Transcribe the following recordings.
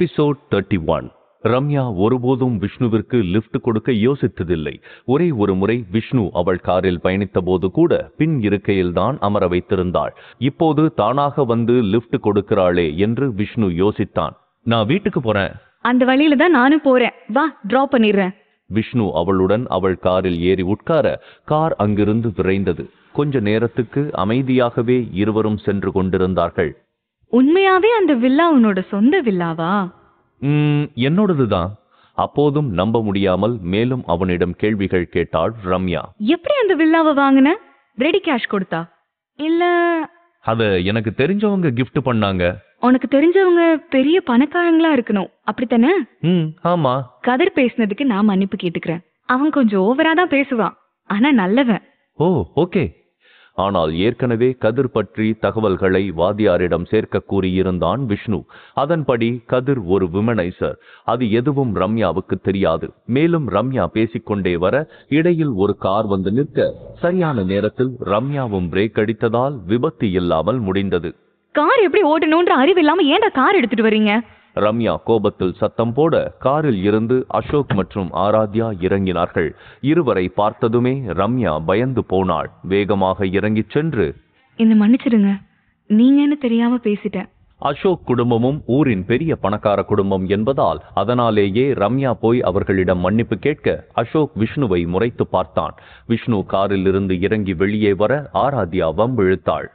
Episode thirty one Ramya ஒருபோதும் விஷ்ணுவிற்கு lift கொடுக்க யோசித்ததில்லை. ஒரே ஒரு முறை விஷ்ணு அவள் காரில் பயணித்த போது கூட பின் இருக்கையில்தான் அமர வைத்திருந்தாள். இப்போது தானாக வந்து லிஃப்ட் கொடுக்கிறாளே என்று விஷ்ணு யோசித்தான். நான் வீட்டுக்கு போறேன். அந்த வழியில தான் நானும் போறேன். வா டிராப் பண்ணிடுறேன். விஷ்ணு அவளுடன் அவள் காரில் ஏறி உட்கார கார் அங்கிருந்து விரைந்தது. கொஞ்ச நேரத்துக்கு அமைதியாகவே இருவரும் சென்று கொண்டிருந்தார்கள். உண்மையாவே அந்த வில்லா உன்னோட சொந்த வில்லாவா? "ம், என்னோடதுதான். அப்போதும் நம்ப முடியாமல் மேலும் அவனிடம் கேள்விகள் கேட்டாள் ரம்யா. எப்படி அந்த வில்லாவை வாங்குன? ரெடி கேஷ் கொடுத்தா? இல்ல அத எனக்கு தெரிஞ்சவங்க gift பண்ணாங்க. உனக்கு தெரிஞ்சவங்க பெரிய பணக்காரங்களா இருக்கணும். அப்படித்தானே? ம் ஆமா. கதர் பேசுனதுக்கு நான் மன்னிப்பு கேட்டுக்கிறேன். அவன் கொஞ்சம் ஓவரா தான் பேசுவான். ஆனா நல்லவன். ஓ ஓகே ஆனால் ஏற்கனவே கதிர் பற்றி தகவல்களை வாதியாரிடம் சேர்க்க கூறியிருந்தான் விஷ்ணு. அதன்படி கதிர் ஒரு விமனைசர் அது எதுவும் ரம்யாவுக்கு தெரியாது. மேலும் ரம்யா பேசிக்கொண்டே வர இடையில் ஒரு கார் வந்து நிற்க சரியான நேரத்தில் ரம்யாவும் பிரேக் அடித்ததால் விபத்து இல்லாமல் முடிந்தது. கார் எப்படி ஓட்டணும்ன்ற அறிவு இல்லாம ஏன்டா கார் எடுத்துட்டு வர்றீங்க ரம்யா கோபத்தில் சத்தம் போட காரில் இருந்து அசோக் மற்றும் ஆராத்யா இறங்கினார்கள். இருவரை பார்த்ததுமே ரம்யா பயந்து போனாள். வேகமாக இறங்கிச் சென்று என்ன மன்னிச்சிடுங்க. நீங்கன்னு தெரியாம பேசிட்டேன் அசோக் குடும்பமும் ஊரின் பெரிய பணக்கார குடும்பம் என்பதால் அதனாலேயே ரம்யா போய் அவர்களிடம் மன்னிப்பு கேட்க அசோக் விஷ்ணுவை முறைத்து பார்த்தான். விஷ்ணு காரில் இருந்து இறங்கி வெளியே வர ஆராத்யா வம்பிழுத்தாள்.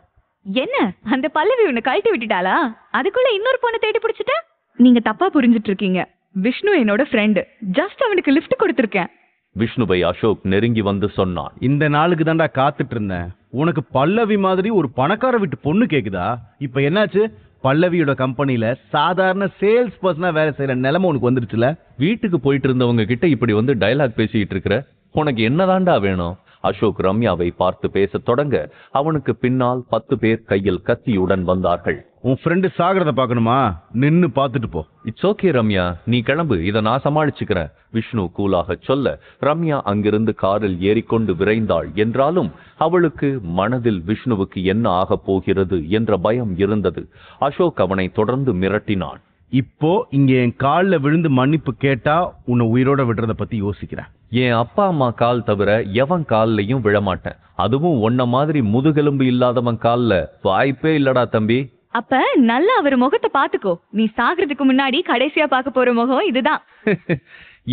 என்ன? அந்த பல்லவி உன்னை கழட்டி விட்டுட்டாளா? அதுக்குள்ள இன்னொரு பொண்ணை தேடி பிடிச்சிட்ட? நீங்க தப்பா புரிஞ்சிட்டு இருக்கீங்க விஷ்ணு என்னோட ஃப்ரெண்டு ஜஸ்ட் அவனுக்கு லிஃப்ட் கொடுத்துருக்கேன். விஷ்ணுவை அசோக் நெருங்கி வந்து சொன்னான். இந்த நாளுக்கு தாண்டா காத்துட்டு இருந்தேன் உனக்கு பல்லவி மாதிரி ஒரு பணக்கார வீட்டு பொண்ணு கேக்குதா? இப்ப என்னாச்சு? பல்லவியோட கம்பெனில சாதாரண சேல்ஸ் பர்சனா வேலை செய்யற நிலைமை உனக்கு வந்துருச்சுல வீட்டுக்கு போயிட்டு இருந்தவங்க கிட்ட இப்படி வந்து டயலாக் பேசிக்கிட்டு இருக்கிற உனக்கு என்னதான்டா வேணும்? அசோக் ரம்யாவை பார்த்து பேசத் தொடங்க அவனுக்கு பின்னால் பத்து பேர் கையில் கத்தியுடன் வந்தார்கள். உன் ஃப்ரெண்டு சாகிறத பார்க்கணுமா? நின்னு பார்த்துட்டு போ. It's okay Ramya. நீ கிளம்பு. இத நான் சமாளிச்சுக்கிறேன். விஷ்ணு கூலாக சொல்ல ரம்யா அங்கிருந்து காரில் ஏறிக்கொண்டு விரைந்தாள். என்றாலும் அவளுக்கு மனதில் விஷ்ணுவுக்கு என்ன ஆகப் போகிறது என்ற பயம் இருந்தது. அசோக் அவனை தொடர்ந்து மிரட்டினான். இப்போ இங்க என் கால்ல விழுந்து மன்னிப்பு கேட்டா உன்னை உயிரோட விடுறத பத்தி யோசிக்கிறேன். என் அப்பா அம்மா கால் தவிர எவன் கால்லையும் விழமாட்டேன் அதுவும் உன்ன மாதிரி முதுகெலும்பு இல்லாதவன் கால்ல வாய்ப்பே இல்லடா தம்பி. அப்ப நல்லா அவர் முகத்தை பாத்துக்கோ நீ சாகிறதுக்கு முன்னாடி கடைசியா பார்க்க போற முகம் இதுதான்.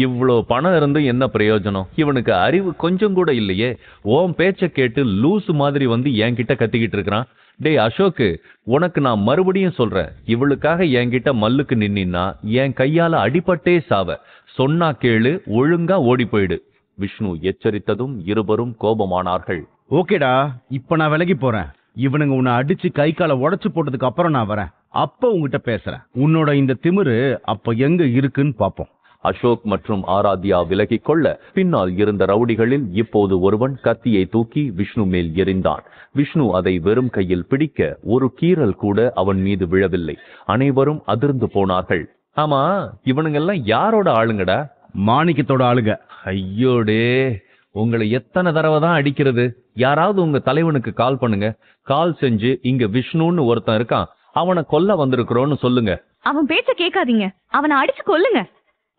இவ்வளோ பணம் இருந்தும் என்ன பிரயோஜனம்? இவனுக்கு அறிவு கொஞ்சம் கூட இல்லையே. ஓம் பேச்ச கேட்டு லூசு மாதிரி வந்து என்கிட்ட கத்திக்கிட்டு இருக்கிறான். டேய் அசோக்கு உனக்கு நான் மறுபடியும் சொல்றேன். இவளுக்காக என்கிட்ட மல்லுக்கு நின்னா என் கையால அடிபட்டே சாவ. சொன்னா கேளு ஒழுங்கா ஓடி போயிடு. விஷ்ணு எச்சரித்ததும் இருவரும் கோபமானார்கள். ஓகேடா இப்ப நான் விலகி போறேன். இவனுங்க உன்னை அடிச்சு கை காலை உடச்சு போட்டதுக்கு அப்புறம் நான் வரேன். அப்ப உங்ககிட்ட பேசுறேன். உன்னோட இந்த திமிரு அப்ப எங்க இருக்குன்னு பாப்போம். அசோக் மற்றும் ஆராத்யா விலகிக் கொள்ள பின்னால் இருந்த ரவுடிகளில் இப்போது ஒருவன் கத்தியை தூக்கி விஷ்ணு மேல் எறிந்தான். விஷ்ணு அதை வெறும் கையில் பிடிக்க ஒரு கீறல் கூட அவன் மீது விழவில்லை. அனைவரும் அதிர்ந்து போனார்கள். ஆமா இவனுங்கெல்லாம் யாரோட ஆளுங்கடா? மாணிக்கத்தோட ஆளுங்க. ஐயோடே உங்களை எத்தனை தடவை தான் அடிக்கிறது? யாராவது உங்க தலைவனுக்கு கால் பண்ணுங்க. கால் செஞ்சு இங்க விஷ்ணுன்னு ஒருத்தன் இருக்கான். அவனை கொல்ல வந்திருக்கிறோன்னு சொல்லுங்க. அவன் பேச்ச கேட்காதீங்க. அவனை அடிச்சு கொல்லுங்க.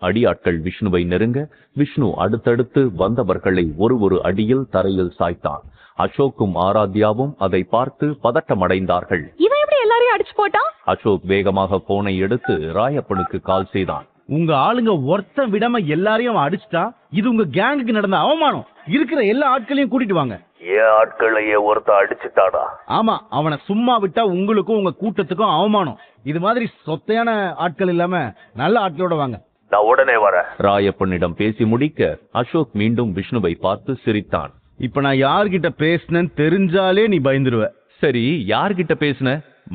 அடியாட்கள் விஷ்ணுவை நெருங்க விஷ்ணு அடுத்தடுத்து வந்தவர்களை ஒரு ஒரு அடியில் தரையில் சாய்த்தான். அசோக்கும் ஆராத்யாவும் அதை பார்த்து பதட்டமடைந்தார்கள். இவன் எப்படி எல்லாரையும் அடிச்சு போட்டான்? அசோக் வேகமாக போனை எடுத்து ராயப்பனுக்கு கால் செய்தான். உங்க ஆளுங்க ஒருத்தன் விடாம எல்லாரையும் அவன் அடிச்சிட்டா இது உங்க கேங்குக்கு நடந்த அவமானம். இருக்கிற எல்லா ஆட்களையும் கூட்டிட்டு வாங்க. ஏன் ஆட்களையே ஒருத்த அடிச்சுட்டாடா? ஆமா அவனை சும்மா விட்டா உங்களுக்கும் உங்க கூட்டத்துக்கும் அவமானம். இது மாதிரி சொத்தையான ஆட்கள் இல்லாம நல்ல ஆட்களோட வாங்க. நான் உடனே வரேன். ராயப்பனிடம் பேசி முடிக்க அசோக் மீண்டும் விஷ்ணுவை பார்த்து சிரித்தான். இப்ப நான் யார்கிட்ட பேசினேன்னு தெரிஞ்சாலே நீ பயந்துருவ. சரி யார்கிட்ட பேசுன?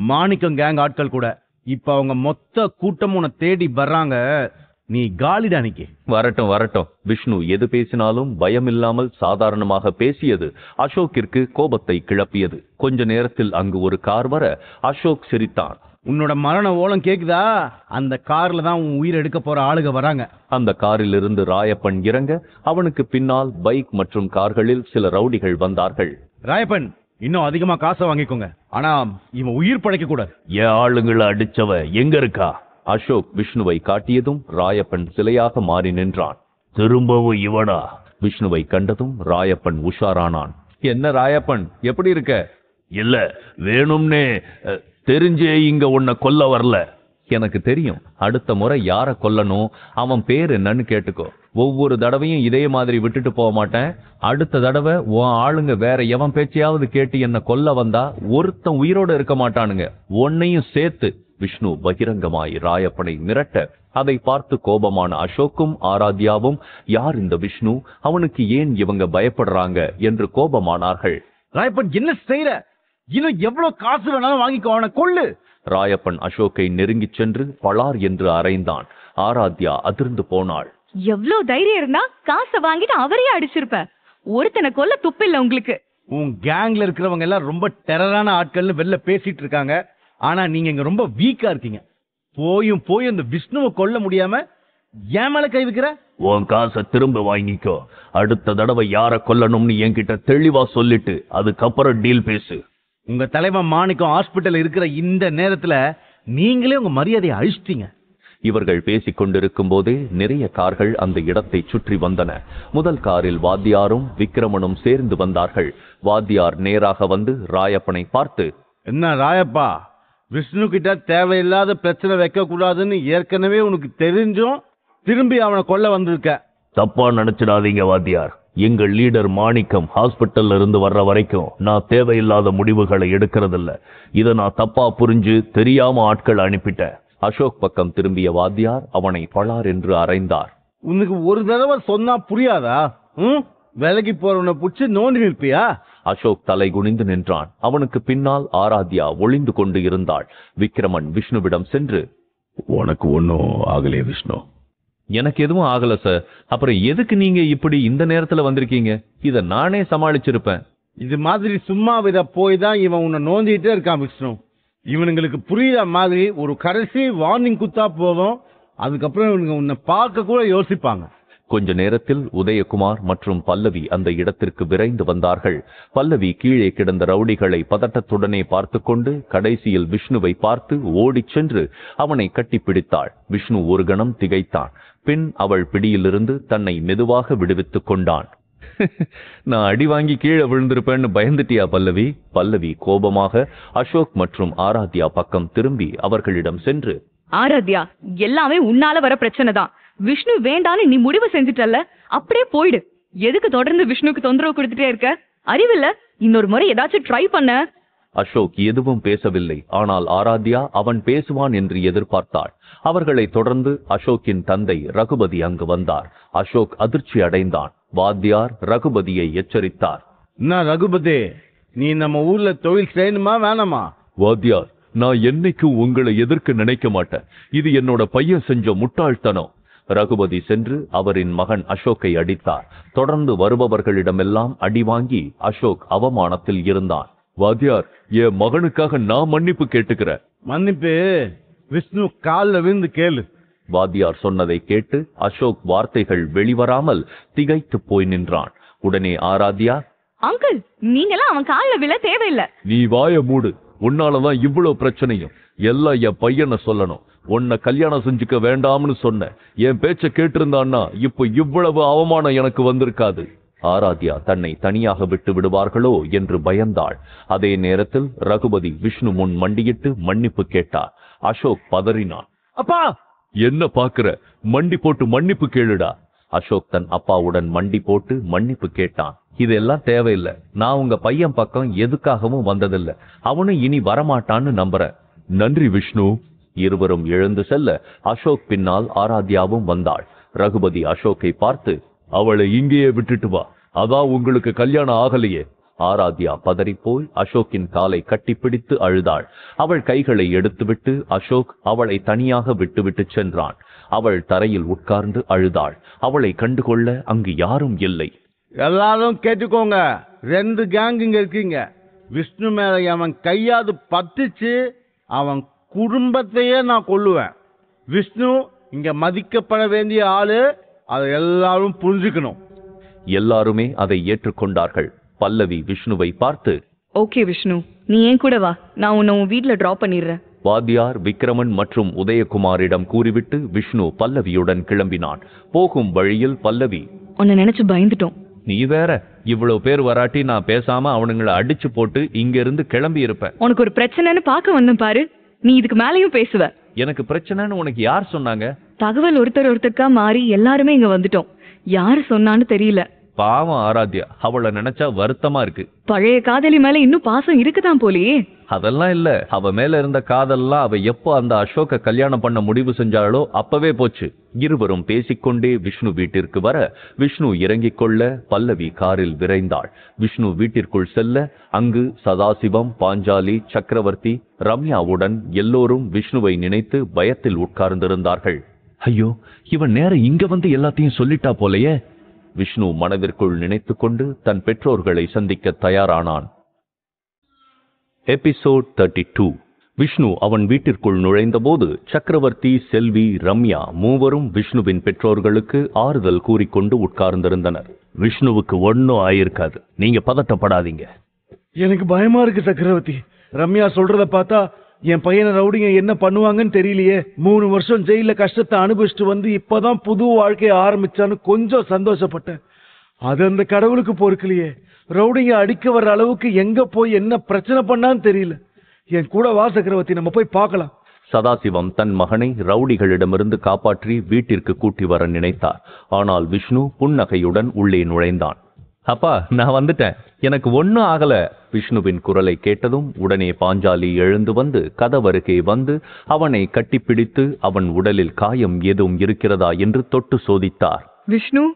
மாணிக்கம் கேங் ஆட்கள் கூட. இப்ப அவங்க மொத்த கூட்டமும் உன்னை தேடி வர்றாங்க. நீ காலிடா நிக்கி வரட்டும் வரட்டும். விஷ்ணு எது பேசினாலும் பயமில்லாமல் சாதாரணமாக பேசியது அசோக்கிற்கு கோபத்தை கிளப்பியது. கொஞ்ச நேரத்தில் அங்கு ஒரு கார் வர அசோக் சிரித்தான். உன்னோட மரண ஓலம் கேக்குதா? அந்த கார்ல தான் உன் உயிர் எடுக்க போற ஆளுங்க வராங்க. அந்த காரில் இருந்து ராயப்பன் இறங்க அவனுக்கு பின்னால் பைக் மற்றும் கார்களில் சில ரவுடிகள் வந்தார்கள். ராயப்பன் இன்னும் அதிகமா காசை வாங்கிக்கோங்க. ஆனா இவன் உயிர் பழைக்க கூடாது. என் ஆளுங்களை அடிச்சவ எங்க இருக்கா? அசோக் விஷ்ணுவை காட்டியதும் ராயப்பன் சிலையாக மாறி நின்றான். திரும்பவும் இவனா? விஷ்ணுவை கண்டதும் ராயப்பன் உஷாரானான். என்ன ராயப்பன்? எப்படி இருக்க? இல்ல வேணும்னே அஹ், தெரிஞ்சே இங்க உன்னை கொல்ல வரல. எனக்கு தெரியும். அடுத்த முறை யாரை கொல்லணும் அவன் பேர் என்னன்னு கேட்டுக்கோ. ஒவ்வொரு தடவையும் இதே மாதிரி விட்டுட்டு போக மாட்டேன். அடுத்த தடவை உன் ஆளுங்க வேற எவன் பேச்சையாவது கேட்டு என்ன கொல்ல வந்தா ஒருத்தன் உயிரோட இருக்க மாட்டானுங்க. உன்னையும் சேர்த்து விஷ்ணு பகிரங்கமாய் ராயப்பனை மிரட்ட அதை பார்த்து கோபமான அசோக்கும் ஆராத்யாவும் யார் இந்த விஷ்ணு? அவனுக்கு ஏன் இவங்க பயப்படுறாங்க? என்று கோபமானார்கள். ராயப்பன் என்ன செய்யற இன்னும் எவ்வளவு காசு வேணாலும் வாங்கிக்கோ அவனை கொள்ளு ராயப்பன் அசோக்கை நெருங்கிச் சென்று பளார் என்று அறைந்தான். ஆராத்யா அதிர்ந்து போனாள். எவ்ளோ தைரியம் இருந்தா காசை வாங்கிட்டு அவரையே அடிச்சிருப்ப. ஒருத்தனை கொல்ல துப்பில்ல உங்களுக்கு. உன் கேங்ல இருக்கிறவங்க எல்லாம் ரொம்ப டெரரான ஆட்கள்னு வெளில பேசிட்டு இருக்காங்க. ஆனா நீங்க இங்க ரொம்ப வீக்கா இருக்கீங்க. போயும் போய் அந்த விஷ்ணுவை கொல்ல முடியாம ஏன் மேல கை வைக்கிற? உன் காசை திரும்ப வாங்கிக்கோ. அடுத்த தடவை யார கொல்லணும்னு என்கிட்ட தெளிவா சொல்லிட்டு அதுக்கப்புறம் டீல் பேசு. உங்க தலைவன் மாணிக்கம் ஹாஸ்பிட்டல் இருக்கிற இந்த நேரத்துல நீங்களே உங்க மரியாதையை அழிச்சிட்டீங்க. இவர்கள் பேசிக் கொண்டிருக்கும் போதே நிறைய கார்கள் அந்த இடத்தை சுற்றி வந்தன. முதல் காரில் வாத்தியாரும் விக்ரமனும் சேர்ந்து வந்தார்கள். வாத்தியார் நேராக வந்து ராயப்பனை பார்த்து என்ன ராயப்பா விஷ்ணு கிட்ட தேவையில்லாத பிரச்சனை வைக்க கூடாதுன்னு ஏற்கனவே உனக்கு தெரிஞ்சும் திரும்பி அவனை கொல்ல வந்திருக்க. தப்பா நினைச்சிடாதீங்க வாத்தியார். எங்கள் லீடர் மாணிக்கம் ஹாஸ்பிட்டல்ல இருந்து வர்ற வரைக்கும் நான் தேவையில்லாத முடிவுகளை எடுக்கிறதில்ல. இதை நான் தப்பா புரிஞ்சு தெரியாம ஆட்கள் அனுப்பிட்டேன். அசோக் பக்கம் திரும்பிய வாத்தியார் அவனை பளார் என்று அறைந்தார். உனக்கு ஒரு தடவை சொன்னா புரியாதா? ம்? விலைக்கு போறவனை புடிச்சு நோண்டி நிற்பியா? அசோக் தலை குனிந்து நின்றான். அவனுக்கு பின்னால் ஆராத்யா ஒளிந்து கொண்டு இருந்தாள். விக்ரமன் விஷ்ணுவிடம் சென்று உனக்கு ஒன்றும் ஆகலையே விஷ்ணு. எனக்கு எதுவும் ஆகல சார் அப்புறம் எதுக்கு நீங்க இப்படி இந்த நேரத்துல வந்திருக்கீங்க? இத நானே சமாளிச்சிருப்பேன். இது மாதிரி சும்மா வித போய் தான் இவன் உன்னை நோந்திட்டே இருக்கான் விஷ்ணு. இவனுங்களுக்கு புரியுற மாதிரி ஒரு கடைசி வார்னிங் குத்தா போதும். அதுக்கப்புறம் இவனுங்க உன்னை பார்க்க கூட யோசிப்பாங்க. கொஞ்ச நேரத்தில் உதயகுமார் மற்றும் பல்லவி அந்த இடத்திற்கு விரைந்து வந்தார்கள். பல்லவி கீழே கிடந்த ரவுடிகளை பதட்டத்துடனே பார்த்து கொண்டு கடைசியில் விஷ்ணுவை பார்த்து ஓடிச் சென்று அவனை கட்டிப்பிடித்தாள். விஷ்ணு ஒரு கணம் திகைத்தான். பின் அவள் பிடியிலிருந்து தன்னை மெதுவாக விடுவித்துக் கொண்டான். நான் அடி வாங்கி கீழே விழுந்திருப்பேன்னு பயந்துட்டியா பல்லவி? பல்லவி கோபமாக அசோக் மற்றும் ஆராத்யா பக்கம் திரும்பி அவர்களிடம் சென்று ஆராத்யா எல்லாமே உன்னால வர பிரச்சனை தான். விஷ்ணு வேண்டான்னு நீ முடிவு செஞ்சுட்டல்ல? அப்படியே போயிடு. எதுக்கு தொடர்ந்து விஷ்ணுக்கு தொந்தரவு கொடுத்துட்டே இருக்க? அறிவில்ல? இன்னொரு முறை ஏதாச்சும் ட்ரை பண்ண. அசோக் எதுவும் பேசவில்லை. ஆனால் ஆராத்யா அவன் பேசுவான் என்று எதிர்பார்த்தாள். அவர்களை தொடர்ந்து அசோக்கின் தந்தை ரகுபதி அங்கு வந்தார். அசோக் அதிர்ச்சி அடைந்தான். வாத்தியார் ரகுபதியை எச்சரித்தார். என்ன ரகுபதி? நீ நம்ம ஊர்ல தொழில் செய்யணுமா வேணாமா? வாத்தியார் நான் என்னைக்கும் உங்களை எதிர்க்க நினைக்க மாட்டேன். இது என்னோட பையன் செஞ்ச முட்டாள்தனம். ரகுபதி சென்று அவரின் மகன் அசோக்கை அடித்தார். தொடர்ந்து வருபவர்களிடமெல்லாம் அடி வாங்கி அசோக் அவமானத்தில் இருந்தான். வாத்தியார் என் மகனுக்காக நான் மன்னிப்பு கேட்டுக்கிறேன் மன்னிப்பு விஷ்ணு கால்ல விழுந்து கேளு. வாத்தியார் சொன்னதை கேட்டு அசோக் வார்த்தைகள் வெளிவராமல் திகைத்து போய் நின்றான். உடனே ஆராத்யா அங்கிள் நீங்கெல்லாம் அவன் கால்ல விழ தேவையில்ல. நீ வாய மூடு. உன்னாலதான் இவ்வளவு பிரச்சனையும். எல்லாம் என் பையனை சொல்லணும். உன்னை கல்யாணம் செஞ்சுக்க வேண்டாம்னு சொன்ன. என் பேச்சை கேட்டிருந்தான்னா இப்போ இவ்வளவு அவமானம் எனக்கு வந்திருக்காது. ஆராத்யா தன்னை தனியாக விட்டு விடுவார்களோ என்று பயந்தாள். அதே நேரத்தில் ரகுபதி விஷ்ணு முன் மண்டியிட்டு மன்னிப்பு கேட்டார். அசோக் பதறினான். அப்பா! என்ன பாக்குற மண்டி போட்டு மன்னிப்பு கேளுடா. அசோக் தன் அப்பாவுடன் மண்டி போட்டு மன்னிப்பு கேட்டான். இதெல்லாம் தேவையில்லை. நான் உங்க பையன் பக்கம் எதுக்காகவும் வந்ததில்ல. அவனும் இனி வரமாட்டான்னு நம்புறேன். நன்றி விஷ்ணு. இருவரும் எழுந்து செல்ல அசோக் பின்னால் ஆராத்யாவும் வந்தாள். ரகுபதி அசோக்கை பார்த்து அவளை இங்கேயே விட்டுட்டு வா. அதான் உங்களுக்கு கல்யாணம் ஆகலையே. ஆராத்யா பதறிப்போய் அசோக்கின் காலை கட்டிப்பிடித்து அழுதாள். அவள் கைகளை எடுத்துவிட்டு அசோக் அவளை தனியாக விட்டுவிட்டு சென்றான். அவள் தரையில் உட்கார்ந்து அழுதாள். அவளை கண்டுகொள்ள அங்கு யாரும் இல்லை. எல்லாரும் கேட்டுக்கோங்க. ரெண்டு கேங் இங்க இருக்கீங்க. விஷ்ணு மேல அவன் கையாது பத்திச்சு அவன் குடும்பத்தையே நான் கொல்லுவேன். விஷ்ணு இங்க மதிக்கப்பட வேண்டிய ஆளு அதை எல்லாரும் புரிஞ்சுக்கணும். எல்லாருமே அதை ஏற்றுக்கொண்டார்கள். பல்லவி விஷ்ணுவை பார்த்து ஓகே விஷ்ணு நீ ஏன் கூட வா. நான் உன்னை உன் வீட்ல டிராப் பண்ணிடுறேன். வாத்தியார் விக்ரமன் மற்றும் உதயகுமாரிடம் கூறிவிட்டு விஷ்ணு பல்லவியுடன் கிளம்பினான். போகும் வழியில் பல்லவி உன்னை நினைச்சு பயந்துட்டோம். நீ வேற இவ்வளவு பேர் வராட்டி நான் பேசாம அவனுங்களை அடிச்சு போட்டு இங்க இருந்து கிளம்பி இருப்பேன் உனக்கு ஒரு பிரச்சனைன்னு பார்க்க வந்தேன் பாரு. நீ இதுக்கு மேலயும் பேசுவ. எனக்கு பிரச்சனைன்னு உனக்கு யார் சொன்னாங்க? தகவல் ஒருத்தர் ஒருத்தருக்கா மாறி எல்லாருமே இங்க வந்துட்டோம். யாரு சொன்னான்னு தெரியல. பாவம் ஆராத்யா அவளை நினைச்சா வருத்தமா இருக்கு. பழைய காதலி மேல இன்னும் பாசம் இருக்குதான் போலயே. அதெல்லாம் இல்ல. அவ மேல இருந்த காதல்லாம் அவ எப்போ அந்த அசோக கல்யாணம் பண்ண முடிவு செஞ்சாளோ அப்பவே போச்சு. இருவரும் பேசிக்கொண்டே விஷ்ணு வீட்டிற்கு வர விஷ்ணு இறங்கிக் கொள்ள பல்லவி காரில் விரைந்தாள். விஷ்ணு வீட்டிற்குள் செல்ல அங்கு சதாசிவம் பாஞ்சாலி சக்கரவர்த்தி ரம்யாவுடன் எல்லோரும் விஷ்ணுவை நினைத்து பயத்தில் உட்கார்ந்திருந்தார்கள். ஐயோ இவன் நேரம் இங்க வந்து எல்லாத்தையும் சொல்லிட்டா போலயே. விஷ்ணு மனதிற்குள் நினைத்துக்கொண்டு தன் பெற்றோர்களை சந்திக்க தயாரானான். எபிசோட் தேர்ட்டி டூ விஷ்ணு அவன் வீட்டிற்குள் நுழைந்தபோது சக்கரவர்த்தி செல்வி ரம்யா மூவரும் விஷ்ணுவின் பெற்றோர்களுக்கு ஆறுதல் கூறிக்கொண்டு உட்கார்ந்திருந்தனர். விஷ்ணுவுக்கு ஒன்னும் ஆயிருக்காது. நீங்க பதட்டப்படாதீங்க. எனக்கு பயமா இருக்கு சக்கரவர்த்தி. ரம்யா சொல்றத பார்த்தா என் பையனை ரவுடிங்க என்ன பண்ணுவாங்கன்னு தெரியலையே. மூணு வருஷம் ஜெயில கஷ்டத்தை அனுபவிச்சுட்டு வந்து இப்பதான் புது வாழ்க்கையை ஆரம்பிச்சான்னு கொஞ்சம் சந்தோஷப்பட்டேன். அது அந்த கடவுளுக்கு பொறுக்கலையே. ரவுடிங்க அடிக்க வர்ற அளவுக்கு எங்க போய் என்ன பிரச்சனை பண்ணான்னு தெரியல. என் கூட வா சக்கரவர்த்தி நம்ம போய் பார்க்கலாம். சதாசிவம் தன் மகனை ரவுடிகளிடமிருந்து காப்பாற்றி வீட்டிற்கு கூட்டி வர நினைத்தார். ஆனால் விஷ்ணு புன்னகையுடன் உள்ளே நுழைந்தான். அப்பா நான் வந்துட்டேன். எனக்கு ஒன்னும் ஆகல. விஷ்ணுவின் குரலை கேட்டதும் உடனே பாஞ்சாலி எழுந்து வந்து கதவருகே வந்து அவனை கட்டிப்பிடித்து அவன் உடலில் காயம் ஏதும் இருக்கிறதா என்று தொட்டு சோதித்தார். விஷ்ணு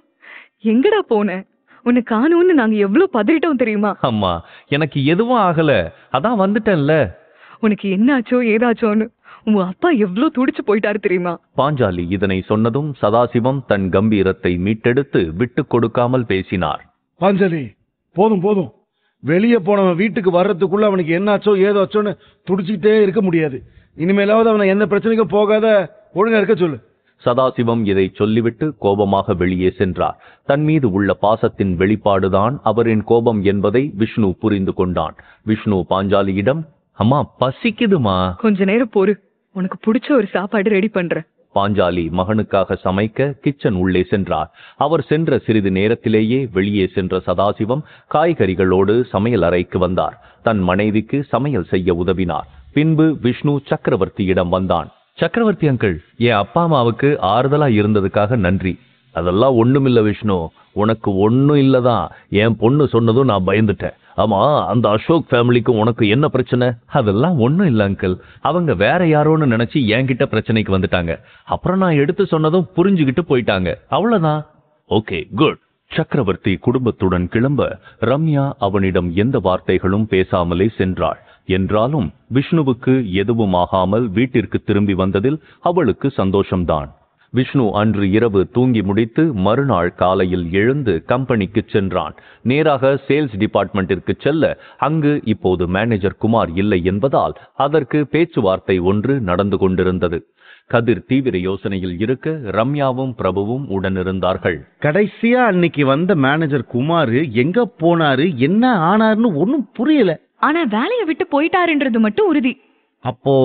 எங்கடா போன? உன்னை காணும்னு நாங்க எவ்வளவு பதறிட்டோம் தெரியுமா? அம்மா எனக்கு எதுவும் ஆகல. அதான் வந்துட்டேன்ல. உனக்கு என்னாச்சோ ஏதாச்சோன்னு. உங்க அப்பா எவ்வளவு துடிச்சு போயிட்டாரு தெரியுமா? பாஞ்சாலி இதனை சொன்னதும் சதாசிவம் தன் கம்பீரத்தை மீட்டெடுத்து விட்டுக் கொடுக்காமல் பேசினார். பாஞ்சலி போதும் போதும். வெளியே போனவன் வீட்டுக்கு வர்றதுக்குள்ள அவனுக்கு என்னாச்சோ ஏதாச்சோன்னு துடிச்சுக்கிட்டே இருக்க முடியாது. இனிமேலாவது அவனை எந்த பிரச்சனைக்கும் போகாத ஒழுங்கா இருக்க சொல்லு. சதாசிவம் இதை சொல்லிவிட்டு கோபமாக வெளியே சென்றார். தன் மீது உள்ள பாசத்தின் வெளிப்பாடுதான் அவரின் கோபம் என்பதை விஷ்ணு புரிந்து கொண்டான். விஷ்ணு பாஞ்சாலியிடம் அம்மா பசிக்குதுமா? கொஞ்ச நேரம் பொறு உனக்கு பிடிச்ச ஒரு சாப்பாடு ரெடி பண்றேன். பாஞ்சாலி மகனுக்காக சமைக்க கிச்சன் உள்ளே சென்றார். அவர் சென்ற சிறிது நேரத்திலேயே வெளியே சென்ற சதாசிவம் காய்கறிகளோடு சமையல் அறைக்கு வந்தார். தன் மனைவிக்கு சமையல் செய்ய உதவினார். பின்பு விஷ்ணு சக்கரவர்த்தியிடம் வந்தான். சக்கரவர்த்தி அங்கிள் என் அப்பா அம்மாவுக்கு ஆறுதலா இருந்ததுக்காக நன்றி. அதெல்லாம் ஒண்ணுமில்ல விஷ்ணு. உனக்கு ஒன்றும் இல்லதான். என் பொண்ணு சொன்னதும் நான் பயந்துட்டேன். ஆமா அந்த அசோக் ஃபேமிலிக்கும் உனக்கு என்ன பிரச்சனை? அதெல்லாம் ஒண்ணும் இல்ல அங்கிள். அவங்க வேற யாரோன்னு நினைச்சு என்கிட்ட பிரச்சனைக்கு வந்துட்டாங்க. அப்புறம் நான் எடுத்து சொன்னதும் புரிஞ்சுகிட்டு போயிட்டாங்க. அவ்வளவுதான். Okay good. சக்கரவர்த்தி குடும்பத்துடன் கிளம்ப ரம்யா அவனிடம் எந்த வார்த்தைகளும் பேசாமலே சென்றாள். என்றாலும் விஷ்ணுவுக்கு எதுவும் ஆகாமல் வீட்டிற்கு திரும்பி வந்ததில் அவளுக்கு சந்தோஷம்தான். விஷ்ணு அன்று இரவு தூங்கி முடித்து மறுநாள் காலையில் எழுந்து கம்பெனிக்கு சென்றான். நேராக சேல்ஸ் டிபார்ட்மெண்டிற்கு செல்ல அங்கு இப்போது மேனேஜர் குமார் இல்லை என்பதால் அதற்கு பேச்சுவார்த்தை ஒன்று நடந்து கொண்டிருந்தது. கதிர் தீவிர யோசனையில் இருக்க ரம்யாவும் பிரபுவும் உடனிருந்தார்கள். கடைசியா அன்னைக்கு வந்த மேனேஜர் குமார் எங்க போனாரு என்ன ஆனாருன்னு ஒன்னும் புரியல. ஆனா வேலையை விட்டு போயிட்டாருன்றது மட்டும் உறுதி. அப்போ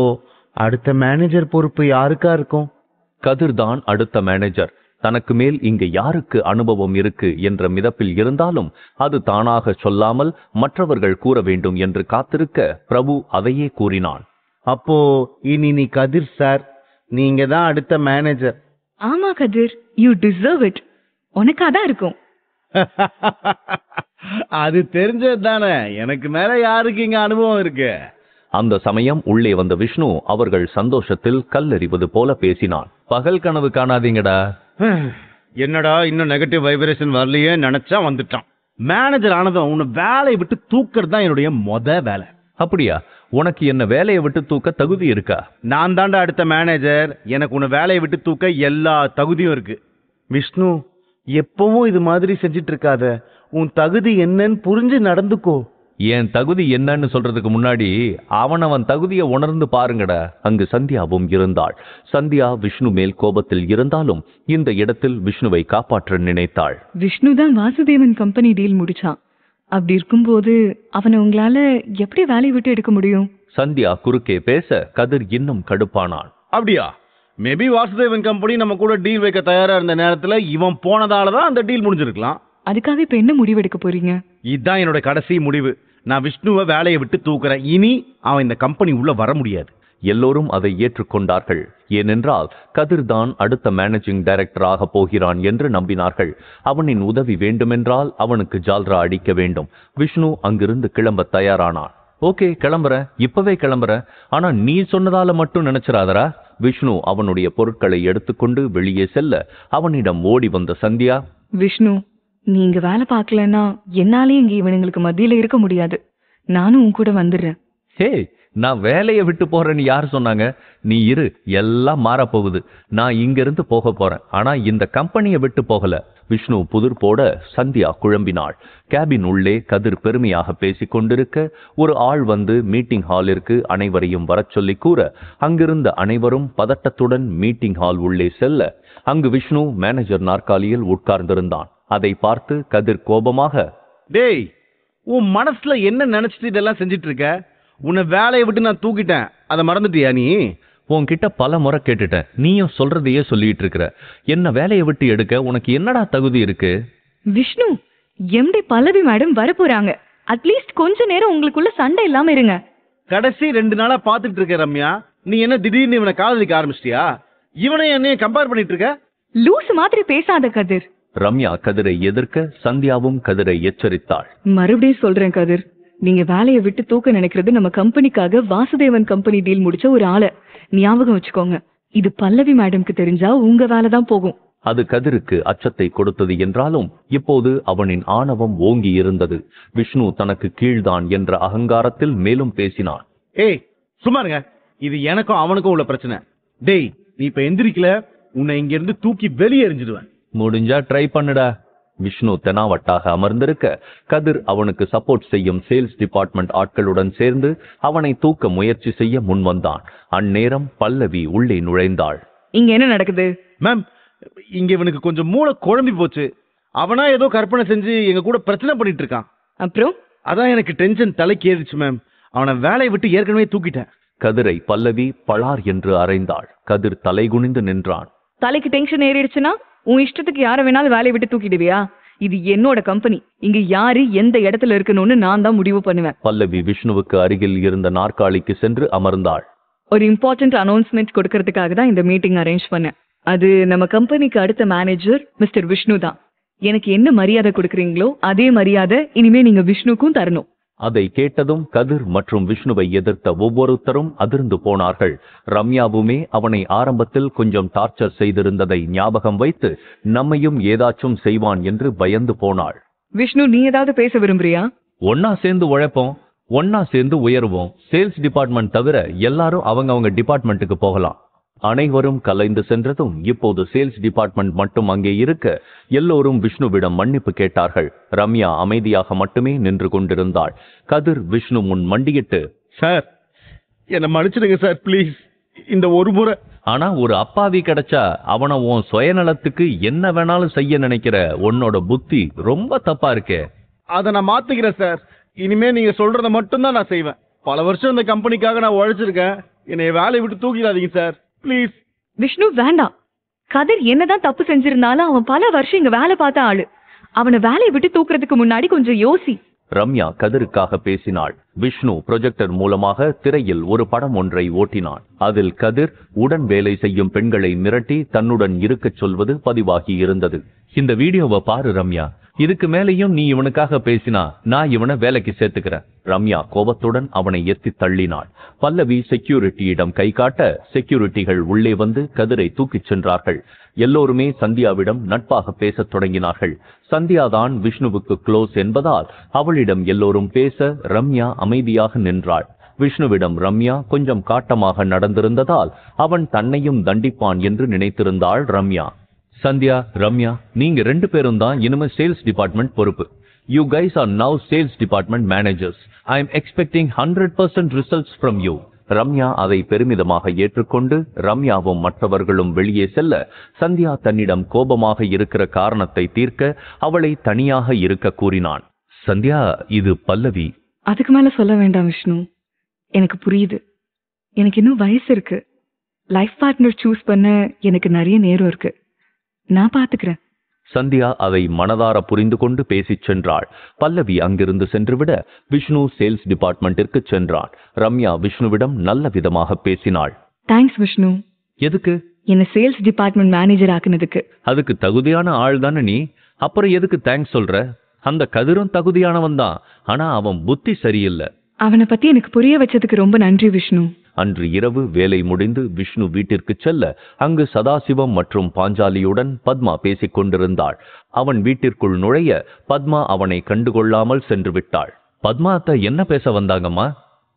அடுத்த மேனேஜர் பொறுப்பு யாருக்கா இருக்கும்? கதிர்தான் அடுத்த மேனேஜர் தனக்கு மேல் இங்கு யாருக்கு அனுபவம் இருக்கு என்ற மிதப்பில் இருந்தாலும் அது தானாக சொல்லாமல் மற்றவர்கள் கூற வேண்டும் என்று காத்திருக்க பிரபு அதையே கூறினான். அப்போ இனி நீ கதிர் சார் நீங்க தான் அடுத்த மேனேஜர் ஆமா கதிர் யூ டிசர்வ் இட் உனக்காதான் இருக்கும். அது தெரிஞ்சது தானே எனக்கு மேல யாருக்கு இங்க அனுபவம் இருக்கு? அந்த சமயம் உள்ளே வந்த விஷ்ணு அவர்கள் சந்தோஷத்தில் கல்லெறிவது போல பேசினான். பகல் கனவு காணாதீங்கடா. என்னடா இன்னும் நெகட்டிவ் வைப்ரேஷன் வரலையே நினைச்சா வந்துட்டான். மேனேஜர் ஆனதும் உன்னை வேலையை விட்டு தூக்குறது தான் என்னுடைய மொத வேலை. அப்படியா? உனக்கு என்ன வேலையை விட்டு தூக்க தகுதி இருக்கா? நான் தாண்டா அடுத்த மேனேஜர் எனக்கு உன்னை வேலையை விட்டு தூக்க எல்லா தகுதியும் இருக்கு. விஷ்ணு எப்பவும் இது மாதிரி செஞ்சிட்டு இருக்காத. உன் தகுதி என்னன்னு புரிஞ்சு நடந்துக்கோ. என் தகுதி என்னன்னு சொல்றதுக்கு முன்னாடி அவன் அவன் தகுதியை உணர்ந்து பாருங்கடா. அங்கு சந்தியாவும் இருந்தாள். சந்தியா விஷ்ணு மேல் கோபத்தில் இருந்தாலும் இந்த இடத்தில் விஷ்ணுவை காப்பாற்ற நினைத்தாள். விஷ்ணு தான் வாசுதேவன் கம்பெனி டீல் முடிச்சான். அப்படி இருக்கும்போது அவனை உங்களால எப்படி வேலையை விட்டு எடுக்க முடியும்? சந்தியா குறுக்கே பேச கதிர் இன்னும் கடுப்பானான் அப்படியா? மேபி வாசுதேவன் கம்பெனி நம்ம கூட டீல் வைக்க தயாரா இருந்த நேரத்துல இவன் போனதால தான் அந்த டீல் முடிஞ்சிருக்கலாம். அதுக்காக இப்ப என்ன முடிவெடுக்க போறீங்க? இதுதான் என்னோட கடைசி முடிவு. நான் விஷ்ணுவை வேலையை விட்டு தூக்குறேன் இனி அவன் இந்த கம்பெனி உள்ள வர முடியாது. எல்லோரும் அதை ஏற்றுக்கொண்டார்கள். ஏனென்றால் கதிர் தான் அடுத்த மேனேஜிங் டைரக்டராக போகிறான் என்று நம்பினார்கள். அவனின் உதவி வேண்டுமென்றால் அவனுக்கு ஜால்ரா அடிக்க வேண்டும். விஷ்ணு அங்கிருந்து கிளம்ப தயாரானான். ஓகே கிளம்புறேன் இப்பவே கிளம்புறேன் ஆனா நீ சொன்னதால மட்டும் நினைச்சிராதரா விஷ்ணு அவனுடைய பொருட்களை எடுத்துக்கொண்டு வெளியே செல்ல அவனிடம் ஓடி வந்த சந்தியா விஷ்ணு நீங்க வேலை பார்க்கலன்னா என்னாலே இங்க இவனுங்களுக்கு மத்தியில இருக்க முடியாது. நானும் உன் கூட வந்துடுறேன். ஹே நான் வேலையை விட்டு போறேன்னு யார் சொன்னாங்க? நீ இரு எல்லாம் மாறப் போகுது. நான் இங்கிருந்து போக போறேன். ஆனா இந்த கம்பெனியை விட்டு போகல. விஷ்ணு புதிர் போட சந்தியா குழம்பினாள். கேபின் உள்ளே கதிர் பெருமையாக பேசிக் கொண்டிருக்க ஒரு ஆள் வந்து மீட்டிங் ஹாலிற்கு அனைவரையும் வரச் சொல்லி கூற அங்கிருந்த அனைவரும் பதட்டத்துடன் மீட்டிங் ஹால் உள்ளே செல்ல அங்கு விஷ்ணு மேனேஜர் நாற்காலியில் உட்கார்ந்திருந்தான். அதை பார்த்து கதிர் கோபமாக டேய் உன் மனசுல என்ன நினைச்சிட்டு இதெல்லாம் செஞ்சிட்டு இருக்க உன்னை வேலையை விட்டு நான் தூக்கிட்டேன். அதை மறந்துட்டியா நீ? உன்கிட்ட பல முறை கேட்டுட்டேன். நீயும் சொல்றதையே சொல்லிட்டு இருக்கிற என்ன வேலையை விட்டு எடுக்க? உனக்கு என்னடா தகுதி இருக்கு? விஷ்ணு எம்டி பல்லவி மேடம் வரப்போறாங்க. அட்லீஸ்ட் கொஞ்ச நேரம் உங்களுக்குள்ள சண்டை இல்லாம இருங்க. கடைசி ரெண்டு நாளா பாத்துட்டு இருக்க ரம்யா. நீ என்ன திடீர்னு இவனை காதலிக்க ஆரம்பிச்சிட்டியா? இவனை என்னைய கம்பேர் பண்ணிட்டு இருக்க லூசு மாதிரி பேசாத கதிர். ரம்யா கதிரை எதிர்க்க சந்தியாவும் கதிரை எச்சரித்தாள். மறுபடியும் சொல்றேன் கதிர். நீங்க வேலையை விட்டு தூக்க நினைக்கிறது நம்ம கம்பெனிக்காக வாசுதேவன் கம்பெனி டீல் முடிச்ச ஒரு ஆளை. ஞாபகம் வச்சுக்கோங்க. இது பல்லவி மேடம்க்கு தெரிஞ்சா உங்க வேலை தான் போகும். அது கதிருக்கு அச்சத்தை கொடுத்தது என்றாலும் இப்போது அவனின் ஆணவம் ஓங்கி இருந்தது. விஷ்ணு தனக்கு கீழ்தான் என்ற அகங்காரத்தில் மேலும் பேசினான். ஏய் சும்மா இருங்க. இது எனக்கும் அவனுக்கும் உள்ள பிரச்சனை. டேய் நீ இப்ப எந்திரிக்கல உன்னை இங்க இருந்து தூக்கி வெளியே எறிஞ்சிடுவேன். முடிஞ்சா ட்ரை பண்ணுடா. விஷ்ணு தெனாவட்டாக அமர்ந்திருக்க கதிர் அவனுக்கு சப்போர்ட் செய்யும் சேல்ஸ் டிபார்ட்மெண்ட் ஆட்களுடன் சேர்ந்து அவனை தூக்க முயற்சி செய்ய முன்வந்தான் அந்நேரம் பல்லவி உள்ளே நுழைந்தாள். இங்க என்ன நடக்குது? மேம் இங்க இவனுக்கு கொஞ்சம் மூளை குழம்பி போச்சு. அவனா ஏதோ கற்பனை செஞ்சு எங்க கூட பிரச்சனை பண்ணிட்டு இருக்கான். அப்புறம்? அதான் எனக்கு டென்ஷன் தலைக்கு ஏறிச்சு மேம் அவனை வேலையை விட்டு ஏற்கனவே தூக்கிட்டேன். கதிரை பல்லவி பளார் என்று அறைந்தாள். கதிர் தலைகுனிந்து நின்றான். தலைக்கு டென்ஷன் ஏறிடுச்சுன்னா? உன் இஷ்டத்துக்கு யார வேணாலும் வேலையை விட்டு தூக்கிடுவியா? இது என்னோட கம்பெனி இங்க யாரு எந்த இடத்துல இருக்கணும்னு நான் தான் முடிவு பண்ணுவேன். பல்லவி விஷ்ணுவுக்கு அருகில் இருந்த நாற்காலிக்கு சென்று அமர்ந்தாள். ஒரு இம்பார்ட்டன்ட் அனௌன்ஸ்மெண்ட் கொடுக்கறதுக்காக தான் இந்த மீட்டிங் அரேஞ்ச் பண்ணேன். அது நம்ம கம்பெனிக்கு அடுத்த மேனேஜர் மிஸ்டர் விஷ்ணு தான். எனக்கு என்ன மரியாதை கொடுக்குறீங்களோ அதே மரியாதை இனிமே நீங்க விஷ்ணுக்கும் தரணும். அதை கேட்டதும் கதிர் மற்றும் விஷ்ணுவை எதிர்த்த ஒவ்வொருத்தரும் அதிர்ந்து போனார்கள். ரம்யாவுமே அவனை ஆரம்பத்தில் கொஞ்சம் டார்ச்சர் செய்திருந்ததை ஞாபகம் வைத்து நம்மையும் ஏதாச்சும் செய்வான் என்று பயந்து போனாள். விஷ்ணு நீ ஏதாவது பேச விரும்புறியா? ஒன்னா சேர்ந்து உழைப்போம் ஒன்னா சேர்ந்து உயருவோம். சேல்ஸ் டிபார்ட்மெண்ட் தவிர எல்லாரும் அவங்க அவங்க டிபார்ட்மெண்ட்டுக்கு போகலாம். அனைவரும் கலைந்து சென்றதும் இப்போது சேல்ஸ் டிபார்ட்மெண்ட் மட்டும் அங்கே இருக்க எல்லோரும் விஷ்ணுவிடம் மன்னிப்பு கேட்டார்கள். ரம்யா அமைதியாக மட்டுமே நின்று கொண்டிருந்தாள். கதிர் விஷ்ணு முன் மண்டியிட்டு சார் என்னை மன்னிச்சிடுங்க சார் ப்ளீஸ். இந்த ஒரு முறை. ஆனா ஒரு அப்பாவி கிடைச்சா அவனை உன் சுயநலத்துக்கு என்ன வேணாலும் செய்ய நினைக்கிற உன்னோட புத்தி ரொம்ப தப்பா இருக்கே. அதை நான் மாத்திக்கிறேன் சார். இனிமே நீங்க சொல்றத மட்டும்தான் நான் செய்வேன். பல வருஷம் இந்த கம்பெனிக்காக நான் உழைச்சிருக்கேன். என்னை வேலையை விட்டு தூக்கிடாதீங்க சார். ப்ளீஸ் விஷ்ணு வேண்டாம். கதிர் என்னதான் தப்பு செஞ்சிருந்தாலும் அவன் பல வருஷம் இங்க வேலை பார்த்த ஆளு. அவனை வேலையை விட்டு தூக்குறதுக்கு முன்னாடி கொஞ்சம் யோசி. ரம்யா கதிருக்காக பேசினாள். விஷ்ணு ப்ரொஜெக்டர் மூலமாக திரையில் ஒரு படம் ஒன்றை ஓட்டினான். அதில் கதிர் உடன் வேலை செய்யும் பெண்களை மிரட்டி தன்னுடன் இருக்கச் சொல்வது பதிவாகி இருந்தது. இந்த வீடியோவை பாரு ரம்யா. இதுக்கு மேலேயும் நீ இவனுக்காக பேசினா நான் இவனை வேலைக்கு சேர்த்துக்கிறேன். ரம்யா கோபத்துடன் அவனை எத்தி தள்ளினாள். பல்லவி செக்யூரிட்டியிடம் கை காட்ட செக்யூரிட்டிகள் உள்ளே வந்து கதிரை தூக்கிச் சென்றார்கள். எல்லோருமே சந்தியாவிடம் நட்பாக பேசத் தொடங்கினார்கள். சந்தியாதான் விஷ்ணுவுக்கு க்ளோஸ் என்பதால் அவளிடம் எல்லோரும் பேச ரம்யா அமைதியாக நின்றாள். விஷ்ணுவிடம் ரம்யா கொஞ்சம் காட்டமாக நடந்திருந்ததால் அவன் தன்னையும் தண்டிப்பான் என்று நினைத்திருந்தாள் ரம்யா. சந்தியா ரம்யா நீங்க ரெண்டு பேரும் தான் இனிமே சேல்ஸ் டிபார்ட்மெண்ட் பொறுப்பு. You guys are now sales department managers I am expecting hundred percent results from you Ramya அதை பெருமிதமாக ஏற்றுக்கொண்டு ரம்யாவும் மற்றவர்களும் வெளியே செல்ல சந்தியா தன்னிடம் கோபமாக இருக்கிற காரணத்தை தீர்க்க அவளை தனியாக இருக்க கூறினான். சந்தியா இது பல்லவி. அதுக்கு மேல சொல்ல வேண்டாம் விஷ்ணு. எனக்கு புரியுது. எனக்கு இன்னும் வயசு இருக்கு. லைஃப் பார்ட்னர் சூஸ் பண்ண எனக்கு நிறைய நேரம் இருக்கு. நான் பாத்துக்கிறேன் சந்தியா அதை மனதார புரிந்து கொண்டு பேசிச் சென்றாள். பல்லவி அங்கிருந்து சென்றுவிட விஷ்ணு சேல்ஸ் டிபார்ட்மெண்ட்டிற்கு சென்றான். ரம்யா விஷ்ணுவிடம் நல்ல விதமாக பேசினாள். தேங்க்ஸ் விஷ்ணு. எதுக்கு? என்ன சேல்ஸ் டிபார்ட்மெண்ட் மேனேஜர் ஆக்குனதுக்கு. அதுக்கு தகுதியான ஆள் தானே நீ? அப்புறம் எதுக்கு தேங்க்ஸ் சொல்ற? அந்த கதிரும் தகுதியானவன் தான் ஆனா அவன் புத்தி சரியில்லை. அவனை பத்தி எனக்கு புரிய வச்சதுக்கு ரொம்ப நன்றி விஷ்ணு. அன்று இரவு வேலை முடிந்து விஷ்ணு வீட்டிற்கு செல்ல அங்கு சதாசிவம் மற்றும் பாஞ்சாலியுடன் பத்மா பேசிக் கொண்டிருந்தாள். அவன் வீட்டிற்குள் நுழைய பத்மா அவனை கண்டுகொள்ளாமல் சென்று விட்டாள். பத்மா அத்தை என்ன பேச வந்தாங்கம்மா?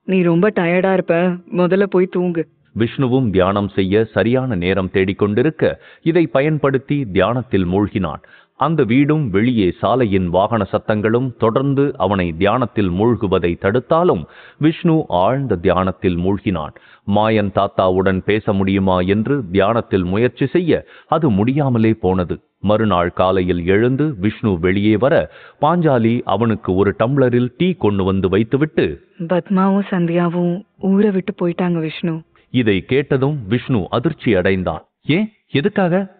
நீ ரொம்ப டயர்டா இருப்ப. முதல்ல போய் தூங்கு. விஷ்ணுவும் தியானம் செய்ய சரியான நேரம் தேடிக்கொண்டிருக்க இதை பயன்படுத்தி தியானத்தில் மூழ்கினான். அந்த வீடும் வெளியே சாலையின் வாகன சத்தங்களும் தொடர்ந்து அவனை தியானத்தில் மூழ்குவதை தடுத்தாலும் விஷ்ணு ஆழ்ந்த தியானத்தில் மூழ்கினான். மாயன் தாத்தாவுடன் பேச முடியுமா என்று தியானத்தில் முயற்சி செய்ய அது முடியாமலே போனது. மறுநாள் காலையில் எழுந்து விஷ்ணு வெளியே வர பாஞ்சாலி அவனுக்கு ஒரு டம்ளரில் டீ கொண்டு வந்து வைத்துவிட்டு பத்மாவும் சந்தியாவும் ஊரை விட்டு போயிட்டாங்க விஷ்ணு. இதை கேட்டதும் விஷ்ணு அதிர்ச்சி அடைந்தான். ஏன்? எதுக்காக?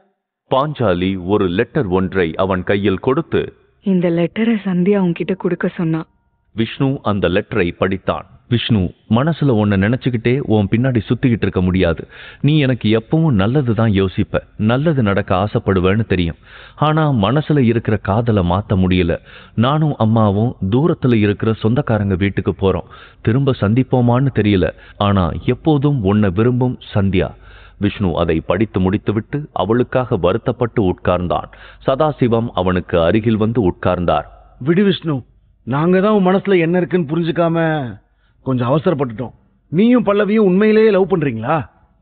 பாஞ்சாலி ஒரு லெட்டர் ஒன்றை அவன் கையில் கொடுத்து இந்த லெட்டரை சந்தியா உன்கிட்ட கொடுக்க சொன்னா. விஷ்ணு அந்த லெட்டரை படித்தான். விஷ்ணு மனசுல உன்னை நினைச்சுக்கிட்டே உன் பின்னாடி சுத்திக்கிட்டு இருக்க முடியாது. நீ எனக்கு எப்பவும் நல்லது தான் யோசிப்ப. நல்லது நடக்க ஆசைப்படுவேன்னு தெரியும். ஆனா மனசுல இருக்கிற காதலை மாத்த முடியல. நானும் அம்மாவும் தூரத்துல இருக்கிற சொந்தக்காரங்க வீட்டுக்கு போறோம். திரும்ப சந்திப்போமான்னு தெரியல. ஆனா எப்போதும் உன்னை விரும்பும் சந்தியா. விஷ்ணு அதை படித்து முடித்துவிட்டு அவளுக்காக வருத்தப்பட்டு உட்கார்ந்தான். சதாசிவம் அவனுக்கு அருகில் வந்து உட்கார்ந்தார். விடு விஷ்ணு நாங்க தான் உன் மனசுல என்ன இருக்குன்னு புரிஞ்சுக்காம கொஞ்சம் அவசரப்பட்டுட்டோம். நீயும் பல்லவியும் உண்மையிலேயே லவ் பண்றீங்களா?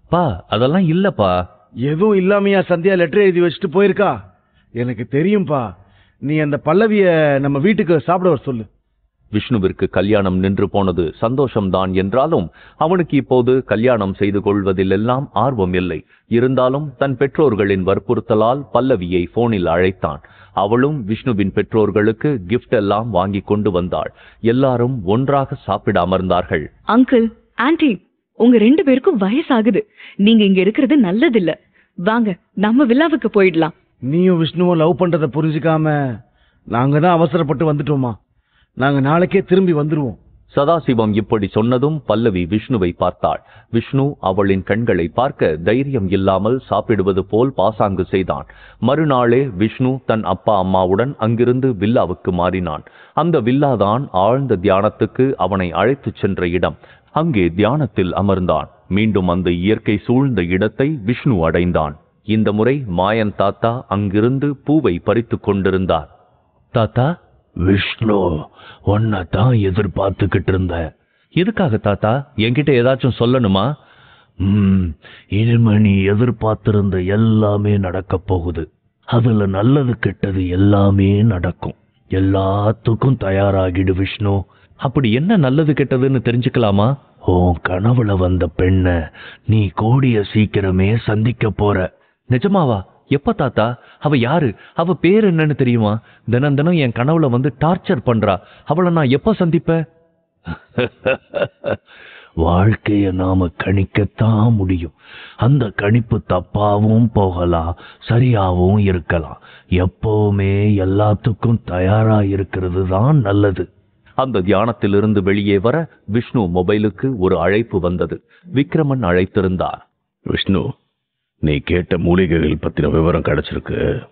பா அதெல்லாம் இல்லப்பா. எதுவும் இல்லாமையா சந்தியா லெட்டர் எழுதி வச்சுட்டு போயிருக்கா? எனக்கு தெரியும்பா நீ அந்த பல்லவிய நம்ம வீட்டுக்கு சாப்பிட வர சொல்லு. விஷ்ணுவிற்கு கல்யாணம் நின்று போனது சந்தோஷம்தான் என்றாலும் அவனுக்கு இப்போது கல்யாணம் செய்து கொள்வதிலெல்லாம் ஆர்வம் இல்லை. இருந்தாலும் தன் பெற்றோர்களின் வற்புறுத்தலால் பல்லவியை போனில் அழைத்தான். அவளும் விஷ்ணுவின் பெற்றோர்களுக்கு கிஃப்ட் எல்லாம் வாங்கி கொண்டு வந்தாள். எல்லாரும் ஒன்றாக சாப்பிட அமர்ந்தார்கள். அங்கிள் ஆன்ட்டி உங்க ரெண்டு பேருக்கும் வயசாகுது. நீங்க இங்க இருக்கிறது நல்லதில்ல. வாங்க நம்ம விழாவுக்கு போயிடலாம். நீயும் விஷ்ணுவும் லவ் பண்றத புரிஞ்சுக்காம நாங்க தான் அவசரப்பட்டு வந்துட்டோமா? நாங்க நாளைக்கே திரும்பி வந்துருவோம். சதாசிவம் இப்படி சொன்னதும் பல்லவி விஷ்ணுவை பார்த்தாள். விஷ்ணு அவளின் கண்களை பார்க்க தைரியம் இல்லாமல் சாப்பிடுவது போல் பாசாங்கு செய்தான். மறுநாளே விஷ்ணு தன் அப்பா அம்மாவுடன் அங்கிருந்து வில்லாவுக்கு மாறினான். அந்த வில்லாதான் ஆழ்ந்த தியானத்துக்கு அவனை அழைத்துச் சென்ற இடம். அங்கே தியானத்தில் அமர்ந்தான். மீண்டும் அந்த இயற்கை சூழ்ந்த இடத்தை விஷ்ணு அடைந்தான். இந்த முறை மாயன் தாத்தா அங்கிருந்து பூவை பறித்துக் கொண்டிருந்தார். தாத்தா விஷ்ணு உன்னை தான் எதிர்பார்த்துக்கிட்டு இருந்தேன் எதுக்காக தாத்தா? என்கிட்ட ஏதாச்சும் சொல்லணுமா? ம், இனிமே நீ எதிர்பார்த்திருந்த எல்லாமே நடக்கப் போகுது. அதுல நல்லது கெட்டது எல்லாமே நடக்கும். எல்லாத்துக்கும் தயாராகிடு விஷ்ணு. அப்படி என்ன நல்லது கெட்டதுன்னு தெரிஞ்சுக்கலாமா? உன் கனவுல வந்த பெண்ண நீ கோடிய சீக்கிரமே சந்திக்க போற. நிஜமாவா? எப்ப தாத்தா? அவ யாரு? அவ பேர் என்னன்னு தெரியுமா? தினம் தினம் என் கனவுல வந்து டார்ச்சர் பண்றா. அவளை நான் எப்ப சந்திப்பேன்? வாழ்க்கைய நாம கணிக்கத்தான் முடியும். அந்த கணிப்பு தப்பாவும் போகலாம் சரியாவும் இருக்கலாம். எப்பவுமே எல்லாத்துக்கும் தயாரா இருக்கிறது தான் நல்லது. அந்த தியானத்திலிருந்து வெளியே வர விஷ்ணு மொபைலுக்கு ஒரு அழைப்பு வந்தது. விக்ரமன் அழைத்திருந்தார். விஷ்ணு நீ கேட்ட மூலிகைகள் பத்தின விவரம் கிடைச்சிருக்கு.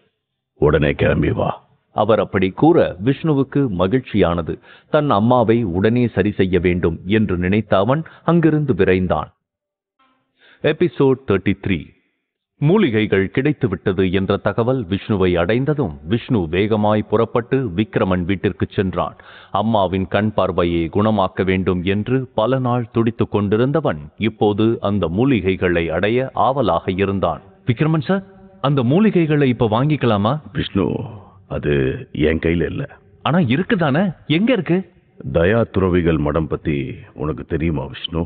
உடனே கிளம்பி வா. அவர் அப்படி கூற விஷ்ணுவுக்கு மகிழ்ச்சியானது. தன் அம்மாவை உடனே சரி செய்ய வேண்டும் என்று நினைத்த அவன் அங்கிருந்து விரைந்தான். எபிசோட் தேர்ட்டி த்ரீ மூலிகைகள் கிடைத்துவிட்டது என்ற தகவல் விஷ்ணுவை அடைந்ததும் விஷ்ணு வேகமாய் புறப்பட்டு விக்ரமன் வீட்டிற்கு சென்றான். அம்மாவின் கண் பார்வையை குணமாக்க வேண்டும் என்று பல நாள் துடித்துக் கொண்டிருந்தவன் இப்போது அந்த மூலிகைகளை அடைய ஆவலாக இருந்தான். விக்ரமன் சார் அந்த மூலிகைகளை இப்ப வாங்கிக்கலாமா? விஷ்ணு அது என் கையில இல்ல. ஆனா இருக்குதானே? எங்க இருக்கு? தயா துறவிகள் மடம் பத்தி உனக்கு தெரியுமா விஷ்ணு?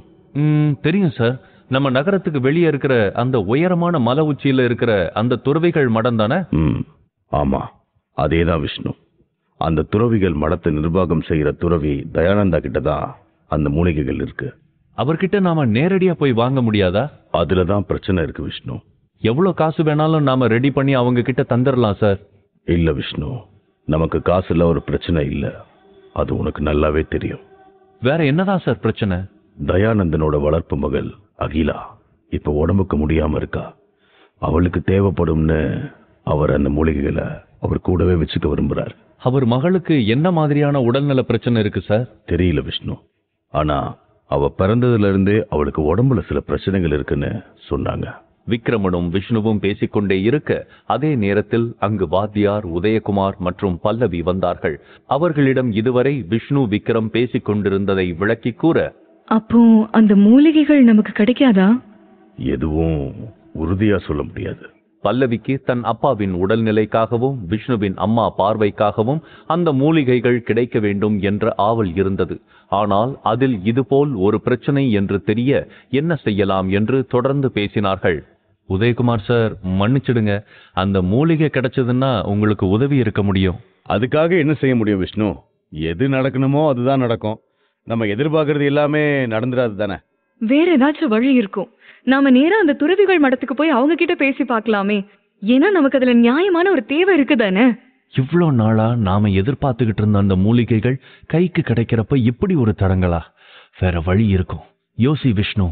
தெரியும் சார். நம்ம நகரத்துக்கு வெளியே இருக்கிற அந்த உயரமான மலை உச்சியில இருக்கிற அந்த துறவிகள் மடம் தானே? ஆமா. அதேதான் விஷ்ணு. அந்த துறவிகள் மடத்தை நிர்வாகம் செய்யற துறவி தயானந்தா கிட்ட தான் அந்த மூலிகைகள் இருக்கு. அவர்கிட்ட நாம நேரடியா போய் வாங்க முடியாதா? அதுல தான் பிரச்சனை இருக்கு விஷ்ணு. எவ்வளவு காசு வேணாலும் நாம ரெடி பண்ணி அவங்க கிட்ட தந்துடலாம் சார். இல்ல விஷ்ணு நமக்கு காசுல ஒரு பிரச்சனை இல்ல. அது உனக்கு நல்லாவே தெரியும். வேற என்னதான் சார் பிரச்சனை? தயானந்தனோட வளர்ப்பு மகள் அகிலா இப்ப உடம்புக்கு முடியாம இருக்கா? அவளுக்கு தேவைப்படும்னு அவர் அந்த மூலிகைகளை அவர் கூடவே வச்சுக்க விரும்புறார். அவர் மகளுக்கு என்ன மாதிரியான உடல்நல பிரச்சனை இருக்கு சார்? தெரியல விஷ்ணு. ஆனா அவ பிறந்ததுல இருந்தே அவளுக்கு உடம்புல சில பிரச்சனைகள் இருக்குன்னு சொன்னாங்க. விக்ரமனும் விஷ்ணுவும் பேசிக்கொண்டே இருக்க அதே நேரத்தில் அங்கு வாத்தியார் உதயகுமார் மற்றும் பல்லவி வந்தார்கள். அவர்களிடம் இதுவரை விஷ்ணு விக்ரம் பேசிக் கொண்டிருந்ததை விளக்கிக் கூற அப்போ அந்த மூலிகைகள் நமக்கு கிடைக்காதா? எதுவும் உறுதியா சொல்ல முடியாது. பல்லவிக்கு தன் அப்பாவின் உடல்நிலைக்காகவும் விஷ்ணுவின் அம்மா பார்வைக்காகவும் அந்த மூலிகைகள் கிடைக்க வேண்டும் என்ற ஆவல் இருந்தது. ஆனால் அதில் இதுபோல் ஒரு பிரச்சனை என்று தெரிய என்ன செய்யலாம் என்று தொடர்ந்து பேசினார்கள். உதயகுமார் சார் மன்னிச்சிடுங்க. அந்த மூலிகை கிடைச்சதுன்னா உங்களுக்கு உதவி இருக்க முடியும். அதுக்காக என்ன செய்ய முடியும் விஷ்ணு? எது நடக்கணுமோ அதுதான் நடக்கும். நம்ம எதிர்பார்க்கறது எல்லாமே நடந்துடாது தானே? வேற ஏதாச்சும் வழி இருக்கும். நாம நேரா அந்த துறவிகள் மடத்துக்கு போய் அவங்க கிட்ட பேசி பார்க்கலாமே. ஏன்னா நமக்கு அதுல நியாயமான ஒரு தேவை இருக்குதானே இவ்வளோ நாளா நாம எதிர்பார்த்துக்கிட்டு இருந்த அந்த மூலிகைகள் கைக்கு கிடைக்கிறப்ப இப்படி ஒரு தடங்களா? வேற வழி இருக்கும். யோசி விஷ்ணு.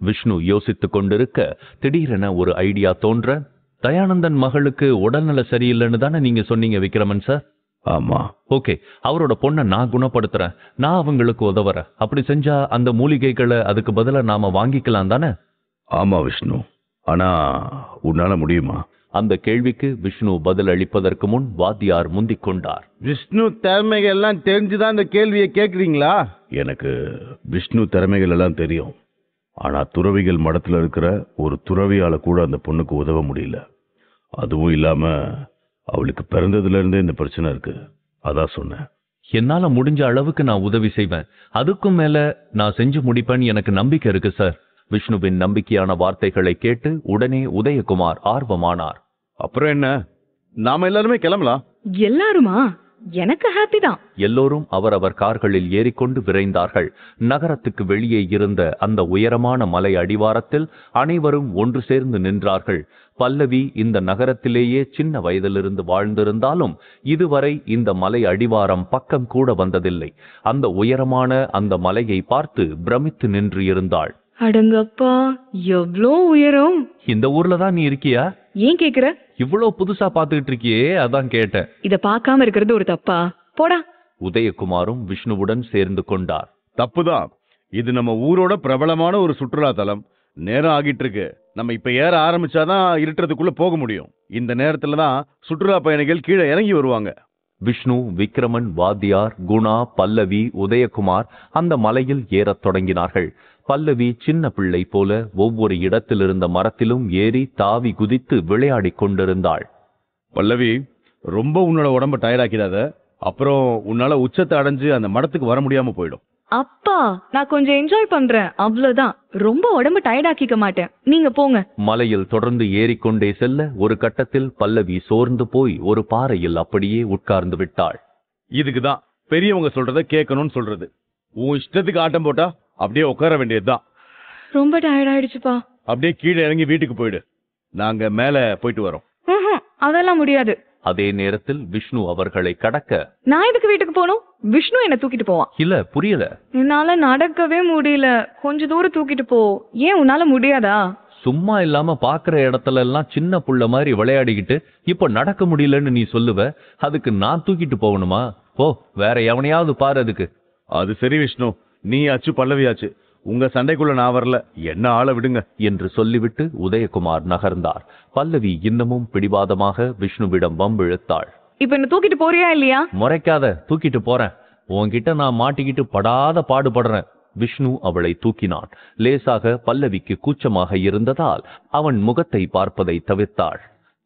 விஷ்ணு யோசித்துக் கொண்டிருக்க திடீரென ஒரு ஐடியா தோன்ற தயானந்தன் மகளுக்கு உடல்நல சரியில்லைன்னு தானே நீங்க சொன்னீங்க விக்ரமன் சார்? ஆமா. ஓகே. அவரோட பொண்ணை நான் குணப்படுத்துறேன். நான் அவங்களுக்கு உதவுறேன். அப்படி செஞ்சா அந்த மூலிகைகளை அதுக்கு பதிலா நாம வாங்கிக்கலாம் தானே? ஆமா விஷ்ணு. ஆனா உன்னால முடியுமா? அந்த கேள்விக்கு விஷ்ணு பதில் அளிப்பதற்கு முன் வாத்தியார் முந்திக் கொண்டார். விஷ்ணு திறமைகள் எல்லாம் தெரிஞ்சுதான் இந்த கேள்வியை கேட்குறீங்களா எனக்கு விஷ்ணு திறமைகள் எல்லாம் தெரியும். ஆனா துறவிகள் மடத்துல இருக்கிற ஒரு துறவியால கூட அந்த பொண்ணுக்கு உதவ முடியல. அதுவும் இல்லாம அவளுக்கு பிறந்ததுல இருந்தே இந்த பிரச்சனை இருக்கு. அதான் சொன்னேன். என்னால முடிஞ்ச அளவுக்கு நான் உதவி செய்வேன். அதுக்கும் மேல நான் செஞ்சு முடிப்பேன்னு எனக்கு நம்பிக்கை இருக்கு சார். விஷ்ணுவின் நம்பிக்கையான வார்த்தைகளை கேட்டு உடனே உதயகுமார் ஆர்வமானார். அப்புறம் என்ன? நாம எல்லாருமே கிளம்பலாம். எல்லாருமா? எனக்கு ஹாப்பி தான். எல்லோரும் அவரவர் கார்களில் ஏறிக்கொண்டு விரைந்தார்கள். நகரத்துக்கு வெளியே இருந்த அந்த உயரமான மலை அடிவாரத்தில் அனைவரும் ஒன்று சேர்ந்து நின்றார்கள். பல்லவி இந்த நகரத்திலேயே சின்ன வயதிலிருந்து வாழ்ந்திருந்தாலும் இதுவரை இந்த மலை அடிவாரம் பக்கம் கூட வந்ததில்லை. அந்த உயரமான அந்த மலையை பார்த்து பிரமித்து நின்று இருந்தாள் அடங்கப்பா எவ்ளோ உயரம்? இந்த ஊர்ல தான் நீ இருக்கியா? ஏன் கேக்குற? இவ்வளோ புதுசா பார்த்துக்கிட்டு இருக்கியே அதான் கேட்டேன். இத பார்க்காம இருக்கிறது ஒரு தப்பா? போடா. உதயகுமாரும் விஷ்ணுவுடன் சேர்ந்து கொண்டார். தப்புதான். இது நம்ம ஊரோட பிரபலமான ஒரு சுற்றுலா தலம் நேரம் ஆகிட்டு இருக்கு நம்ம இப்ப ஏற ஆரம்பிச்சாதான் இருட்டுறதுக்குள்ள போக முடியும். இந்த நேரத்துல தான் சுற்றுலா பயணிகள் கீழே இறங்கி வருவாங்க. விஷ்ணு விக்ரமன் வாத்தியார் குணா பல்லவி உதயகுமார் அந்த மலையில் ஏறத் தொடங்கினார்கள். பல்லவி சின்ன பிள்ளை போல ஒவ்வொரு இடத்திலிருந்த மரத்திலும் ஏறி தாவி குதித்து விளையாடிக் கொண்டிருந்தாள். பல்லவி ரொம்ப உன்னோட உடம்ப டயர்டாக்கிடாத அப்புறம் உன்னால உச்சத்தை அடைஞ்சு அந்த மடத்துக்கு வர முடியாம போயிடும். அப்பா நான் கொஞ்சம் என்ஜாய் பண்றேன். அவ்வளவுதான். ரொம்ப உடம்பு டயர்ட் ஆக்கிக்க மாட்டேன். நீங்க போங்க. மலையில் தொடர்ந்து ஏறிக்கொண்டே செல்ல ஒரு கட்டத்தில் பல்லவி சோர்ந்து போய் ஒரு பாறையில் அப்படியே உட்கார்ந்து விட்டாள். இதுக்கு தான் பெரியவங்க சொல்றத கேட்கணும்னு சொல்றது. உன் இஷ்டத்துக்கு ஆட்டம் போட்டா அப்படியே உட்கார வேண்டியதுதான். ரொம்ப டயர்ட் ஆயிடுச்சுப்பா. அப்படியே கீழே இறங்கி வீட்டுக்கு போயிடு. நாங்க மேல போயிட்டு வரோம். அதெல்லாம் முடியாது. அதே நேரத்தில் விஷ்ணு அவர்களை கடக்க நான் எதுக்கு வீட்டுக்கு போகணும்? விஷ்ணு என்ன தூக்கிட்டு போவான். இல்ல புரியல. என்னால நடக்கவே முடியல. கொஞ்ச தூரம் தூக்கிட்டு போ. ஏன் உன்னால முடியாதா? சும்மா இல்லாம பாக்குற இடத்துல எல்லாம் சின்ன புள்ள மாதிரி விளையாடிக்கிட்டு இப்ப நடக்க முடியலன்னு நீ சொல்லுவ? அதுக்கு நான் தூக்கிட்டு போகணுமா? போ வேற எவனையாவது பாரு அதுக்கு. அது சரி விஷ்ணு. நீ ஆச்சு பல்லவியாச்சு உங்க சண்டைக்குள்ள நான் வரல என்ன ஆளை விடுங்க என்று சொல்லிவிட்டு உதயகுமார் நகர்ந்தார். பல்லவி இன்னமும் பிடிவாதமாக விஷ்ணுவிடம் வம்பிழுத்தாள். இப்ப என்ன தூக்கிட்டு போறியா இல்லையா? முறைக்காத தூக்கிட்டு போறேன். உன்கிட்ட நான் மாட்டிக்கிட்டு படாத பாடுபடுறேன். விஷ்ணு அவளை தூக்கினான். லேசாக பல்லவிக்கு கூச்சமாக இருந்ததால் அவன் முகத்தை பார்ப்பதை தவிர்த்தாள்.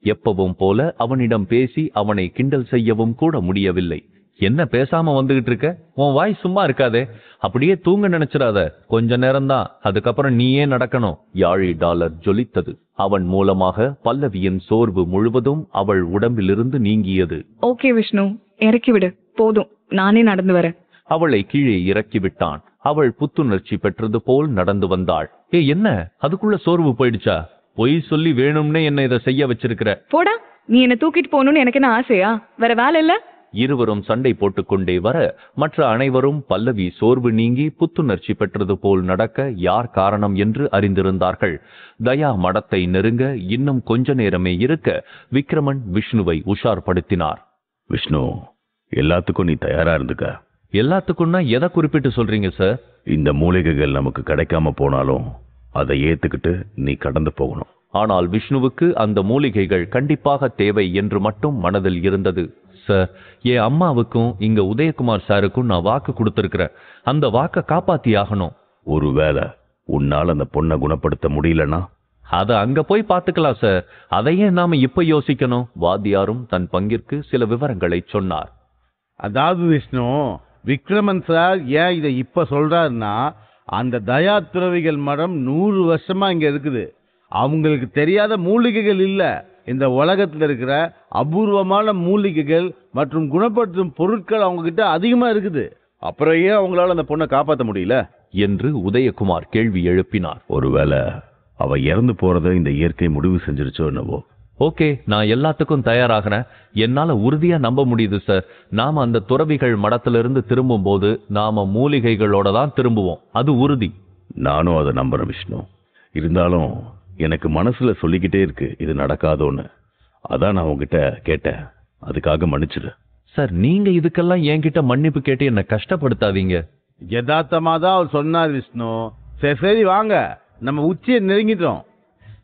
எப்பவும் போல அவனிடம் பேசி அவனை கிண்டல் செய்யவும் கூட முடியவில்லை. என்ன பேசாம வந்துகிட்டு இருக்க? உன் வாய் சும்மா இருக்காதே. அப்படியே தூங்க நினைச்சிடாத. கொஞ்ச நேரம்தான். அதுக்கப்புறம் நீயே நடக்கணும். யாழி டாலர் ஜொலித்தது. அவன் மூலமாக பல்லவியின் சோர்வு முழுவதும் அவள் உடம்பிலிருந்து நீங்கியது. ஓகே விஷ்ணு. இறக்கி விடு. போதும். நானே நடந்து வரேன். அவளை கீழே இறக்கிவிட்டான் அவள் புத்துணர்ச்சி பெற்றது போல் நடந்து வந்தாள். ஏ என்ன? அதுக்குள்ள சோர்வு போயிடுச்சா? பொய் சொல்லி வேணும்னே என்ன இதை செய்ய வச்சிருக்கிற? போடா. நீ என்ன தூக்கிட்டு போகணும்னு எனக்கு என்ன ஆசையா? வேற வேலை இல்ல? இருவரும் சண்டை போட்டுக்கொண்டே வர மற்ற அனைவரும் பல்லவி சோர்வு நீங்கி புத்துணர்ச்சி பெற்றது போல் நடக்க யார் காரணம் என்று அறிந்திருந்தார்கள். தயா மடத்தை நெருங்க இன்னும் கொஞ்ச நேரமே இருக்க விக்ரமன் விஷ்ணுவை உஷார்படுத்தினார். விஷ்ணு எல்லாத்துக்கும் நீ தயாரா இருந்துக்க. எல்லாத்துக்கும்னா எதை குறிப்பிட்டு சொல்றீங்க சார் இந்த மூலிகைகள் நமக்கு கிடைக்காம போனாலும் அதை ஏத்துக்கிட்டு நீ கடந்து போகணும். ஆனால் விஷ்ணுவுக்கு அந்த மூலிகைகள் கண்டிப்பாக தேவை என்று மட்டும் மனதில் இருந்தது. சார் என் அம்மாவுக்கும் இங்க உதயகுமார் சாருக்கும் நான் வாக்கு கொடுத்திருக்கிறேன். அந்த வாக்கை காப்பாத்தி ஆகணும். ஒருவேளை உன்னால் அந்த பொண்ணை குணப்படுத்த முடியலன்னா அத அங்க போய் பார்த்துக்கலாம் சார். அதையே நாம இப்ப யோசிக்கணும். வாத்தியாரும் தன் பங்கிற்கு சில விவரங்களை சொன்னார். அதாவது விஷ்ணு விக்ரமன் சார் ஏன் இதை இப்ப சொல்றாருன்னா அந்த தயா துறவிகள் மடம் நூறு வருஷமா இங்க இருக்குது. அவங்களுக்கு தெரியாத மூலிகைகள் இல்ல. இந்த உலகத்துல இருக்கிற அபூர்வமான மூலிகைகள் மற்றும் குணப்படுத்தும் பொருட்கள் அவங்க கிட்ட அதிகமா இருக்குது. அப்புறம் ஏன் அவங்களால அந்த பொண்ணை காப்பாத்த முடியல? என்று உதயகுமார் கேள்வி எழுப்பினார். ஒருவேளை அவ இறந்து போறத இந்த இயற்கை முடிவு செஞ்சிருச்சோ என்னவோ. ஓகே நான் எல்லாத்துக்கும் தயாராகிறேன். என்னால உறுதியா நம்ப முடியுது சார். நாம அந்த துறவிகள் மடத்திலிருந்து திரும்பும் போது நாம மூலிகைகளோட தான் திரும்புவோம். அது உறுதி. நானும் அதை நம்புறேன் விஷ்ணு. இருந்தாலும் எனக்கு மனசுல சொல்லிக்கிட்டே இருக்கு இது நடக்காதோன்னு. அதான் நான் உங்ககிட்ட கேட்டேன். அதுக்காக மன்னிச்சிடு சார் நீங்க இதுக்கெல்லாம் என்கிட்ட மன்னிப்பு கேட்டு என்ன கஷ்டப்படுத்தாதீங்க. யதார்த்தமா தான் அவர் சொன்னார் விஷ்ணு. சரி சரி வாங்க. நம்ம உச்சியை நெருங்கிட்டோம்.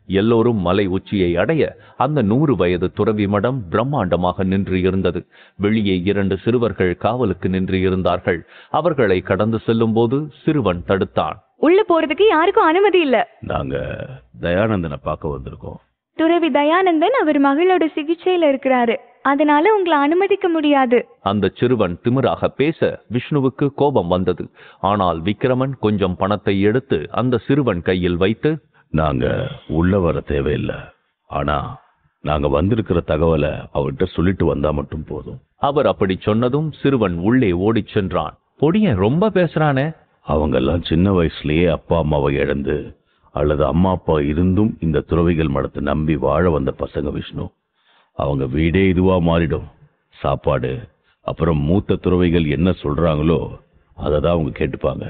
எல்லோரும் மலை உச்சியை அடைய அந்த நூறு வயது துறவி மடம் பிரம்மாண்டமாக நின்று இருந்தது. வெளியே இரண்டு சிறுவர்கள் காவலுக்கு நின்று இருந்தார்கள். அவர்களை கடந்து செல்லும் போது சிறுவன் தடுத்தான். உள்ள போறதுக்கு யாருக்கும் அனுமதி இல்ல. நாங்க தயானந்தனை பார்க்க வந்திருக்கோம். துறவி தயானந்தன் அவர் மகளோட சிகிச்சையில இருக்கிறாரு. அதனால உங்களை அனுமதிக்க முடியாது. அந்த சிறுவன் திமிராக பேச விஷ்ணுவுக்கு கோபம் வந்தது. ஆனால் விக்ரமன் கொஞ்சம் பணத்தை எடுத்து அந்த சிறுவன் கையில் வைத்து நாங்க உள்ள வர தேவையில்லை. ஆனா நாங்க வந்திருக்கிற தகவலை அவர்கிட்ட சொல்லிட்டு வந்தா மட்டும் போதும். அவர் அப்படி சொன்னதும் சிறுவன் உள்ளே ஓடிச் சென்றான். பொடியன் ரொம்ப பேசுறானே. அவங்கெல்லாம் சின்ன வயசுலேயே அப்பா அம்மாவை இழந்து அல்லது அம்மா அப்பா இருந்தும் இந்த துறவிகள் மடத்தை நம்பி வாழ வந்த பசங்க விஷ்ணு. அவங்க வீடே இதுவாக மாறிடும். சாப்பாடு அப்புறம் மூத்த துறவிகள் என்ன சொல்கிறாங்களோ அதை தான் அவங்க கேட்டுப்பாங்க.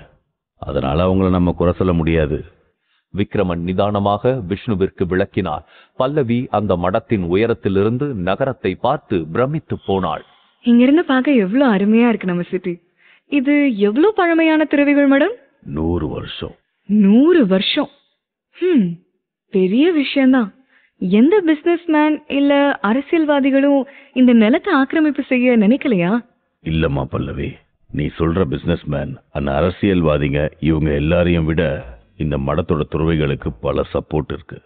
அதனால் அவங்கள நம்ம குறை சொல்ல முடியாது. விக்ரமன் நிதானமாக விஷ்ணுவிற்கு விளக்கினார். பல்லவி அந்த மடத்தின் உயரத்திலிருந்து நகரத்தை பார்த்து பிரமித்து போனாள். இங்கிருந்து பார்க்க எவ்வளோ அருமையா இருக்கு நம்ம சிட்டி இது எவ்வளவு பழமையான துறவிகள் மேடம்? நூறு வருஷம். நூறு வருஷம். ஹம் பெரிய விஷயம்தான். எந்த பிசினஸ்மேன் இல்ல அரசியல்வாதிகளும் இந்த நிலத்தை ஆக்கிரமிப்பு செய்ய நினைக்கலையா? இல்லம்மா பல்லவி நீ சொல்ற பிசினஸ்மேன் அந்த அரசியல்வாதிங்க இவங்க எல்லாரையும் விட இந்த மடத்தோட துறவிகளுக்கு பல சப்போர்ட் இருக்கு.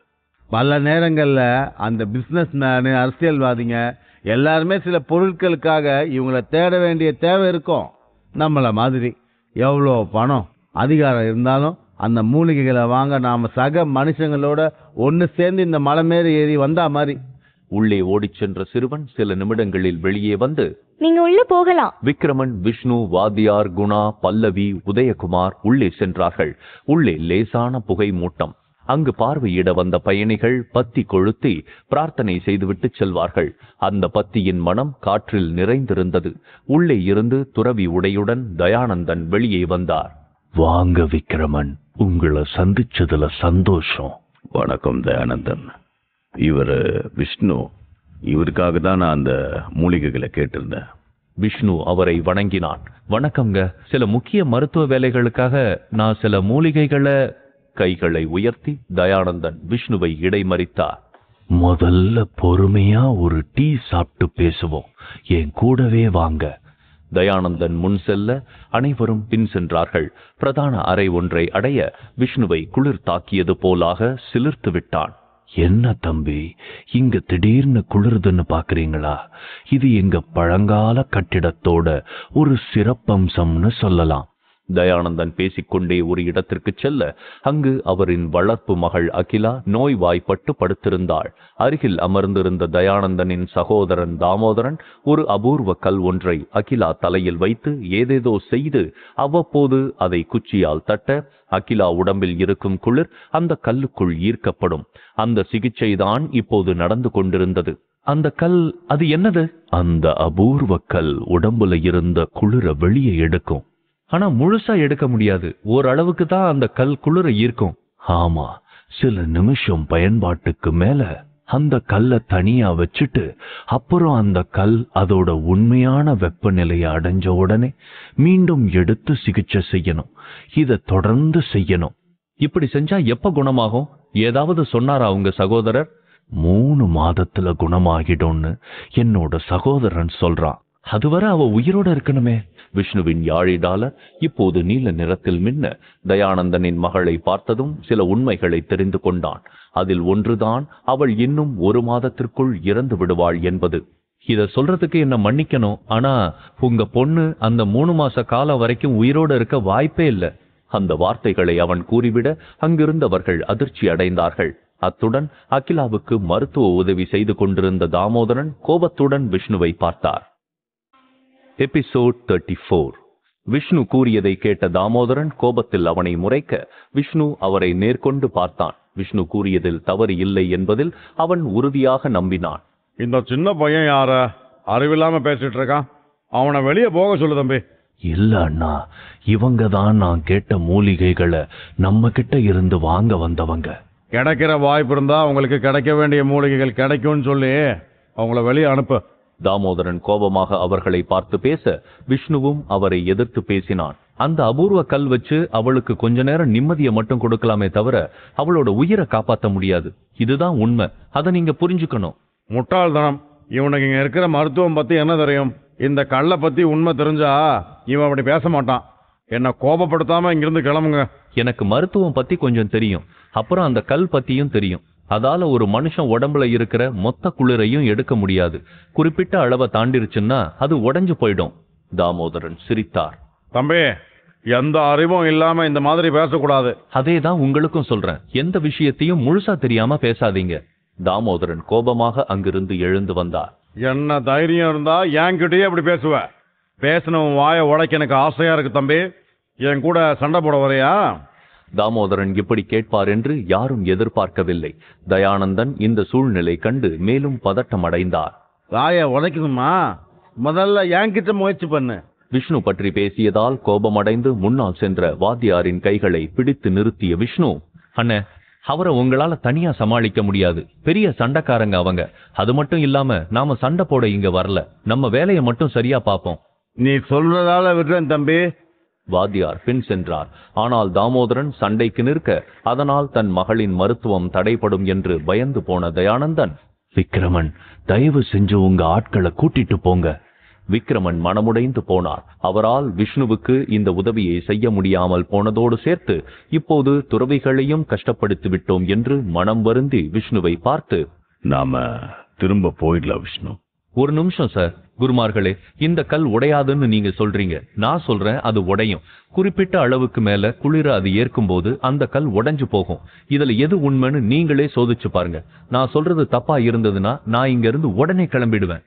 பல நேரங்கள்ல அந்த பிசினஸ் மேனு அரசியல்வாதிங்க எல்லாருமே சில பொருட்களுக்காக இவங்கள தேட வேண்டிய தேவை இருக்கும். நம்மள மாதிரி எவ்வளோ பணம் அதிகாரம் இருந்தாலும் அந்த மூலிகைகளை வாங்க நாம சக மனுஷங்களோட ஒன்று சேர்ந்து இந்த மலை மேலே ஏறி வந்தா மாதிரி. உள்ளே ஓடிச் சென்ற சிறுவன் சில நிமிடங்களில் வெளியே வந்து நீங்க உள்ள போகலாம். விக்ரமன் விஷ்ணு வாத்தியார் குணா பல்லவி உதயகுமார் உள்ளே சென்றார்கள். உள்ளே லேசான புகை மூட்டம். அங்கு பார்வையிட வந்த பயணிகள் பத்தி கொளுத்தி பிரார்த்தனை செய்துவிட்டு செல்வார்கள். அந்த பத்தியின் மனம் காற்றில் நிறைந்திருந்தது. உள்ளே இருந்து துறவி உடையுடன் தயானந்தன் வெளியே வந்தார். வாங்க விக்ரமன் உங்களை சந்திச்சதுல சந்தோஷம். வணக்கம் தயானந்தன். இவர் விஷ்ணு. இவருக்காக தான் நான் அந்த மூலிகைகளை கேட்டிருந்தேன். விஷ்ணு அவரை வணங்கினான். வணக்கம்ங்க. சில முக்கிய மருத்துவ வேலைகளுக்காக நான் சில மூலிகைகளை கைகளை உயர்த்தி தயானந்தன் விஷ்ணுவை இடைமறித்தார். முதல்ல பொறுமையா ஒரு டீ சாப்பிட்டு பேசுவோம். என் கூடவே வாங்க. தயானந்தன் முன் செல்ல அனைவரும் பின் சென்றார்கள். பிரதான அறை ஒன்றை அடைய விஷ்ணுவை குளிர் தாக்கியது போலாக சிலிர்த்து விட்டான். என்ன தம்பி இங்க திடீர்னு குளிருதுன்னு பாக்குறீங்களா? இது எங்க பழங்கால கட்டிடத்தோட ஒரு சிறப்பம்சம்னு சொல்லலாம். தயானந்தன் பேசிக்கொண்டே ஒரு இடத்திற்கு செல்ல அங்கு அவரின் வளர்ப்பு மகள் அகிலா நோய்வாய்ப்பட்டு படுத்திருந்தாள். அருகில் அமர்ந்திருந்த தயானந்தனின் சகோதரன் தாமோதரன் ஒரு அபூர்வ கல் ஒன்றை அகிலா தலையில் வைத்து ஏதேதோ செய்து அவ்வப்போது அதை குச்சியால் தட்ட அகிலா உடம்பில் இருக்கும் குளிர் அந்த கல்லுக்குள் ஈர்க்கப்படும். அந்த சிகிச்சைதான் இப்போது நடந்து கொண்டிருந்தது. அந்த கல் அது என்னது? அந்த அபூர்வ கல் உடம்புல இருந்த குளிர வெளியே எடுக்கும். ஆனா முழுசா எடுக்க முடியாது. ஓரளவுக்கு தான் அந்த கல் குளிர ஈர்க்கும். ஆமா சில நிமிஷம் பயன்பாட்டுக்கு மேல அந்த கல்லை தனியா வச்சுட்டு அப்புறம் அந்த கல் அதோட உண்மையான வெப்பநிலையை அடைஞ்ச உடனே மீண்டும் எடுத்து சிகிச்சை செய்யணும். இதை தொடர்ந்து செய்யணும். இப்படி செஞ்சா எப்ப குணமாகும்? ஏதாவது சொன்னாரா உங்க சகோதரர்? மூணு மாதத்துல குணமாகிடும்னு என்னோட சகோதரன் சொல்றான். அதுவரை அவ உயிரோட இருக்கணுமே. விஷ்ணுவின் யாழிடால இப்போது நீல நிறத்தில் மின்ன தயானந்தனின் மகளை பார்த்ததும் சில உண்மைகளை தெரிந்து கொண்டான். அதில் ஒன்றுதான் அவள் இன்னும் ஒரு மாதத்திற்குள் இறந்து விடுவாள் என்பது. இத சொல்றதுக்கு என்ன மன்னிக்கணும்? ஆனா உங்க பொண்ணு அந்த மூணு மாச காலம் வரைக்கும் உயிரோட இருக்க வாய்ப்பே இல்ல. அந்த வார்த்தைகளை அவன் கூறிவிட அங்கிருந்தவர்கள் அதிர்ச்சி அடைந்தார்கள். அத்துடன் அகிலாவுக்கு மருத்துவ உதவி செய்து கொண்டிருந்த தாமோதரன் கோபத்துடன் விஷ்ணுவை பார்த்தார். எபிசோட் தேர்ட்டி ஃபோர் விஷ்ணு கூறியதை கேட்ட தாமோதரன் கோபத்தில் அவனை முறைக்க விஷ்ணு அவரை நேர்கொண்டு பார்த்தான். விஷ்ணு கூறியதில் தவறு இல்லை என்பதில் அவன் உறுதியாக நம்பினான். இந்த சின்ன பையன் யார? அறிவில்லாம பேசிட்டு இருக்கான். அவனை வெளியே போக சொல்லு தம்பி. இல்ல அண்ணா இவங்க தான் நான் கேட்ட மூலிகைகளை நம்ம கிட்ட இருந்து வாங்க வந்தவங்க. கிடைக்கிற வாய்ப்பு இருந்தா உங்களுக்கு கிடைக்க வேண்டிய மூலிகைகள் கிடைக்கும்னு சொல்லி அவங்கள வெளியே அனுப்பு. தாமோதரன் கோபமாக அவர்களை பார்த்து பேச விஷ்ணுவும் அவரை எதிர்த்து பேசினான். அந்த அபூர்வ கல் வச்சு அவளுக்கு கொஞ்ச நேரம் நிம்மதியை மட்டும் கொடுக்கலாமே தவிர அவளோட உயிரை காப்பாத்த முடியாது. இதுதான் உண்மை. அதை நீங்க புரிஞ்சுக்கணும். முட்டாள்தனம். இவனுக்கு இங்க இருக்கிற மருத்துவம் பத்தி என்ன தெரியும்? இந்த கல்லை பத்தி உண்மை தெரிஞ்சா இவன் அப்படி பேச மாட்டான். என்ன கோபப்படுத்தாம இங்கிருந்து கிளம்புங்க. எனக்கு மருத்துவம் பத்தி கொஞ்சம் தெரியும். அப்புறம் அந்த கல் பத்தியும் தெரியும். அதால ஒரு மனுஷன் உடம்புல இருக்கிற மொத்த குளிரையும் எடுக்க முடியாது. குறிப்பிட்ட அளவை தாண்டிருச்சுன்னா அது உடைஞ்சு போயிடும். தாமோதரன் சிரித்தார். தம்பி எந்த அறிவும் இல்லாம இந்த மாதிரி பேசக்கூடாது. அதே தான் உங்களுக்கும் சொல்றேன். எந்த விஷயத்தையும் முழுசா தெரியாம பேசாதீங்க. தாமோதரன் கோபமாக அங்கிருந்து எழுந்து வந்தார். என்ன தைரியம் இருந்தா என்கிட்டயே அப்படி பேசுவ. பேசினவன் வாயை உடைக்க எனக்கு ஆசையா இருக்கு தம்பி. என் கூட சண்டை போட வரையா? தாமோதரன் இப்படி கேட்பார் என்று யாரும் எதிர்பார்க்கவில்லை. தயானந்தன் இந்த சூழ்நிலை கண்டு மேலும் பதட்டம் அடைந்தார் வாயை உடைக்கணுமா முதல்ல என்கிட்ட முயற்சி பண்ணு. விஷ்ணு பற்றி பேசியதால் கோபமடைந்து முன்னால் சென்ற வாத்தியாரின் கைகளை பிடித்து நிறுத்திய விஷ்ணு அண்ணே அவரை உங்களால தனியா சமாளிக்க முடியாது. பெரிய சண்டைக்காரங்க அவங்க. அது மட்டும் இல்லாம நாம சண்டை போட இங்க வரல. நம்ம வேலையை மட்டும் சரியா பார்ப்போம். நீ சொல்றதால விடுறேன் தம்பி. வாத்தியார் பின் சென்றார். ஆனால் தாமோதரன் சண்டைக்கு நிற்க அதனால் தன் மகளின் மருத்துவம் தடைப்படும் என்று பயந்து போன தயானந்தன் விக்ரமன் தயவு செஞ்சு உங்க ஆட்களை கூட்டிட்டு போங்க. விக்ரமன் மனமுடைந்து போனார். அவரால் விஷ்ணுவுக்கு இந்த உதவியை செய்ய முடியாமல் போனதோடு சேர்த்து இப்போது துறவிகளையும் கஷ்டப்படுத்தி விட்டோம் என்று மனம் வருந்தி விஷ்ணுவை பார்த்து நாம திரும்ப போயிடலாம் விஷ்ணு. ஒரு நிமிஷம் சார். குருமார்களே இந்த கல் உடையாதுன்னு நீங்க சொல்றீங்க. நான் சொல்றேன் அது உடையும். குறிப்பிட்ட அளவுக்கு மேல குளிர அது ஏற்கும்போது அந்த கல் உடைஞ்சு போகும். இதுல எது உண்மைன்னு நீங்களே சோதிச்சு பாருங்க. நான் சொல்றது தப்பா இருந்ததுன்னா நான் இங்க இருந்து உடனே கிளம்பிடுவேன்.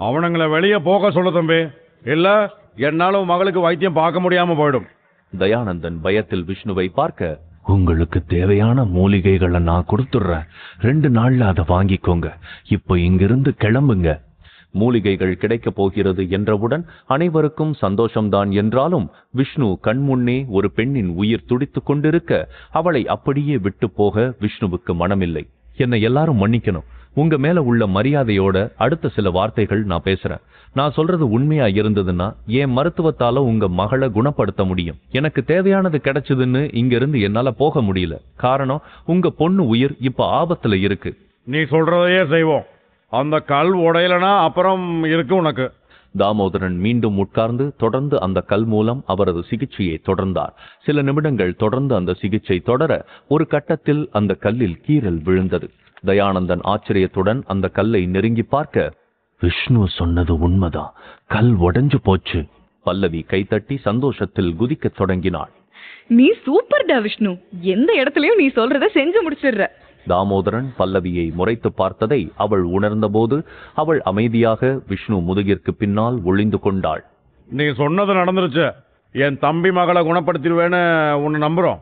அவனுங்களை வெளியே போக சொல்ல தம்பி. இல்ல என்னால மகளுக்கு வைத்தியம் பார்க்க முடியாம போயிடும். தயானந்தன் பயத்தில் விஷ்ணுவை பார்க்க உங்களுக்கு தேவையான மூலிகைகளை நான் கொடுத்துடுறேன். ரெண்டு நாள்ல அதை வாங்கிக்கோங்க. இப்போ இங்கிருந்து கிளம்புங்க. மூலிகைகள் கிடைக்கப் போகிறது என்றவுடன் அனைவருக்கும் சந்தோஷம்தான் என்றாலும் விஷ்ணு கண்முன்னே ஒரு பெண்ணின் உயிர் துடித்துக் கொண்டிருக்க அவளை அப்படியே விட்டு போக விஷ்ணுவுக்கு மனமில்லை. என்னை எல்லாரும் மன்னிக்கணும். உங்க மேல உள்ள மரியாதையோட அடுத்த சில வார்த்தைகள் நான் பேசுறேன். நான் சொல்றது உண்மையா இருந்ததுன்னா என் மருத்துவத்தால உங்க மகளை குணப்படுத்த முடியும். எனக்கு தேவையானது கிடைச்சதுன்னு இங்க இருந்து என்னால போக முடியல. காரணம் உங்க பொண்ணு உயிர் இப்ப ஆபத்துல இருக்கு. நீ சொல்றதையே செய்வோம். அந்த கல் உடையலனா அப்புறம் இருக்கு உனக்கு. தாமோதரன் மீண்டும் உட்கார்ந்து தொடர்ந்து அந்த கல் மூலம் அவரது சிகிச்சையை தொடர்ந்தார். சில நிமிடங்கள் தொடர்ந்து அந்த சிகிச்சை தொடர ஒரு கட்டத்தில் அந்த கல்லில் கீறல் விழுந்தது. தயானந்தன் ஆச்சரியத்துடன் அந்த கல்லை நெருங்கி பார்க்க விஷ்ணு சொன்னது உண்மைதான் கல் உடைஞ்சு போச்சு. பல்லவி கைத்தட்டி சந்தோஷத்தில் குதிக்கத் தொடங்கினாள். நீ சூப்பர்டா விஷ்ணு. எந்த இடத்துலயும் நீ சொல்றத செஞ்சு முடிச்சிடுற. தாமோதரன் பல்லவியை முறைத்து பார்த்ததை அவள் உணர்ந்தபோது அவள் அமைதியாக விஷ்ணு முதுகிற்கு பின்னால் ஒளிந்து கொண்டாள். நீ சொன்னது நடந்துருச்சு. என் தம்பி மகளை குணப்படுத்திடுவேன்னு உன்னை நம்புறோம்.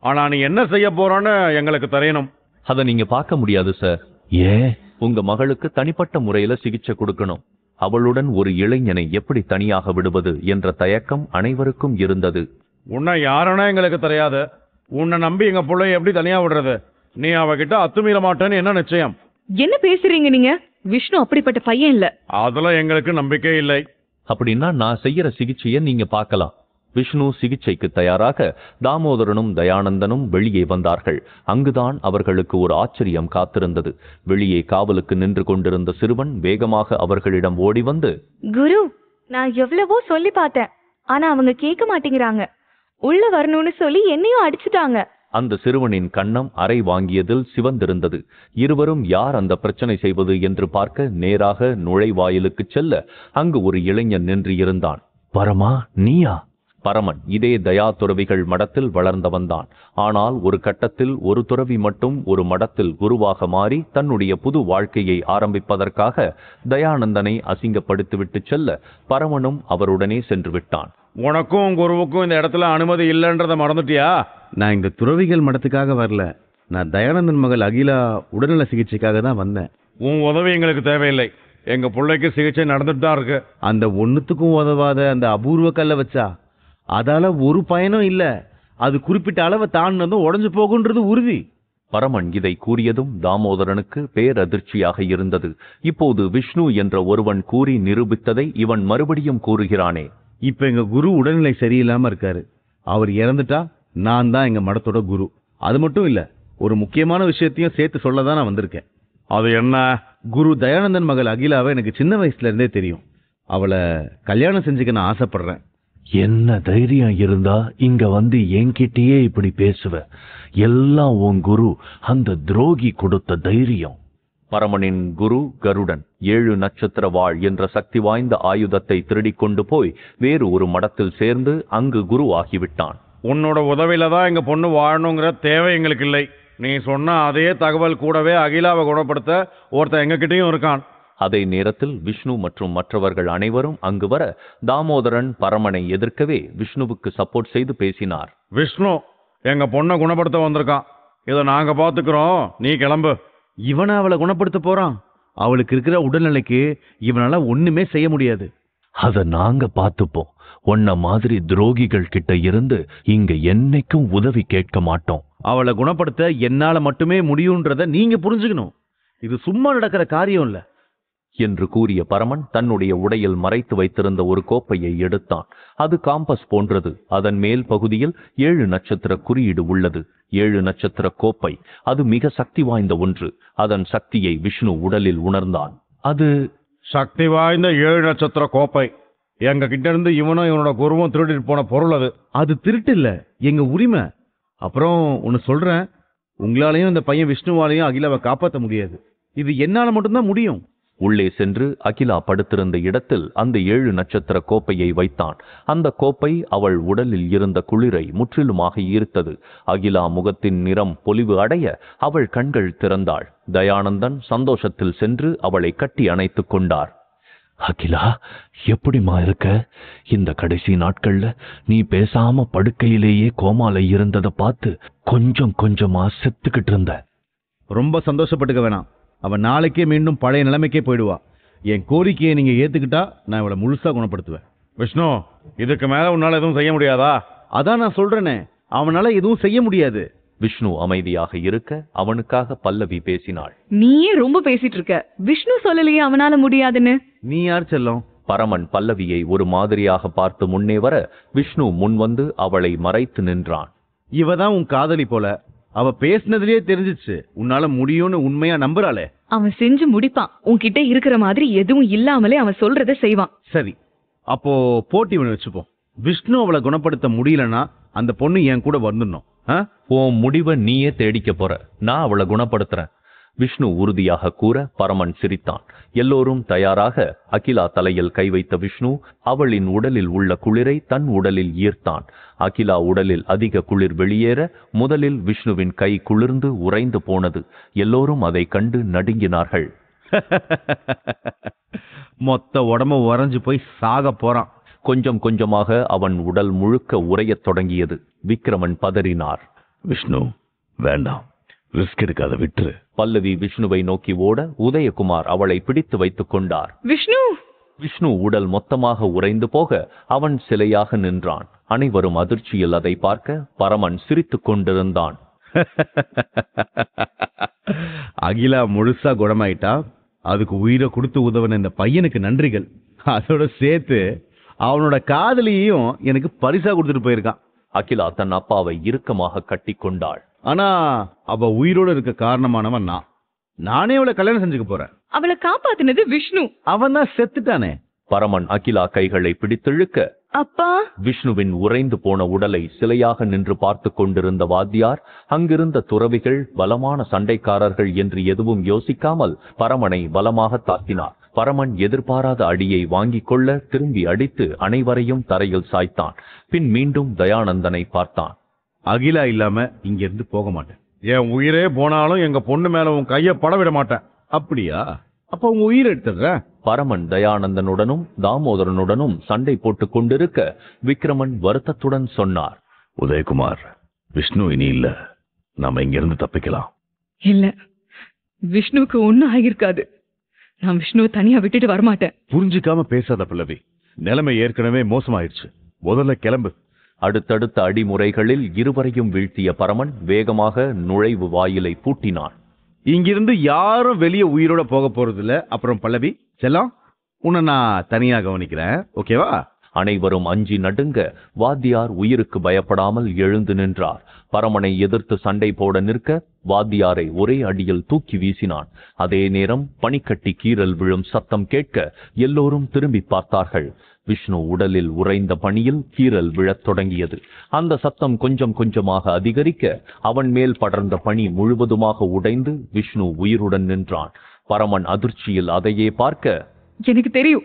ஆனா நீ என்ன செய்ய போறோன்னு எங்களுக்கு தெரியணும். அதை நீங்க பார்க்க முடியாது சார். ஏன் உங்க மகளுக்கு தனிப்பட்ட முறையில சிகிச்சை கொடுக்கணும். அவளுடன் ஒரு இளைஞனை எப்படி தனியாக விடுவது என்ற தயக்கம் அனைவருக்கும் இருந்தது. உன்னை யாருன்னா எங்களுக்கு தெரியாது. உன்னை நம்பி எங்க பிள்ளைய எப்படி தனியா விடுறது? நீ அவகிட்ட அத்துமீற மாட்டேன்னு என்ன நிச்சயம்? என்ன பேசுறீங்க நீங்க? விஷ்ணு அப்படிப்பட்ட பையன் இல்ல. அதுல எங்களுக்கு நம்பிக்கை இல்லை. அப்படின்னா நான் செய்யற சிகிச்சையை நீங்க பார்க்கலாம். விஷ்ணு சிகிச்சைக்கு தயாராக தாமோதரனும் தயானந்தனும் வெளியே வந்தார்கள். அங்குதான் அவர்களுக்கு ஒரு ஆச்சரியம் காத்திருந்தது. வெளியே காவலுக்கு நின்று கொண்டிருந்த சிறுவன் வேகமாக அவர்களிடம் ஓடி வந்து குரு நான் எவ்வளவோ சொல்லி பார்த்தேன். ஆனா அவங்க கேட்க மாட்டேங்கிறாங்க. உள்ள வரணும்னு சொல்லி என்னையும் அடிச்சுட்டாங்க. அந்த சிறுவனின் கன்னம் அறை வாங்கியதில் சிவந்திருந்தது. இருவரும் யார் அந்த பிரச்சனை செய்வது என்று பார்க்க நேராக நுழைவாயிலுக்கு செல்ல அங்கு ஒரு இளைஞன் நின்று இருந்தான் பரமா நீயா? பரமன் இதே தயா துறவிகள் மடத்தில் வளர்ந்தவன்தான் ஆனால் ஒரு கட்டத்தில் ஒரு துறவி மட்டும் ஒரு மடத்தில் குருவாக மாறி தன்னுடைய புது வாழ்க்கையை ஆரம்பிப்பதற்காக தயானந்தனை அசிங்கப்படுத்திவிட்டு செல்ல பரமனும் அவருடனே சென்று விட்டான். உனக்கும் உன் குருவுக்கும் இந்த இடத்துல அனுமதி இல்லைன்றத மறந்துட்டியா? நான் இந்த துறவிகள் மடத்துக்காக வரல. நான் தயானந்தன் மகள் அகிலா உடல்நல சிகிச்சைக்காக தான் வந்தேன். உன் உதவி எங்களுக்கு தேவையில்லை. எங்க பிள்ளைக்கு சிகிச்சை நடந்துட்டு தான் இருக்கு. அந்த ஒண்ணுத்துக்கும் உதவாத அந்த அபூர்வ கல்லை வச்சா? அதால ஒரு பயனும் இல்ல. அது குறிப்பிட்ட அளவை தாண்டினதும் உடைஞ்சு போகுன்றது உறுதி. பரமன் இதை கூறியதும் தாமோதரனுக்கு பேரதிர்ச்சியாக இருந்தது. இப்போது விஷ்ணு என்ற ஒருவன் கூறி நிரூபித்ததை இவன் மறுபடியும் கூறுகிறானே. இப்ப எங்க குரு உடல்நிலை சரியில்லாம இருக்காரு. அவர் இறந்துட்டா? நான் தான் எங்க மடத்தோட குரு. அது மட்டும் இல்ல ஒரு முக்கியமான விஷயத்தையும் சேர்த்து சொல்ல தான் நான் வந்திருக்கேன். அது என்ன? குரு தயானந்தன் மகள் அகிலாவை எனக்கு சின்ன வயசுல இருந்தே தெரியும். அவளை கல்யாணம் செஞ்சுக்க நான் ஆசைப்படுறேன். என்ன தைரியம் இருந்தா இங்க வந்து என்கிட்டயே இப்படி பேசுவ. எல்லாம் உன் குரு அந்த துரோகி கொடுத்த தைரியம். பரமனின் குரு கருடன் ஏழு நட்சத்திர வாழ் என்ற சக்தி வாய்ந்த ஆயுதத்தை திருடிக் கொண்டு போய் வேறு ஒரு மடத்தில் சேர்ந்து அங்கு குரு ஆகிவிட்டான். உன்னோட உதவியில தான் எங்க பொண்ணு வாழணுங்கிற தேவை எங்களுக்கு இல்லை. நீ சொன்ன அதே தகவல் கூடவே அகிலாவை குணப்படுத்த ஒருத்தன் எங்க கிட்டயும் இருக்கான். அதே நேரத்தில் விஷ்ணு மற்றும் மற்றவர்கள் அனைவரும் அங்கு வர தாமோதரன் பரமனை எதிர்க்கவே விஷ்ணுவுக்கு சப்போர்ட் செய்து பேசினார். விஷ்ணு எங்க பொண்ணை குணப்படுத்த வந்திருக்கான். இதை நாங்க பாத்துக்கிறோம் நீ கிளம்பு. இவனை அவளை குணப்படுத்த போறான். அவளுக்கு இருக்கிற உடல்நிலைக்கு இவனால ஒண்ணுமே செய்ய முடியாது. அத நாங்க பார்த்துப்போம். உன்ன மாதிரி துரோகிகள் கிட்ட இருந்து இங்க என்னைக்கும் உதவி கேட்க மாட்டோம். அவளை குணப்படுத்த என்னால மட்டுமே முடியுன்றத நீங்க புரிஞ்சுக்கணும். இது சும்மா நடக்கிற காரியம் இல்ல. என்று கூறிய பரமன் தன்னுடைய உடையில் மறைத்து வைத்திருந்த ஒரு கோப்பையை எடுத்தான். அது காம்பஸ் போன்றது. அதன் மேல் பகுதியில் ஏழு நட்சத்திர குறியீடு உள்ளது. ஏழு நட்சத்திர கோப்பை. அது மிக சக்தி வாய்ந்த ஒன்று. அதன் சக்தியை விஷ்ணு உடலில் உணர்ந்தான். அது சக்தி வாய்ந்த ஏழு நட்சத்திர கோப்பை. எங்க கிட்ட இருந்து இவனும் இவனோட குருவும் திருடிட்டு போன பொருள் அது. அது திருட்டு இல்ல எங்க உரிமை. அப்புறம் ஒன்னு சொல்றேன். உங்களாலையும் இந்த பையன் விஷ்ணுவாலையும் அகிலாவை காப்பாத்த முடியாது. இது என்னால மட்டும்தான் முடியும். உள்ளே சென்று அகிலா படுத்திருந்த இடத்தில் அந்த ஏழு நட்சத்திர கோப்பையை வைத்தான். அந்த கோப்பை அவள் உடலில் இருந்த குளிரை முற்றிலுமாக ஈர்த்தது. அகிலா முகத்தின் நிறம் பொலிவு அடைய அவள் கண்கள் திறந்தாள். தயானந்தன் சந்தோஷத்தில் சென்று அவளை கட்டி அணைத்துக் கொண்டார். அகிலா எப்படிமா இருக்க? இந்த கடைசி நாட்கள்ல நீ பேசாம படுக்கையிலேயே கோமால இருந்ததை பார்த்து கொஞ்சம் கொஞ்சமா செத்துக்கிட்டு இருந்த. ரொம்ப சந்தோஷப்பட்டுக்க வேணாம். அவன் நாளைக்கே மீண்டும் பழைய நிலைமைக்கே போயிடுவா. என் கோரிக்கையை நீங்க ஏத்துக்கிட்டா நான் இவளை முழுசா குணப்படுத்துவேன். விஷ்ணு இதுக்கு மேல உன்னால எதுவும் செய்ய முடியாதா? அதான் நான் சொல்றேனே. அவனால எதுவும் செய்ய முடியாது. விஷ்ணு அமைதியாக இருக்க அவனுக்காக பல்லவி பேசினாள். நீயே ரொம்ப பேசிட்டு இருக்க. விஷ்ணு சொல்லலையே அவனால முடியாதுன்னு. நீ யார் செல்லம்? பரமன் பல்லவியை ஒரு மாதிரியாக பார்த்து முன்னே வர விஷ்ணு முன் வந்து அவளை மறைத்து நின்றான். இவ தான் உன் காதலி போல. அவ பேசினதுலயே தெரிஞ்சிச்சு. உன்னால முடியும்னு உண்மையா நம்புறாளே. அவன் செஞ்சு முடிப்பான். உன்கிட்ட இருக்கிற மாதிரி எதுவும் இல்லாமலே அவன் சொல்றத செய்வான். சரி. அப்போ போட்டி ஒன்று வச்சுப்போம். விஷ்ணு அவளை குணப்படுத்த முடியலன்னா அந்த பொண்ணு என் கூட வந்துடணும்? உன் முடிவை நீயே தேடிக்க போற. நான் அவளை குணப்படுத்துறேன். விஷ்ணு உறுதியாக கூற பரமன் சிரித்தான். எல்லோரும் தயாராக அகிலா தலையில் கை வைத்த விஷ்ணு அவளின் உடலில் உள்ள குளிரை தன் உடலில் ஈர்த்தான். அகிலா உடலில் அதிக குளிர் வெளியேற முதலில் விஷ்ணுவின் கை குளிர்ந்து உறைந்து போனது. எல்லோரும் அதை கண்டு நடுங்கினார்கள். மொத்த உடம்ப உறைஞ்சு போய் சாக போறான். கொஞ்சம் கொஞ்சமாக அவன் உடல் முழுக்க உறையத் தொடங்கியது. விக்ரமன் பதறினார். விஷ்ணு வேண்டாம். ரிஸ்க் எடுக்காத விட்டுரு. பல்லவி விஷ்ணுவை நோக்கி ஓட உதயகுமார் அவளை பிடித்து வைத்துக் கொண்டார். விஷ்ணு! விஷ்ணு உடல் மொத்தமாக உறைந்து போக அவன் சிலையாக நின்றான். அனைவரும் அதிர்ச்சியில் அதை பார்க்க பரமன் சிரித்துக் கொண்டிருந்தான். அகிலா முழுசா குணமாயிட்டா? அதுக்கு உயிரை கொடுத்து உதவின இந்த பையனுக்கு நன்றிகள். அதோட சேர்த்து அவனோட காதலியையும் எனக்கு பரிசா கொடுத்துட்டு போயிருக்கான். அகிலா தன் அப்பாவை இறுக்கமாக கட்டிக்கொண்டாள் ஆனா அவ உயிரோட இருக்க காரணமானவன் நான். நானே அவளை கல்யாணம் செஞ்சுக்க போறேன். அவளை காப்பாத்துனது விஷ்ணு. அவன் தான் செத்துட்டானே. பரமன் அகிலா கைகளை பிடித்திழுக்க அப்பா. விஷ்ணுவின் உறைந்து போன உடலை சிலையாக நின்று பார்த்து கொண்டிருந்த வாத்தியார் அங்கிருந்த துறவிகள் பலமான சண்டைக்காரர்கள் என்று எதுவும் யோசிக்காமல் பரமனை பலமாக தாக்கினார். பரமன் எதிர்பாராத அடியை வாங்கிக் கொள்ள திரும்பி அடித்து அனைவரையும் தரையில் சாய்த்தான். பின் மீண்டும் தயானந்தனை பார்த்தான். அகிலா இல்லாம இங்க இருந்து போக மாட்டேன். என் உயிரே போனாலும் எங்க பொண்ணு மேல உன் கைய பட விட மாட்டேன். அப்படியா? அப்ப உங்க உயிர் எடுத்துடுறேன். பரமன் தயானந்தனுடனும் தாமோதரனுடனும் சண்டை போட்டுக் கொண்டிருக்க விக்ரமன் வருத்தத்துடன் சொன்னார். உதயகுமார் விஷ்ணு இனி இல்ல. நாம இங்கிருந்து தப்பிக்கலாம். இல்ல. விஷ்ணுவுக்கு ஒண்ணும் ஆகியிருக்காது. நான் விஷ்ணுவை தனியா விட்டுட்டு வரமாட்டேன். புரிஞ்சுக்காம பேசாத பல்லவி. நிலைமை ஏற்கனவே மோசமாயிருச்சு. முதல்ல கிளம்பு. அடுத்தடுத்த அடிமுறைகளில் இருவரையும் வீழ்த்திய பரமன் வேகமாக நுழைவு வாயிலை பூட்டினான். இங்கிருந்து யாரும் வெளியே உயிரோட போக போறது இல்ல அப்புறம் பல்லவி செல்லம் உன்னை நான் தனியா கவனிக்கிறேன். ஓகேவா? அனைவரும் அஞ்சி நடுங்க வாத்தியார் உயிருக்கு பயப்படாமல் எழுந்து நின்றார். பரமனை எதிர்த்து சண்டை போட நிற்க வாத்தியாரை ஒரே அடியில் தூக்கி வீசினான். அதே நேரம் பனிக்கட்டி கீறல் விழும் சத்தம் கேட்க எல்லோரும் திரும்பி பார்த்தார்கள். விஷ்ணு உடலில் உறைந்த பனியில் கீறல் விழத் தொடங்கியது. அந்த சத்தம் கொஞ்சம் கொஞ்சமாக அதிகரிக்க அவன் மேல் படர்ந்த பனி முழுவதுமாக உடைந்து விஷ்ணு உயிருடன் நின்றான். பரமன் அதிர்ச்சியில் அதையே பார்க்க எனக்கு தெரியும்.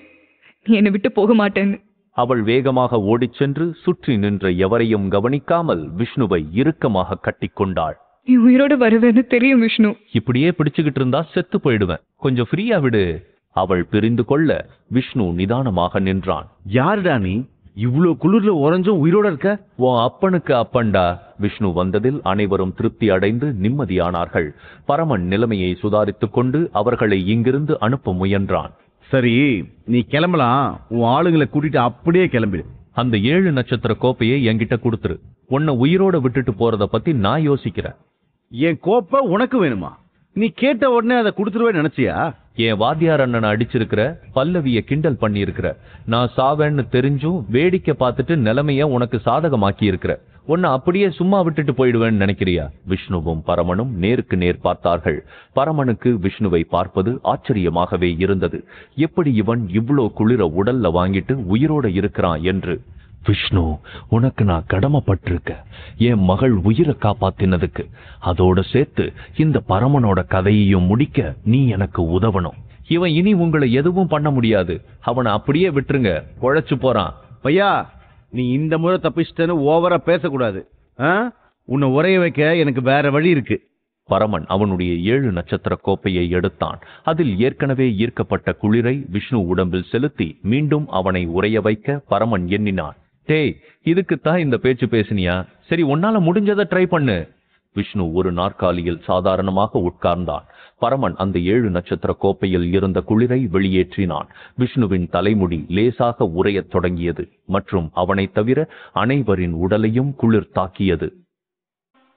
என்னை விட்டு போக மாட்டேன்னு. அவள் வேகமாக ஓடிச் சென்று சுற்றி நின்ற எவரையும் கவனிக்காமல் விஷ்ணுவை இறுக்கமாக கட்டிக்கொண்டாள் நீ உயிரோட வருவேன்னு தெரியும் விஷ்ணு. இப்படியே பிடிச்சுக்கிட்டு இருந்தா செத்து போயிடுவேன். கொஞ்சம் ஃப்ரீயா விடு. அவள் பிரிந்து கொள்ள விஷ்ணு நிதானமாக நின்றான். யாருடா நீ? இவ்ளோ குளிர்ல உறைஞ்சும் உயிரோட இருக்க? உன் அப்பனுக்கு அப்பன்டா விஷ்ணு வந்ததில் அனைவரும் திருப்தி அடைந்து நிம்மதியானார்கள். பரமன் நிலைமையை சுதாரித்துக் கொண்டு அவர்களை இங்கிருந்து அனுப்ப முயன்றான். சரி நீ கிளம்பலாம். உன் ஆளுங்களை கூட்டிட்டு அப்படியே கிளம்பிடு. அந்த ஏழு நட்சத்திர கோப்பையை என்கிட்ட கொடுத்துரு. உன்னை உயிரோட விட்டுட்டு போறத பத்தி நான் யோசிக்கிறேன். என் கோப்பை உனக்கு வேணுமா? நீ கேட்ட உடனே அதை கொடுத்துருவேன்னு நினைச்சியா? என் வாத்தியார் அண்ணனை அடிச்சிருக்கிற பல்லவிய கிண்டல் பண்ணியிருக்கிற. நான் சாவேன்னு தெரிஞ்சும் வேடிக்கை பார்த்துட்டு நிலைமைய உனக்கு சாதகமாக்கி இருக்கிற உன்னை அப்படியே சும்மா விட்டுட்டு போயிடுவேன்னு நினைக்கிறியா? விஷ்ணுவும் பரமனும் நேருக்கு நேர் பார்த்தார்கள். பரமனுக்கு விஷ்ணுவை பார்ப்பது ஆச்சரியமாகவே இருந்தது. எப்படி இவன் இவ்வளோ குளிர உடல்ல வாங்கிட்டு உயிரோட இருக்கிறான் என்று. விஷ்ணு உனக்கு நான் கடமைப்பட்டிருக்க. என் மகள் உயிரை காப்பாத்தினதுக்கு. அதோட சேர்த்து இந்த பரமனோட கதையையும் முடிக்க நீ எனக்கு உதவணும். இவன் இனி உங்களை எதுவும் பண்ண முடியாது. அவனை அப்படியே விட்டுருங்க. உழைச்சு போறான். பையா நீ இந்த முறை தப்பிச்சிட்டேன்னு ஓவரா பேசக்கூடாது. ஆ? உன்னை உரைய வைக்க எனக்கு வேற வழி இருக்கு. பரமன் அவனுடைய ஏழு நட்சத்திர கோப்பையை எடுத்தான். அதில் ஏற்கனவே ஈர்க்கப்பட்ட குளிரை விஷ்ணு உடம்பில் செலுத்தி மீண்டும் அவனை உரைய வைக்க பரமன் எண்ணினான். டேய் இதுக்குத்தான் இந்த பேச்சு பேசினியா? சரி உன்னால முடிஞ்சதை ட்ரை பண்ணு. விஷ்ணு ஒரு நாற்காலியில் சாதாரணமாக உட்கார்ந்தான். பரமன் அந்த ஏழு நட்சத்திர கோப்பையில் இருந்த குளிரை வெளியேற்றினான். விஷ்ணுவின் தலைமுடி லேசாக உரையத் தொடங்கியது மற்றும் அவனைத் தவிர அனைவரின் உடலையும் குளிர் தாக்கியது.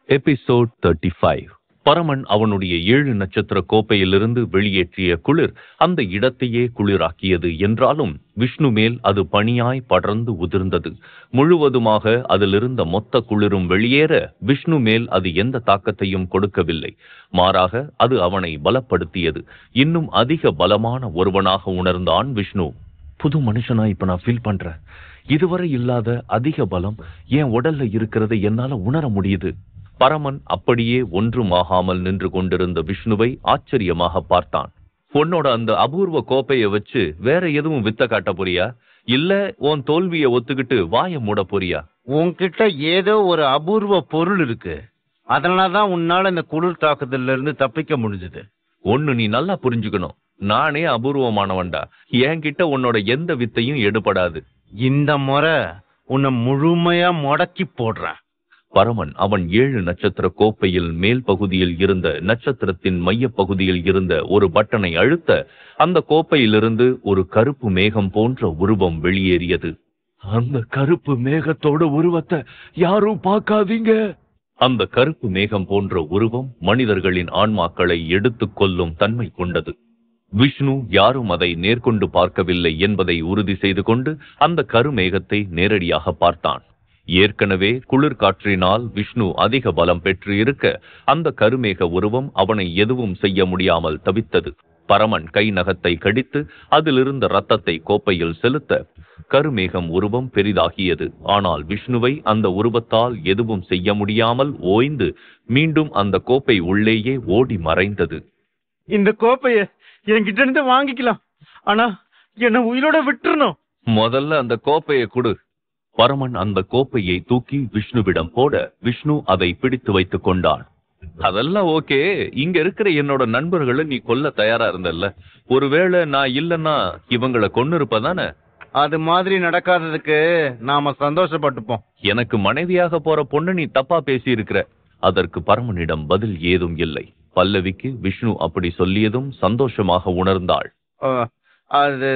எபிசோட் தேர்ட்டி ஃபைவ் பரமன் அவனுடைய ஏழு நட்சத்திர கோப்பையிலிருந்து வெளியேற்றிய குளிர் அந்த இடத்தையே குளிராக்கியது என்றாலும் விஷ்ணு மேல் அது பனியாய் படர்ந்து உதிர்ந்தது. முழுவதுமாக அதிலிருந்த மொத்த குளிரும் வெளியேற விஷ்ணு மேல் அது எந்த தாக்கத்தையும் கொடுக்கவில்லை. மாறாக அது அவனை பலப்படுத்தியது. இன்னும் அதிக பலமான ஒருவனாக உணர்ந்தான் விஷ்ணு. புது மனுஷனா இப்ப நான் ஃபீல் பண்றேன். இதுவரை இல்லாத அதிக பலம் என் உடல்ல இருக்கிறத என்னால உணர முடியுது? பரமன் அப்படியே ஒன்றுமாகாமல் நின்று கொண்டிருந்த விஷ்ணுவை ஆச்சரியமாக பார்த்தான். உன்னோட அந்த அபூர்வ கோப்பைய வச்சு வேற எதுவும் வித்த காட்ட போறியா? இல்ல உன் தோல்விய ஒத்துக்கிட்டு வாய மூட போறியா? உன்கிட்ட ஏதோ ஒரு அபூர்வ பொருள் இருக்கு. அதனாலதான் உன்னால இந்த குளிர் தாக்குதல்ல இருந்து தப்பிக்க முடிஞ்சது. ஒண்ணு நீ நல்லா புரிஞ்சுக்கணும். நானே அபூர்வமானவன்டா. என்கிட்ட உன்னோட எந்த வித்தையும் எடுபடாது. இந்த முறை உன்னை முழுமையா முடக்கி போடுறேன். பரமன் அவன் ஏழு நட்சத்திர கோப்பையில் மேல் பகுதியில் இருந்த நட்சத்திரத்தின் மைய பகுதியில் இருந்த ஒரு பட்டனை அழுத்த அந்த கோப்பையிலிருந்து ஒரு கருப்பு மேகம் போன்ற உருவம் வெளியேறியது. அந்த கருப்பு மேகத்தோட உருவத்தை யாரும் பார்க்காதீங்க. அந்த கருப்பு மேகம் போன்ற உருவம் மனிதர்களின் ஆன்மாக்களை எடுத்துக் கொள்ளும் தன்மை கொண்டது. விஷ்ணு யாரும் அதை நேர்கொண்டு பார்க்கவில்லை என்பதை உறுதி செய்து கொண்டு அந்த கருமேகத்தை நேரடியாக பார்த்தான். ஏற்கனவே குளிர் காற்றினால் விஷ்ணு அதிக பலம் பெற்று இருக்க அந்த கருமேக உருவம் அவனை எதுவும் செய்ய முடியாமல் தவித்தது. பரமன் கை நகத்தை கடித்து அதிலிருந்த ரத்தத்தை கோப்பையில் செலுத்த கருமேகம் உருவம் பெரிதாகியது. ஆனால் விஷ்ணுவை அந்த உருவத்தால் எதுவும் செய்ய முடியாமல் ஓய்ந்து மீண்டும் அந்த கோப்பை உள்ளேயே ஓடி மறைந்தது. இந்த கோப்பைய என்கிட்ட இருந்து வாங்கிக்கலாம். ஆனா என்ன உயிரோட விட்டுறணும். முதல்ல அந்த கோப்பையை கொடு. பரமன் அந்த கோப்பையை தூக்கி விஷ்ணுவிடம் போட விஷ்ணு அதை பிடித்து வைத்துக் கொண்டான். அதெல்லாம் ஓகே. இங்க இருக்கிற என்னோட நண்பர்களை நீ கொல்ல தயாரா இருந்தல்ல. ஒருவேளை நான் இல்லன்னா இவங்களை கொன்னு இருப்பதானே அது மாதிரி நடக்காததுக்கு நாம சந்தோஷப்பட்டுப்போம். எனக்கு மனைவியாக போற பொண்ணு நீ தப்பா பேசி இருக்கிற அதற்கு பரமனிடம் பதில் ஏதும் இல்லை. பல்லவிக்கு விஷ்ணு அப்படி சொல்லியதும் சந்தோஷமாக உணர்ந்தாள். அது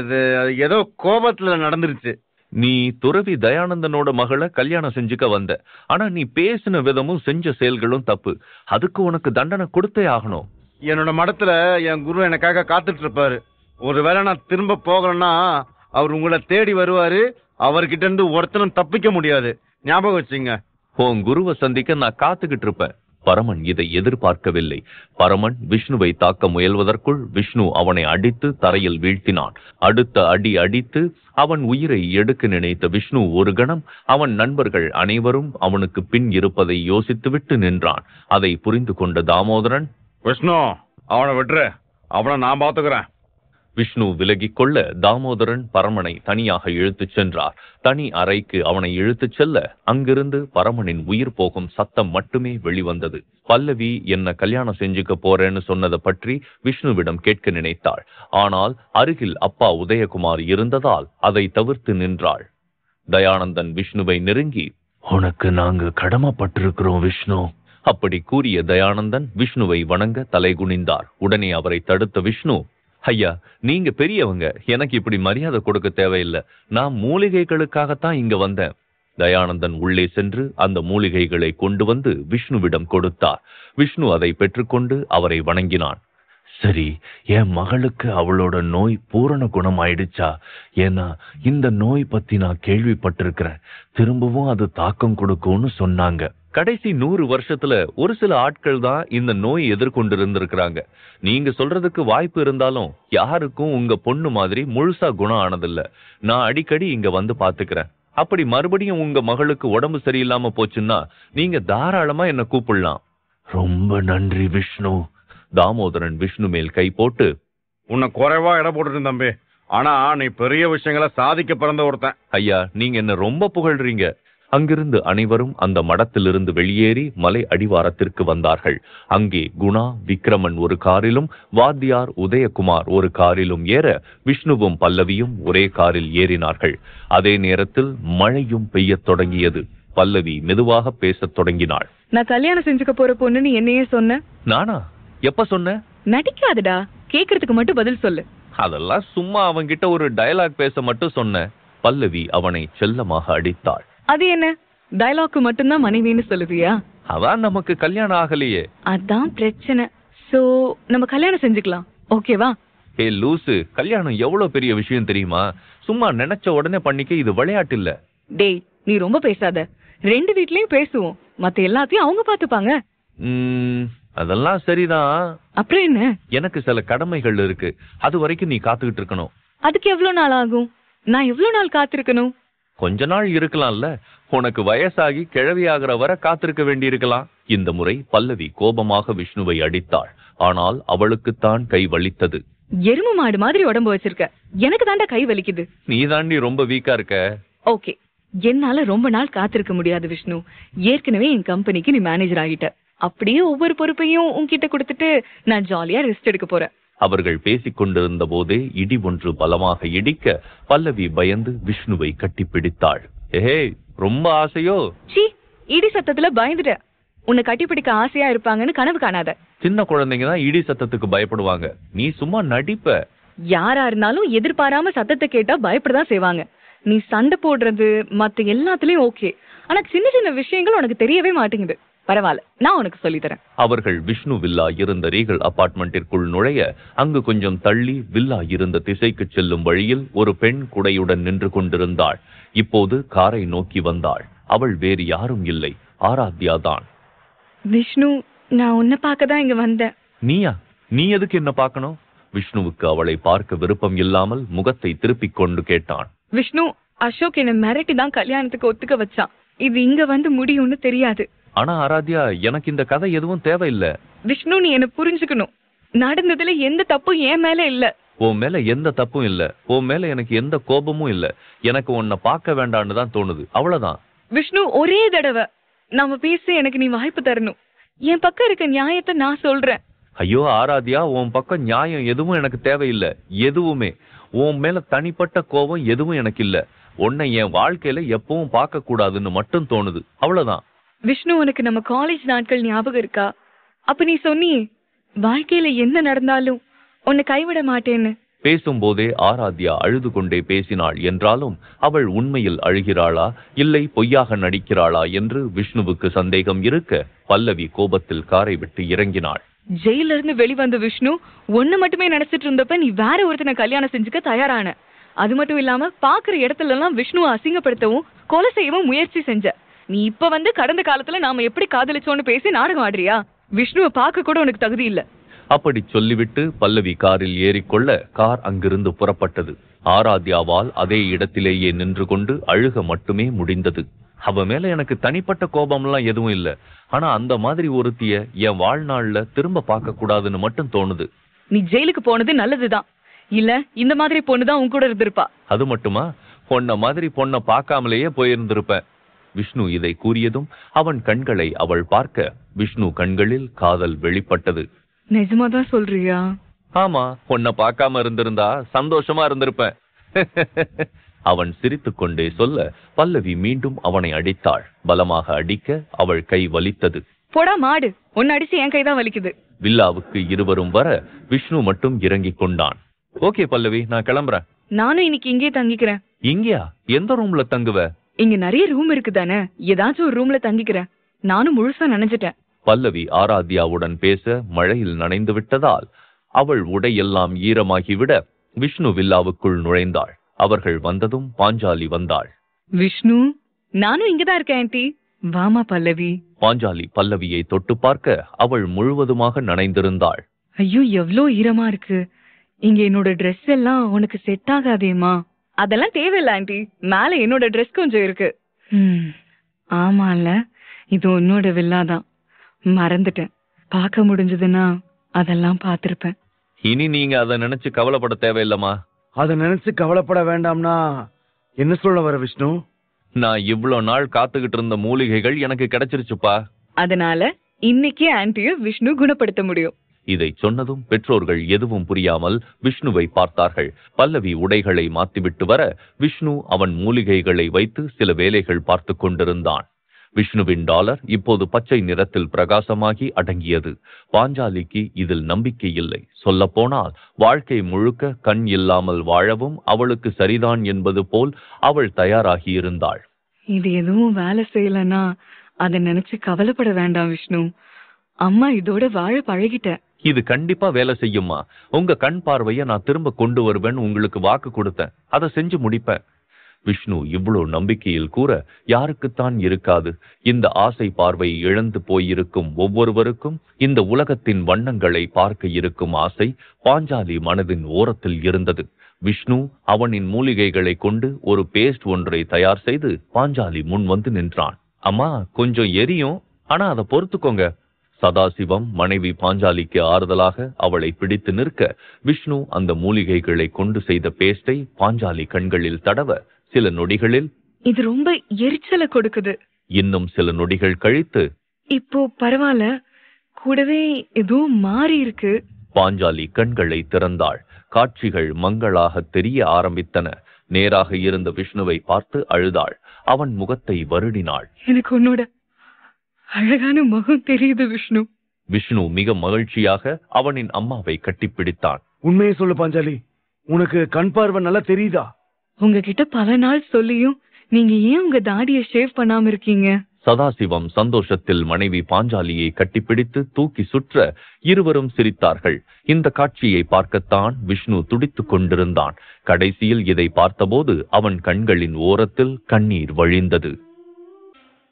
ஏதோ கோபத்துல நடந்துருச்சு. நீ துறவி தயானந்தனோட மகளை கல்யாணம் செஞ்சுக்க வந்த. ஆனா நீ பேசின விதமும் செஞ்ச செயல்களும் தப்பு. அதுக்கு உனக்கு தண்டனை கொடுத்தே ஆகணும். என்னோட மடத்துல என் குரு எனக்காக காத்துட்டு இருப்பாரு ஒருவேளை நான் திரும்ப போகலன்னா அவர் உங்களை தேடி வருவாரு. அவர்கிட்ட இருந்து ஒருத்தனும் தப்பிக்க முடியாது. ஞாபகம் வச்சுங்க. உன் குருவை சந்திக்க நான் காத்துக்கிட்டு இருப்பேன் பரமன் இதை எதிர்பார்க்கவில்லை. பரமன் விஷ்ணுவை தாக்க முயல்வதற்குள் விஷ்ணு அவனை அடித்து தரையில் வீழ்த்தினான். அடுத்த அடி அடித்து அவன் உயிரை எடுக்க நினைத்த விஷ்ணு ஒரு கணம் அவன் நண்பர்கள் அனைவரும் அவனுக்கு பின் இருப்பதை யோசித்துவிட்டு நின்றான். அதை புரிந்து கொண்ட தாமோதரன் விஷ்ணு அவனை விட்டுரு. அவனை நான் பார்த்துக்கிறேன். விஷ்ணு விலகிக் கொள்ள தாமோதரன் பரமனை தனியாக இழுத்துச் சென்றார். தனி அறைக்கு அவனை இழுத்துச் செல்ல அங்கிருந்து பரமனின் உயிர் போகும் சத்தம் மட்டுமே வெளிவந்தது. பல்லவி என்ன கல்யாணம் செஞ்சுக்க போறேன்னு சொன்னதை பற்றி விஷ்ணுவிடம் கேட்க நினைத்தாள். ஆனால் அருகில் அப்பா உதயகுமார் இருந்ததால் அதை தவிர்த்து நின்றாள். தயானந்தன் விஷ்ணுவை நெருங்கி உனக்கு நாங்க கடமைப்பட்டிருக்கிறோம் விஷ்ணு. அப்படி கூறிய தயானந்தன் விஷ்ணுவை வணங்க தலை குனிந்தார் உடனே அவரை தடுத்த விஷ்ணு ஐயா நீங்க பெரியவங்க. எனக்கு இப்படி மரியாதை கொடுக்க தேவையில்லை. நான் மூலிகைகளுக்காகத்தான் இங்க வந்தேன். தயானந்தன் உள்ளே சென்று அந்த மூலிகைகளை கொண்டு வந்து விஷ்ணுவிடம் கொடுத்தார். விஷ்ணு அதை பெற்றுக்கொண்டு அவரை வணங்கினான். சரி என் மகளுக்கு அவளோட நோய் பூரண குணம் ஆயிடுச்சா ஏன்னா இந்த நோய் பத்தி நான் கேள்விப்பட்டிருக்கிறேன். திரும்பவும் அது தாக்கம் கொடுக்கும்னு சொன்னாங்க. கடைசி நூறு வருஷத்துல ஒரு சில ஆட்கள் தான் இந்த நோய் எதிர்கொண்டு இருந்திருக்கிறாங்க நீங்க சொல்றதுக்கு வாய்ப்பு இருந்தாலும் யாருக்கும் உங்க பொண்ணு மாதிரி முழுசா குணம் ஆனதில்ல. நான் அடிக்கடி இங்க வந்து பாத்துக்கிறேன். அப்படி மறுபடியும் உங்க மகளுக்கு உடம்பு சரியில்லாம போச்சுன்னா நீங்க தாராளமா என்ன கூப்பிடலாம். ரொம்ப நன்றி விஷ்ணு. தாமோதரன் விஷ்ணு மேல் கை போட்டு உன்னை குறைவா இட போட்டுட்டு தம்பி. ஆனா நீ பெரிய விஷயங்களை சாதிக்க பிறந்த ஒருத்தன். ஐயா நீங்க என்ன ரொம்ப புகழ்றீங்க. அங்கிருந்து அனைவரும் அந்த மடத்திலிருந்து வெளியேறி மலை அடிவாரத்திற்கு வந்தார்கள். அங்கே குணா விக்ரமன் ஒரு காரிலும் வாத்தியார் உதயகுமார் ஒரு காரிலும் ஏற விஷ்ணுவும் பல்லவியும் ஒரே காரில் ஏறினார்கள். அதே நேரத்தில் மழையும் பெய்யத் தொடங்கியது. பல்லவி மெதுவாக பேசத் தொடங்கினாள். நான் கல்யாணம் செஞ்சுக்க போற பொண்ணுன்னு என்னையே சொன்ன? நானா? எப்ப சொன்ன? நடிக்காதடா. கேக்குறதுக்கு மட்டும் பதில் சொல்லு. அதெல்லாம் சும்மா அவன்கிட்ட ஒரு டயலாக் பேச மட்டும் சொன்னேன் பல்லவி அவனை செல்லமாக அடித்தாள். அது என்ன? டயலாக்கு மட்டும்தான் மனைவின்னு சொல்லுவியா அதான் நமக்கு கல்யாணம் ஆகலையே. அதான் பிரச்சனை. சோ நம்ம கல்யாணம் செஞ்சுக்கலாம். ஓகேவா ஏ லூசு கல்யாணம் எவ்வளவு பெரிய விஷயம் தெரியுமா? சும்மா நினைச்ச உடனே பண்ணிக்க இது விளையாட்டு இல்ல. டேய் நீ ரொம்ப பேசாத. ரெண்டு வீட்லயும் பேசுவோம். மத்த எல்லாத்தையும் அவங்க பாத்துப்பாங்க அதெல்லாம் சரிதான். அப்புறம் என்ன? எனக்கு சில கடமைகள் இருக்கு. அது வரைக்கும் நீ காத்துக்கிட்டு இருக்கணும். அதுக்கு எவ்வளவு நாள் ஆகும்? நான் எவ்வளவு நாள் காத்திருக்கணும்? கொஞ்ச நாள் இருக்கலாம்ல. உனக்கு வயசாகி கிழவியாகிற வரை காத்திருக்க வேண்டியிருக்கலாம். இந்த முறை பல்லவி கோபமாக விஷ்ணுவை அடித்தாள். ஆனால் அவளுக்குத்தான் கை வலித்தது. எரும மாடு மாதிரி உடம்பு வச்சிருக்க. எனக்கு தாண்டா கை வலிக்குது. நீ தாண்டி ரொம்ப வீக்கா இருக்க. ஓகே. என்னால ரொம்ப நாள் காத்திருக்க முடியாது விஷ்ணு. ஏற்கனவே என் கம்பெனிக்கு நீ மேனேஜர் ஆகிட்ட. அப்படியே ஒவ்வொரு பொறுப்பையும் உன்கிட்ட கொடுத்துட்டு நான் ஜாலியா ரெஸ்ட் எடுக்க போறேன். அவர்கள் பேசிக் கொண்டிருந்த போதே இடி ஒன்று பலமாக இடிக்க பல்லவி பயந்து விஷ்ணுவை கட்டிப்பிடித்தாள். ஏஹே ரொம்ப ஆசையோ? சீ இடி சத்தத்துல பயந்துட்டேன் உன்னை கட்டிப்பிடிக்க ஆசையா இருப்பாங்கன்னு கனவு காணாத. சின்ன குழந்தைங்க தான் இடி சத்தத்துக்கு பயப்படுவாங்க. நீ சும்மா நடிப்ப. யாரா இருந்தாலும் எதிர்பாராம சத்தத்தை கேட்டா பயப்படதான் செய்வாங்க. நீ சண்டை போடுறது மத்த எல்லாத்துலயும் ஓகே. ஆனா சின்ன சின்ன விஷயங்கள் உனக்கு தெரியவே மாட்டேங்குது. பரவாயில்ல நான் உனக்கு சொல்லி தரேன். அவர்கள் விஷ்ணு வில்லா இருந்த ரீகல் அபார்ட்மெண்டிற்குள் நுழைய அங்கு கொஞ்சம் தள்ளி வில்லா இருந்த திசைக்கு செல்லும் வழியில் ஒரு பெண் குடையுடன் நின்று கொண்டிருந்தாள். இப்போது காரை நோக்கி வந்தாள். அவள் வேறு யாரும் இல்லை. ஆராத்யா தான். விஷ்ணு நான் உன்னை பார்க்க தான் இங்க வந்தேன். நீயா? நீ எதுக்கு என்ன பார்க்கணும்? விஷ்ணுவுக்கு அவளை பார்க்க விருப்பம் இல்லாமல் முகத்தை திருப்பிக் கொண்டு கேட்டான். விஷ்ணு அசோக் என்ன மிரட்டி தான் கல்யாணத்துக்கு ஒத்துக்க வச்சான். இது இங்க வந்து முடியும்னு தெரியாது. ஆனா ஆராத்யா எனக்கு இந்த கதை எதுவும் தேவையில்லை. விஷ்ணு நீ என்ன புரிஞ்சுக்கணும். நடந்ததுல எந்த தப்பும் என் மேல இல்ல. உன் மேல எந்த தப்பும் இல்ல. உன் மேல எனக்கு எந்த கோபமும் இல்ல. எனக்கு உன்னை பார்க்க வேண்டான்னு தான் தோணுது. அவ்வளவுதான். விஷ்ணு ஒரே தடவை. நாம பேச எனக்கு நீ வாய்ப்பு தரணும். என் பக்கம் இருக்க நியாயத்தை நான் சொல்றேன். ஐயோ ஆராத்யா உன் பக்கம் நியாயம் எதுவும் எனக்கு தேவையில்லை. எதுவுமே. உன் மேல தனிப்பட்ட கோபம் எதுவும் எனக்கு இல்ல. உன்னை என் வாழ்க்கையில எப்பவும் பார்க்க கூடாதுன்னு மட்டும் தோணுது. அவ்வளவுதான். விஷ்ணு உனக்கு நம்ம காலேஜ் நாட்கள் ஞாபகம் இருக்கா? அப்ப நீ சொன்னியே வாழ்க்கையில என்ன நடந்தாலும் உன்னை கைவிட மாட்டேன்னு. பேசும்போதே ஆராத்யா அழுது கொண்டே பேசினாள். என்றாலும் அவள் உண்மையில் அழுகிறாளா? இல்லை பொய்யாக நடிக்கிறாளா? என்று விஷ்ணுவுக்கு சந்தேகம் இருக்க பல்லவி கோபத்தில் காரை விட்டு இறங்கினாள். ஜெயில இருந்து வெளிவந்த விஷ்ணு ஒண்ணு மட்டுமே நினைச்சிட்டு இருந்தப்ப நீ வேற ஒருத்தனை கல்யாணம் செஞ்சுக்க தயாரான. அது மட்டும் இல்லாம பாக்குற இடத்துல எல்லாம் விஷ்ணுவை அசிங்கப்படுத்தவும் கொலை செய்யவும் முயற்சி செஞ்ச. நீ இப்ப வந்து கடந்த காலத்துல நாம எப்படி காதலிச்சோன்னு பேசி நாடகம் ஆடுறியா? விஷ்ணுவை பார்க்க கூட உனக்கு தகுதி இல்ல. அப்படி சொல்லிவிட்டு பல்லவி காரில் ஏறிக்கொள்ள கார் அங்கிருந்து புறப்பட்டது. ஆராத்யாவால் அதே இடத்திலேயே நின்று கொண்டு அழுக மட்டுமே முடிந்தது. அவ மேல எனக்கு தனிப்பட்ட கோபம்லாம் எதுவும் இல்ல. ஆனா அந்த மாதிரி ஒருத்திய என் வாழ்நாள்ல திரும்ப பார்க்க கூடாதுன்னு மட்டும் தோணுது. நீ ஜெயிலுக்கு போனது நல்லதுதான். இல்ல இந்த மாதிரி பொண்ணுதான் உன் கூட இருந்திருப்பா. அது மட்டுமா? பொண்ண மாதிரி பொண்ண பார்க்காமலேயே போயிருந்திருப்பேன். விஷ்ணு இதை கூறியதும் அவன் கண்களை அவள் பார்க்க விஷ்ணு கண்களில் காதல் வெளிப்பட்டது. நிஜமாதான் சொல்றியா? ஆமா உன்னை பார்க்காம இருந்திருந்தா சந்தோஷமா இருந்திருப்பேன். அவன் சிரித்துக்கொண்டே சொல்ல பல்லவி மீண்டும் அவனை அடித்தாள். பலமாக அடிக்க அவள் கை வலித்தது. போடா மாடு உன்னை அடிச்சு என் கைதான் வலிக்குது. வில்லாவுக்கு இருவரும் வர விஷ்ணு மட்டும் இறங்கிக் கொண்டான். ஓகே பல்லவி நான் கிளம்புறேன். நானும் இன்னைக்கு இங்கே தங்கிக்கிறேன். இங்கயா? எந்த ரூம்ல தங்குவ? இங்க நிறைய ரூம் இருக்கு தானே ஏதாச்சும் ஒரு ரூம்ல தங்கிக்கிறேன். நானும் முழுசா நினைச்சிட்டேன் பல்லவி ஆராத்யாவுடன் பேச மழையில் நனைந்து விட்டதால் அவள் உடையெல்லாம் ஈரமாகிவிட விஷ்ணு வில்லாவுக்குள் நுழைந்தாள். அவர்கள் வந்ததும் பாஞ்சாலி வந்தாள். விஷ்ணு நானும் இங்கதான் இருக்கேன் ஆன்ட்டி வாமா பல்லவி. பாஞ்சாலி பல்லவியை தொட்டு பார்க்க அவள் முழுவதுமாக நனைந்திருந்தாள். ஐயோ எவ்ளோ ஈரமா இருக்கு. இங்க என்னோட Dress எல்லாம் உனக்கு செட் ஆகாதேமா அதெல்லாம் தேவையில்ல ஆன்ட்டி மேல என்னோட Dress கொஞ்சம் இருக்கு. ம், ஆமால இது உன்னோட வில்லாதான் மறந்துட்டேன். பார்க்க முடிஞ்சதுன்னா அதெல்லாம் பார்த்திருப்பேன். இனி நீங்க அதை நினைச்சு கவலைப்பட தேவையில்லம்மா. அதை நினைச்சு கவலைப்பட வேண்டாம்னா என்ன சொல்ல வர விஷ்ணு? நான் இவ்ளோ நாள் காத்துக்கிட்டு இருந்த மூலிகைகள் எனக்கு கிடைச்சிருச்சுப்பா. அதனால இன்னைக்கே ஆன்ட்டிய விஷ்ணு குணப்படுத்த முடியும். இதை சொன்னதும் பெற்றோர்கள் எதுவும் புரியாமல் விஷ்ணுவை பார்த்தார்கள். பல்லவி உடைகளை மாத்திவிட்டு வர விஷ்ணு அவன் மூலிகைகளை வைத்து சில வேலைகள் பார்த்து கொண்டிருந்தான். விஷ்ணுவின் டாலர் இப்போது பச்சை நிறத்தில் பிரகாசமாகி அடங்கியது. பாஞ்சாலிக்கு இதில் நம்பிக்கை இல்லை. சொல்லப்போனால் வாழ்க்கை முழுக்க கண் இல்லாமல் வாழவும் அவளுக்கு சரிதான் என்பது போல் அவள் தயாராகி இருந்தாள். இது எதுவும் வேலை செய்யலன்னா அதை நினைச்சு கவலைப்பட வேண்டாம் விஷ்ணு. அம்மா இதோட வாழ பழகிட்டேன் இது கண்டிப்பா வேலை செய்யுமா உங்க கண் பார்வைய நான் திரும்ப கொண்டு வருவேன் உங்களுக்கு வாக்கு கொடுத்தேன். அதை செஞ்சு முடிப்பேன். விஷ்ணு இவ்வளவு நம்பிக்கையில் கூற யாருக்குத்தான் இருக்காது. இந்த ஆசை பார்வை இழந்து போயிருக்கும் ஒவ்வொருவருக்கும் இந்த உலகத்தின் வண்ணங்களை பார்க்க இருக்கும் ஆசை பாஞ்சாலி மனதின் ஓரத்தில் இருந்தது. விஷ்ணு அவனின் மூலிகைகளை கொண்டு ஒரு பேஸ்ட் ஒன்றை தயார் செய்து பாஞ்சாலி முன் வந்து நின்றான். அம்மா கொஞ்சம் எரியும். ஆனா அதை பொறுத்துக்கோங்க. சதாசிவம் மனைவி பாஞ்சாலிக்கு ஆறுதலாக அவளை பிடித்து நிற்க விஷ்ணு அந்த மூலிகைகளை கொண்டு செய்த பேஸ்டை பாஞ்சாலி கண்களில் தடவ சில நொடிகளில் இது ரொம்ப எரிச்சலை கொடுக்குது. இன்னும் சில நொடிகள் கழித்து இப்போ பரவாயில்ல கூடவே எதுவும் மாறி இருக்கு. பாஞ்சாலி கண்களை திறந்தாள். காட்சிகள் மங்களாக தெரிய ஆரம்பித்தன. நேராக இருந்த விஷ்ணுவை பார்த்து அழுதாள். அவன் முகத்தை வருடினாள். எனக்கு உன்னோட அழகான முகம் தெரியுது விஷ்ணு. விஷ்ணு மிக மகிழ்ச்சியாக அவனின் அம்மாவை கட்டிப்பிடித்தான். உண்மையை சொல்லு பாஞ்சாலி. உனக்கு கண் பார்வை நல்லா தெரியுதா? உங்ககிட்ட பல நாள் சொல்லியும் நீங்க ஏன் உங்க தாடிய ஷேவ் பண்ணாம இருக்கீங்க? சதாசிவம் சந்தோஷத்தில் மனைவி பாஞ்சாலியை கட்டிப்பிடித்து தூக்கி சுற்ற இருவரும் சிரித்தார்கள். இந்த காட்சியை பார்க்கத்தான் விஷ்ணு துடித்துக் கொண்டிருந்தான். கடைசியில் இதை பார்த்தபோது அவன் கண்களின் ஓரத்தில் கண்ணீர் வழிந்தது.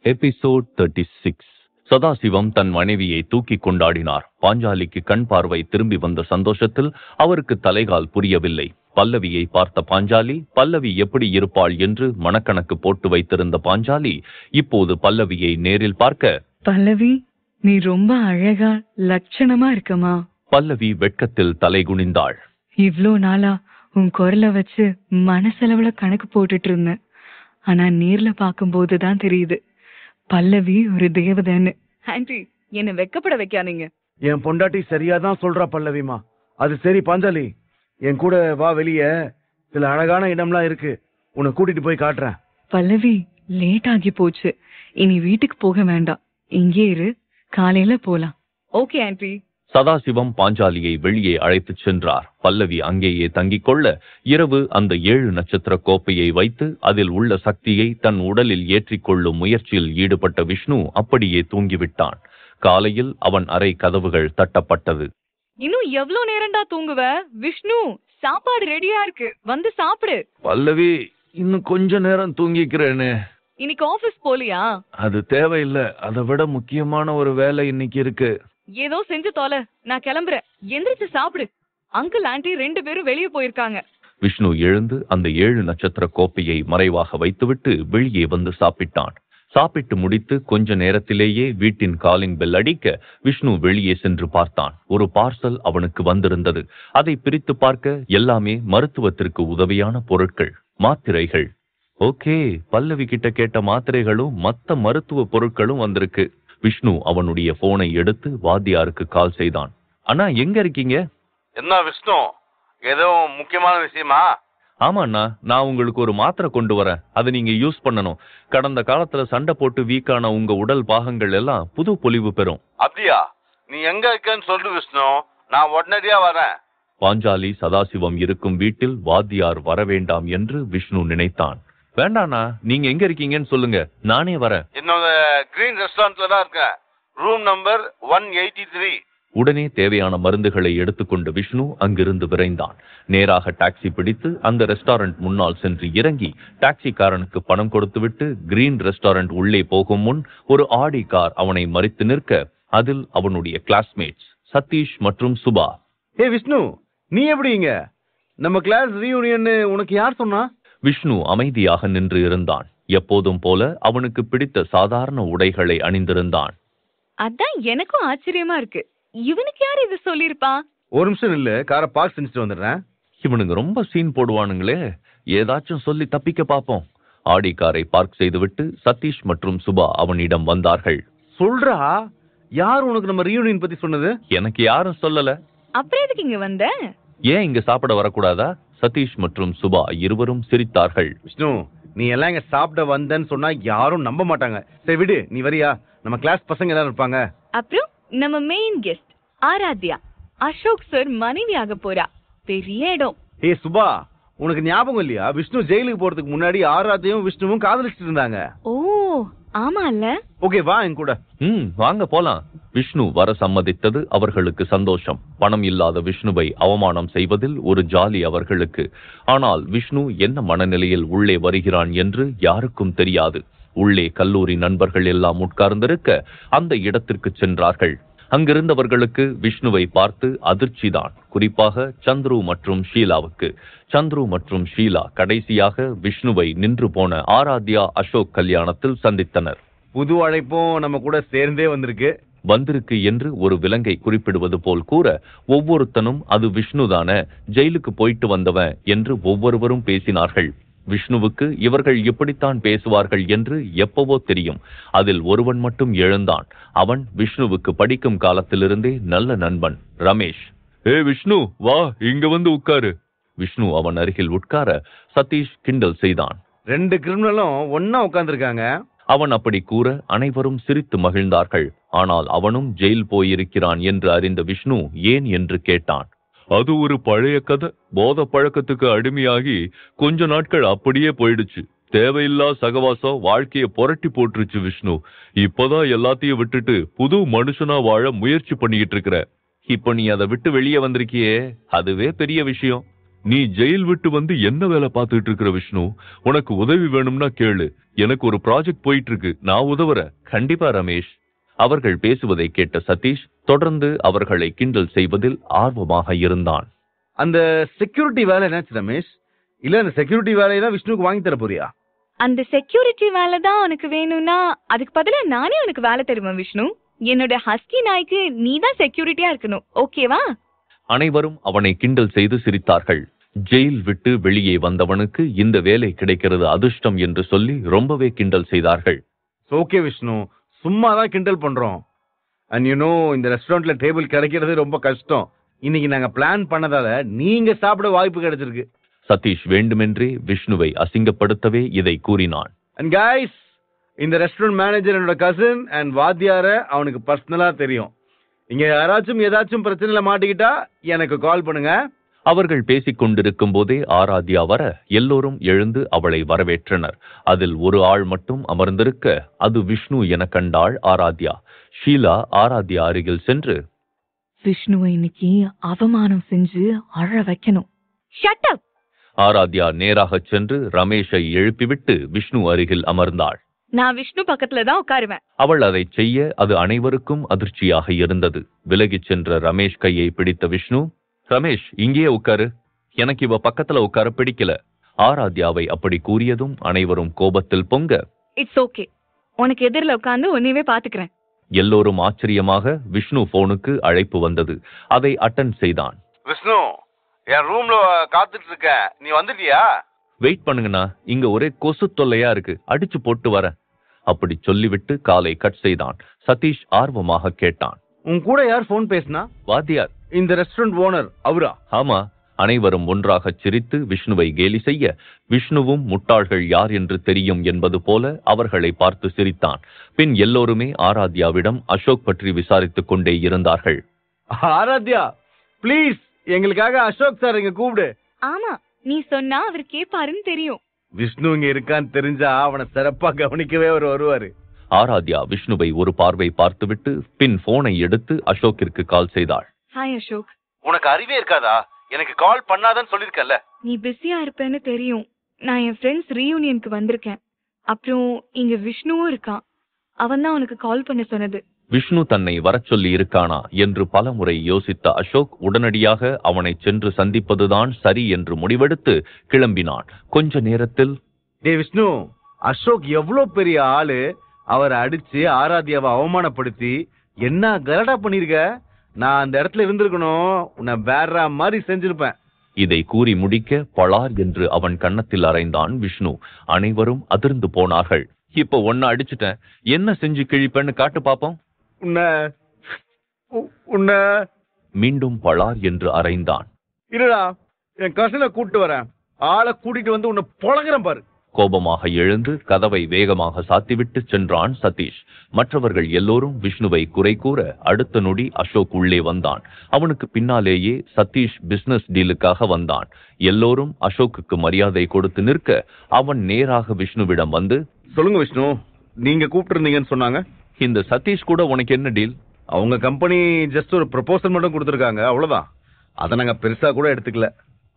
எபிசோட் தேர்ட்டி சிக்ஸ் சதாசிவம் தன் மனைவியை தூக்கி கொண்டாடினார். பாஞ்சாலிக்கு கண் பார்வை திரும்பி வந்த சந்தோஷத்தில் அவருக்கு தலைகால் புரியவில்லை. பல்லவியை பார்த்த பாஞ்சாலி பல்லவி எப்படி இருப்பாள் என்று மனக்கணக்கு போட்டு வைத்திருந்த பாஞ்சாலி இப்போது பல்லவியை நேரில் பார்க்க பல்லவி நீ ரொம்ப அழகா லட்சணமா இருக்கமா. பல்லவி வெட்கத்தில் தலை குனிந்தாள் இவ்ளோ நாளா உன் குரலை வச்சு மனசளவுல கணக்கு போட்டுட்டு இருந்தேன். ஆனா நேர்ல பார்க்கும்போது தான் தெரியுது. பல்லவி ஒரு தேவதைன்னு. ஆன்டி என்ன வெக்கப்பட வைக்காதீங்க. என் பொண்டாட்டி சரியா தான் சொல்றா பல்லவிமா அது சரி பாஞ்சாலி என் கூட வா வெளியே. சில அழகான இடம்லாம் இருக்கு. உன்னை கூட்டிட்டு போய் காட்டுறேன். பல்லவி லேட் ஆகி போச்சு. இனி வீட்டுக்கு போக வேண்டாம். இங்கே இரு. காலையில போலாம். ஓகே ஆன்டி சதாசிவம் பாஞ்சாலியை வெளியே அழைத்துச் சென்றார். பல்லவி அங்கேயே தங்கிக் கொள்ள இரவு அந்த ஏழு நட்சத்திர கோப்பையை வைத்து அதில் உள்ள சக்தியை தன் உடலில் ஏற்றிக்கொள்ளும் முயற்சியில் ஈடுபட்ட விஷ்ணு அப்படியே தூங்கிவிட்டான். காலையில் அவன் அறை கதவுகள் தட்டப்பட்டது. இன்னும் எவ்வளவு நேரம்டா தூங்குவ? விஷ்ணு சாப்பாடு ரெடியா இருக்கு. வந்து சாப்பிடு. பல்லவி இன்னும் கொஞ்ச நேரம் தூங்கிக்கிறேன்னு இன்னைக்கு ஆபீஸ் போலியா? அது தேவையில்லை. அதை விட முக்கியமான ஒரு வேலை இன்னைக்கு இருக்கு. ஏதோ செஞ்சு தோல. நான் கிளம்புறேன். எந்திரிச்சு சாப்பிடு. அங்கிள் ஆண்டி ரெண்டு பேரும் வெளியே போயிருக்காங்க. விஷ்ணு எழுந்து அந்த ஏழு நட்சத்திர கோப்பையை மறைவாக வைத்துவிட்டு வெளியே வந்து சாப்பிட்டான். சாப்பிட்டு முடித்து கொஞ்ச நேரத்திலேயே வீட்டின் காலிங் பெல் அடிக்க விஷ்ணு வெளியே சென்று பார்த்தான். ஒரு பார்சல் அவனுக்கு வந்திருந்தது. அதை பிரித்து பார்க்க எல்லாமே மருத்துவத்திற்கு உதவியான பொருட்கள் மாத்திரைகள். ஓகே பல்லவி கிட்ட கேட்ட மாத்திரைகளும் மத்த மருத்துவ பொருட்களும் வந்திருக்கு. விஷ்ணு அவனுடைய போனை எடுத்து வாத்தியாருக்கு கால் செய்தான். அண்ணா எங்க இருக்கீங்க? என்ன விஷ்ணு? ஏதோ முக்கியமான விஷயமா? ஆமாண்ணா நான் உங்களுக்கு ஒரு மாத்திரை கொண்டு வரேன். அதை நீங்க யூஸ் பண்ணணும். கடந்த காலத்துல சண்டை போட்டு வீக்கான உங்க உடல் பாகங்கள் எல்லாம் புது பொலிவு பெறும். அப்படியா? நீ எங்க இருக்கன்னு சொல்லு விஷ்ணு. நான் உடனடியா வரேன். பாஞ்சாலி சதாசிவம் இருக்கும் வீட்டில் வாத்தியார் வர வேண்டாம் என்று விஷ்ணு நினைத்தான். வேண்டாண்ணா நீங்க எங்க இருக்கீங்கன்னு சொல்லுங்க. நானே வரேன். என்னோட கிரீன் ரெஸ்டாரண்ட்ல தான் இருக்கேன். Room number one eighty three உடனே தேவையான மருந்துகளை எடுத்துக்கொண்டு விஷ்ணு அங்கிருந்து விரைந்தான். நேராக டாக்ஸி பிடித்து அந்த ரெஸ்டாரண்ட் முன்னால் சென்று இறங்கி டாக்ஸிக்காரனுக்கு பணம் கொடுத்துவிட்டு கிரீன் ரெஸ்டாரண்ட் உள்ளே போகும் முன் ஒரு ஆடி கார் அவனை மறித்து நிற்க அதில் அவனுடைய கிளாஸ்மேட்ஸ் சதீஷ் மற்றும் சுபா. ஏ விஷ்ணு நீ எப்படிங்க? நம்ம கிளாஸ் ரீயூனியன் உனக்கு யார் சொன்னா? விஷ்ணு அமைதியாக நின்று இருந்தான். எப்போதும் போல அவனுக்கு பிடித்த சாதாரண உடைகளை அணிந்திருந்தான். அதான் எனக்கும் ஆச்சரியமா இருக்கு. இவனுக்கு யார் இது சொல்லிருப்பா ஒரு நிமிஷம் இல்ல காரை பார்க் செஞ்சுட்டு வந்துடுறேன். இவனுங்க ரொம்ப சீன் போடுவானுங்களே. ஏதாச்சும் சொல்லி தப்பிக்க பாப்போம் ஆடி காரை பார்க் செய்துவிட்டு சதீஷ் மற்றும் சுபா அவனிடம் வந்தார்கள். சொல்றா? யார் உனக்கு நம்ம ரீயூனியன் பத்தி சொன்னது? எனக்கு யாரும் சொல்லல. அப்புறம் எதுக்கு இங்க வந்த? ஏன் இங்க சாப்பிட வரக்கூடாதா? சதீஷ் மற்றும் சுபா இருவரும் சிரித்தார்கள். விஷ்ணு நீ எல்லாம் இங்க சாப்பிட வந்தேன்னு சொன்னா யாரும் நம்ப மாட்டாங்க. சரி விடு நீ வரியா? நம்ம கிளாஸ் பசங்க எல்லாரும் இருப்பாங்க. அப்புறம் நம்ம main guest Aaradhya. Ashok sir மனைவியாக போறா. பெரிய இடம். ஏ சுபா உனக்கு ஞாபகம் இல்லையா? விஷ்ணு ஜெயிலுக்கு போறதுக்கு முன்னாடி ஆராத்தையும் விஷ்ணுவும் காதலிச்சிட்டு இருந்தாங்க. ஓ ஆமால ஓகே வா என் கூட. ம் வாங்க போலாம். விஷ்ணு வர சம்மதித்தது அவர்களுக்கு சந்தோஷம். பணம் இல்லாத விஷ்ணுவை அவமானம் செய்வதில் ஒரு ஜாலி அவர்களுக்கு. ஆனால் விஷ்ணு என்ன மனநிலையில் உள்ளே வருகிறான் என்று யாருக்கும் தெரியாது. உள்ளே கல்லூரி நண்பர்கள் எல்லாம் உட்கார்ந்திருக்க அந்த இடத்திற்கு சென்றார்கள். அங்கிருந்தவர்களுக்கு விஷ்ணுவை பார்த்து அதிர்ச்சிதான். குறிப்பாக சந்துரு மற்றும் ஷீலாவுக்கு. சந்துரு மற்றும் ஷீலா கடைசியாக விஷ்ணுவை நின்று போன ஆராத்யா அசோக் கல்யாணத்தில் சந்தித்தனர். புது அழைப்பும் நம்ம கூட சேர்ந்தே வந்திருக்கு. வந்திருக்கு என்று ஒரு விலங்கை குறிப்பிடுவது போல் கூற ஒவ்வொருத்தனும் அது விஷ்ணுதான ஜெயிலுக்கு போயிட்டு வந்தவன் என்று ஒவ்வொருவரும் பேசினார்கள். விஷ்ணுவுக்கு இவர்கள் எப்படித்தான் பேசுவார்கள் என்று எப்பவோ தெரியும். அதில் ஒருவன் மட்டும் எழுந்தான். அவன் விஷ்ணுவுக்கு படிக்கும் காலத்திலிருந்தே நல்ல நண்பன் ரமேஷ். ஏ விஷ்ணு வா இங்க வந்து உட்காரு. விஷ்ணு அவன் அருகில் உட்கார சதீஷ் கிண்டல் செய்தான். ரெண்டு கிரிமினலும் ஒன்னா உட்கார்ந்திருக்காங்க. அவன் அப்படி கூற அனைவரும் சிரித்து மகிழ்ந்தார்கள். ஆனால் அவனும் ஜெயில் போயிருக்கிறான் என்று அறிந்த விஷ்ணு ஏன் என்று கேட்டான். அது ஒரு பழைய கதை. போத பழக்கத்துக்கு அடிமையாகி கொஞ்ச நாட்கள் அப்படியே போயிடுச்சு. தேவையில்லா சகவாசம் வாழ்க்கையை புரட்டி போட்டுருச்சு விஷ்ணு. இப்பதான் எல்லாத்தையும் விட்டுட்டு புது மனுஷனா வாழ முயற்சி பண்ணிக்கிட்டு இருக்கிற. இப்போ நீ அதை விட்டு வெளியே வந்திருக்கியே. அதுவே பெரிய விஷயம். நீ ஜெயில் விட்டு வந்து என்ன வேலை பார்த்துட்டு இருக்கிற விஷ்ணு? உனக்கு உதவி வேணும்னா கேளு. எனக்கு ஒரு ப்ராஜெக்ட் போயிட்டு இருக்கு. நான் உதவுறேன். கண்டிப்பா ரமேஷ். அவர்கள் பேசுவதை கேட்ட சதீஷ் தொடர்ந்து அவர்களை கிண்டல் செய்வதில் ஆர்வமாக இருந்தான். அந்த செக்யூரிட்டி வேலை என்னாச்சு ரமேஷ்? இல்ல அந்த செக்யூரிட்டி வேலையை தான் விஷ்ணுக்கு வாங்கி தர போறியா? அந்த செக்யூரிட்டி வேலை தான் உனக்கு வேணும்னா அதுக்கு பதிலா நானே உனக்கு வேலை தருவேன் விஷ்ணு. என்னோட ஹஸ்கி நாய்க்கு நீ தான் செக்யூரிட்டியா இருக்கணும். ஓகேவா அனைவரும் அவனை கிண்டல் செய்து சிரித்தார்கள். ஜெயில் விட்டு வெளியே வந்தவனுக்கு இந்த வேலை கிடைக்கிறது அதிர்ஷ்டம் என்று சொல்லி ரொம்பவே கிண்டல் செய்தார்கள். ஓகே விஷ்ணு. சும்மா தான் கிண்டல் பண்றோம். அண்ட் யூ நோ இந்த ரெஸ்டாரண்ட்ல டேபிள் கிடைக்கிறது ரொம்ப கஷ்டம். இன்னைக்கு நாங்க பிளான் பண்ணதால நீங்க சாப்பிட வாய்ப்பு கிடைச்சிருக்கு. சதீஷ் வேண்டுமென்றே விஷ்ணுவை அசிங்கப்படுத்தவே இதை கூறினான். அண்ட் கைஸ் இந்த ரெஸ்டாரண்ட் மேனேஜர் என்னோட கசின் அண்ட் வாத்தியார அவனுக்கு பர்சனலா தெரியும். இங்க யாராச்சும் ஏதாச்சும் பிரச்சனையில மாட்டிக்கிட்டா எனக்கு கால் பண்ணுங்க. அவர்கள் பேசிக் கொண்டிருக்கும் போதே ஆராத்யா வர எல்லோரும் எழுந்து அவளை வரவேற்றனர். அதில் ஒரு ஆள் மட்டும் அமர்ந்திருக்க அது விஷ்ணு என கண்டாள் ஆராத்யா. ஷீலா ஆராத்யா அருகில் சென்று விஷ்ணுவை இன்னைக்கு அவமானம் செஞ்சு அழ வைக்கணும். ஷட் அப் ஆராத்யா நேராகச் சென்று ரமேஷை எழுப்பிவிட்டு விஷ்ணு அருகில் அமர்ந்தாள். நான் விஷ்ணு பக்கத்துல தான் உட்காருவேன். அவள் அதைச் செய்ய அது அனைவருக்கும் அதிர்ச்சியாக இருந்தது. விலகிச் சென்ற ரமேஷ் கையை பிடித்த விஷ்ணு ரமேஷ் இங்கேயே உட்காரு. எனக்கு இவ பக்கத்துல உட்கார பிடிக்கல. ஆராத்யாவை அப்படி கூறியதும் அனைவரும் கோபத்தில் பொங்க. இட்ஸ் ஓகே உனக்கு எதிரில் உட்காந்து உன்னையவே பாத்துக்கிறேன் எல்லோரும் ஆச்சரியமாக விஷ்ணு போனுக்கு அழைப்பு வந்தது. அதை அட்டன் செய்தான். விஷ்ணு என் ரூம்ல காத்துட்டு இருக்க நீ வந்துட்டியா? வெயிட் பண்ணுங்கண்ணா. இங்க ஒரே கொசு தொல்லையா இருக்கு. அடிச்சு போட்டு வரேன். அப்படி சொல்லிவிட்டு காலை கட் செய்தான். சதீஷ் ஆர்வமாக கேட்டான். உன் கூட யார் ஃபோன் பேசினா? வாத்தியார் இந்த ரெஸ்டாரண்ட் ஓனர் அவரா? ஆமா அனைவரும் ஒன்றாகச் சிரித்து விஷ்ணுவை கேலி செய்ய விஷ்ணுவும் முட்டாள்கள் யார் என்று தெரியும் என்பது போல அவர்களை பார்த்து சிரித்தான். பின் எல்லோருமே ஆராத்யாவிடம் அசோக் பற்றி விசாரித்துக் கொண்டே இருந்தார்கள். ஆராத்யா ப்ளீஸ் எங்களுக்காக அசோக் சார் இங்க கூப்பிடு. ஆமா நீ சொன்னா அவர் கேப்பாருன்னு தெரியும். விஷ்ணு இங்க இருக்கான்னு தெரிஞ்சா அவனை சிறப்பா கவனிக்கவே அவர் வருவாரு. ஆராத்யா விஷ்ணுவை ஒரு பார்வை பார்த்துவிட்டு பின் போனை எடுத்து அசோக்கிற்கு கால் செய்தாள். ஹாய் அசோக் உனக்கு அறிவே இருக்காதா? எனக்கு கால் பண்ணாதன்னு சொல்லிருக்கல நீ பிஸியா இருப்பேன்னு தெரியும். நான் என் ஃப்ரெண்ட்ஸ் ரீயூனியனுக்கு வந்திருக்கேன். அப்புறம் இங்க விஷ்ணுவும் இருக்கான். அவன் தான் உனக்கு கால் பண்ண சொன்னது. விஷ்ணு தன்னை வரச் சொல்லி இருக்கானா என்று பலமுறை யோசித்த அசோக் உடனடியாக அவனை சென்று சந்திப்பதுதான் சரி என்று முடிவெடுத்து கிளம்பினான். கொஞ்ச நேரத்தில் டே விஷ்ணு அசோக் எவ்வளவு பெரிய ஆளு. அவரை அடிச்சு ஆராத்யாவை அவமானப்படுத்தி என்ன கலடா பண்ணிருக்க? நான் அந்த இடத்துல இருந்திருக்கணும் உன்னை வேற மாதிரி செஞ்சிருப்பேன். இதை கூறி முடிக்க பளார் என்று அவன் கன்னத்தில் அறைந்தான் விஷ்ணு. அனைவரும் அதிர்ந்து போனார்கள். இப்ப ஒன்ன அடிச்சிட்டேன். என்ன செஞ்சு கிழிப்பேன்னு காட்டு பாப்போம். உன்னை உன்னை. மீண்டும் பளார் என்று அறைந்தான். இருடா என் கசனை கூட்டு வரேன். ஆளை கூட்டிட்டு வந்து உன்னை பொழகிறேன் பாரு. கோபமாக எழுந்து கதவை வேகமாக சாத்திவிட்டு சென்றான் சதீஷ். மற்றவர்கள் எல்லோரும் விஷ்ணுவை குறை கூற அடுத்த நொடி அசோக் உள்ளே வந்தான். அவனுக்கு பின்னாலேயே சதீஷ் பிசினஸ் டீலுக்காக வந்தான். எல்லோரும் அசோக்குக்கு மரியாதை கொடுத்து நிற்க அவன் நேராக விஷ்ணுவிடம் வந்து சொல்லுங்க விஷ்ணு நீங்க கூப்பிட்டு இருந்தீங்கன்னு சொன்னாங்க. இந்த சதீஷ் கூட உனக்கு என்ன டீல் அவங்க கம்பெனி ஜஸ்ட் ஒரு ப்ரொபோசல் மட்டும் கொடுத்துருக்காங்க அவ்வளவுதான். அதை நாங்க பெருசா கூட எடுத்துக்கல.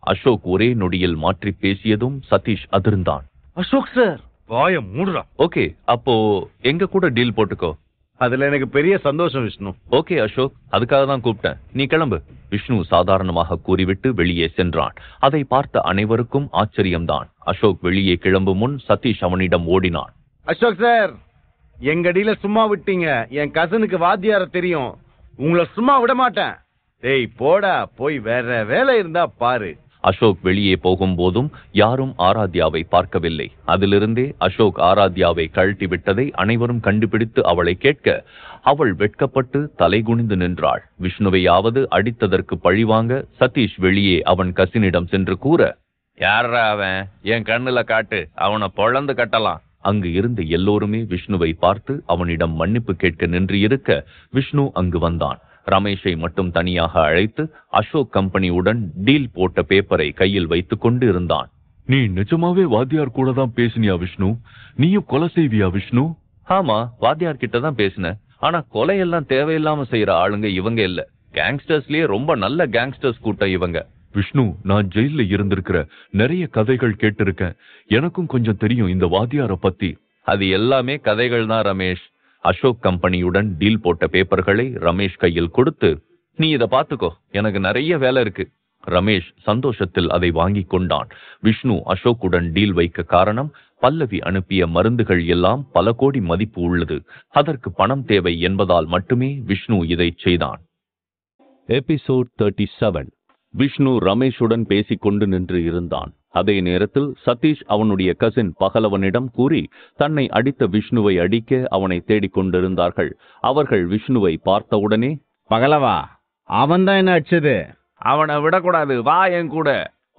அசோக் ஒரே நொடியில் மாற்றி பேசியதும் சதீஷ் அதிர்ந்தான். அசோக் சார். வாய மூடுறா. ஓகே அப்போ எங்க கூட டீல் போட்டுக்கோ. அதுல எனக்கு பெரிய சந்தோஷம் விஷ்ணு. ஓகே அசோக் அதுக்காக தான் கூப்பிட்டேன். நீ கிளம்பு. விஷ்ணு சாதாரணமாக கூறிவிட்டு வெளியே சென்றான். அதை பார்த்த அனைவருக்கும் ஆச்சரியம்தான். அசோக் வெளியே கிளம்பும் முன் சதீஷ் அவனிடம் ஓடினான். அசோக் சார் எங்க அடியில சும்மா விட்டீங்க. என் கசனுக்கு வாத்தியார தெரியும். உங்களை சும்மா விட மாட்டேன் டேய் போடா போய் வேற வேலை இருந்தா பாரு. அசோக் வெளியே போகும்போதும் யாரும் ஆராத்யாவை பார்க்கவில்லை. அதிலிருந்தே அசோக் ஆராத்யாவை கழட்டி விட்டதை அனைவரும் கண்டுபிடித்து அவளை கேட்க அவள் வெட்கப்பட்டு தலைகுனிந்து நின்றாள். விஷ்ணுவையாவது அடித்ததற்கு பழிவாங்க சதீஷ் வெளியே அவன் கசினிடம் சென்று கூற யாரா அவன்? என் கண்ணுல காட்டு. அவனை பொழந்து கட்டலாம். அங்கு இருந்த எல்லோருமே விஷ்ணுவை பார்த்து அவனிடம் மன்னிப்பு கேட்க நின்று இருக்க விஷ்ணு அங்கு வந்தான். ரமேஷை மட்டும் தனியாக அழைத்து அசோக் கம்பெனியுடன் டீல் போட்ட பேப்பரை கையில் வைத்துக் கொண்டு இருந்தான் நீ நிஜமாவே வாத்தியார் கூட தான் பேசினியா விஷ்ணு? நீயும் கொலை செய்வியா விஷ்ணு? ஆமா வாத்தியார் கிட்ட தான் பேசினேன். ஆனா கொலையெல்லாம் தேவையில்லாம செய்யற ஆளுங்க இவங்க இல்ல. கேங்ஸ்டர்ஸ்லயே ரொம்ப நல்ல கேங்ஸ்டர்ஸ் கூட்டம் இவங்க. விஷ்ணு நான் ஜெயில்ல இருந்திருக்கிற நிறைய கதைகள் கேட்டிருக்கேன். எனக்கும் கொஞ்சம் தெரியும் இந்த வாத்தியார பத்தி. அது எல்லாமே கதைகள் தான் ரமேஷ். அசோக் கம்பெனியுடன் டீல் போட்ட பேப்பர்களை ரமேஷ் கையில் கொடுத்து நீ இதை பார்த்துக்கோ எனக்கு நிறைய வேலை இருக்கு. ரமேஷ் சந்தோஷத்தில் அதை வாங்கிக் கொண்டான். விஷ்ணு அசோக்குடன் டீல் வைக்க காரணம் பல்லவி அனுப்பிய மருந்துகள் எல்லாம் பல கோடி மதிப்பு உள்ளது. அதற்கு பணம் தேவை என்பதால் மட்டுமே விஷ்ணு இதைச் செய்தான். Episode thirty seven. விஷ்ணு ரமேஷுடன் பேசிக்கொண்டு நின்று இருந்தான். அதே நேரத்தில் சதீஷ் அவனுடைய கசின் பகலவனிடம் கூறி தன்னை அடித்த விஷ்ணுவை அடிக்க அவனை தேடிக் கொண்டிருந்தார்கள் அவர்கள் விஷ்ணுவை பார்த்தவுடனே பகலவா அவன் தான் என்ன அடிச்சது? அவனை விடக்கூடாது வா என் கூட.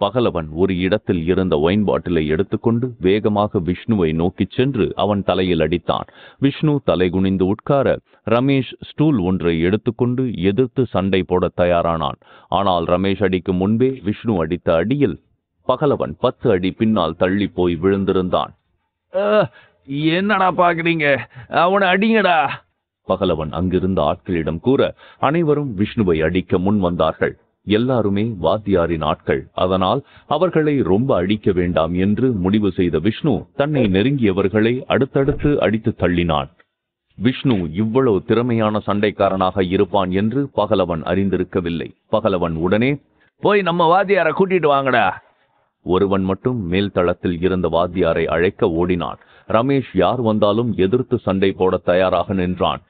பகலவன் ஒரு இடத்தில் இருந்த ஒயின் பாட்டிலை எடுத்துக்கொண்டு வேகமாக விஷ்ணுவை நோக்கிச் சென்று அவன் தலையில் அடித்தான். விஷ்ணு தலை குனிந்து உட்கார ரமேஷ் ஸ்டூல் ஒன்றை எடுத்துக்கொண்டு எதிர்த்து சண்டை போட தயாரானான். ஆனால் ரமேஷ் அடிக்கும் முன்பே விஷ்ணு அடித்த அடியில் பகலவன் பத்து அடி பின்னால் தள்ளி போய் விழுந்திருந்தான். என்னடா பாக்குறீங்க? அவனை அடிங்கடா. பகலவன் அங்கிருந்த ஆட்களிடம் கூற அனைவரும் விஷ்ணுவை அடிக்க முன் வந்தார்கள். எல்லாருமே வாத்தியாரின் ஆட்கள். அதனால் அவர்களை ரொம்ப அடிக்க வேண்டாம் என்று முடிவு செய்த விஷ்ணு தன்னை நெருங்கியவர்களை அடுத்தடுத்து அடித்து தள்ளினான். விஷ்ணு இவ்வளவு திறமையான சண்டைக்காரனாக இருப்பான் என்று பகலவன் அறிந்திருக்கவில்லை. பகலவன் உடனே போய் நம்ம வாத்தியார கூட்டிட்டு வாங்கடா. ஒருவன் மட்டும் மேல் தளத்தில் இருந்த வாத்தியாரை அழைக்க ஓடினான். ரமேஷ் யார் வந்தாலும் எதிர்த்து சண்டை போட தயாராக நின்றான்.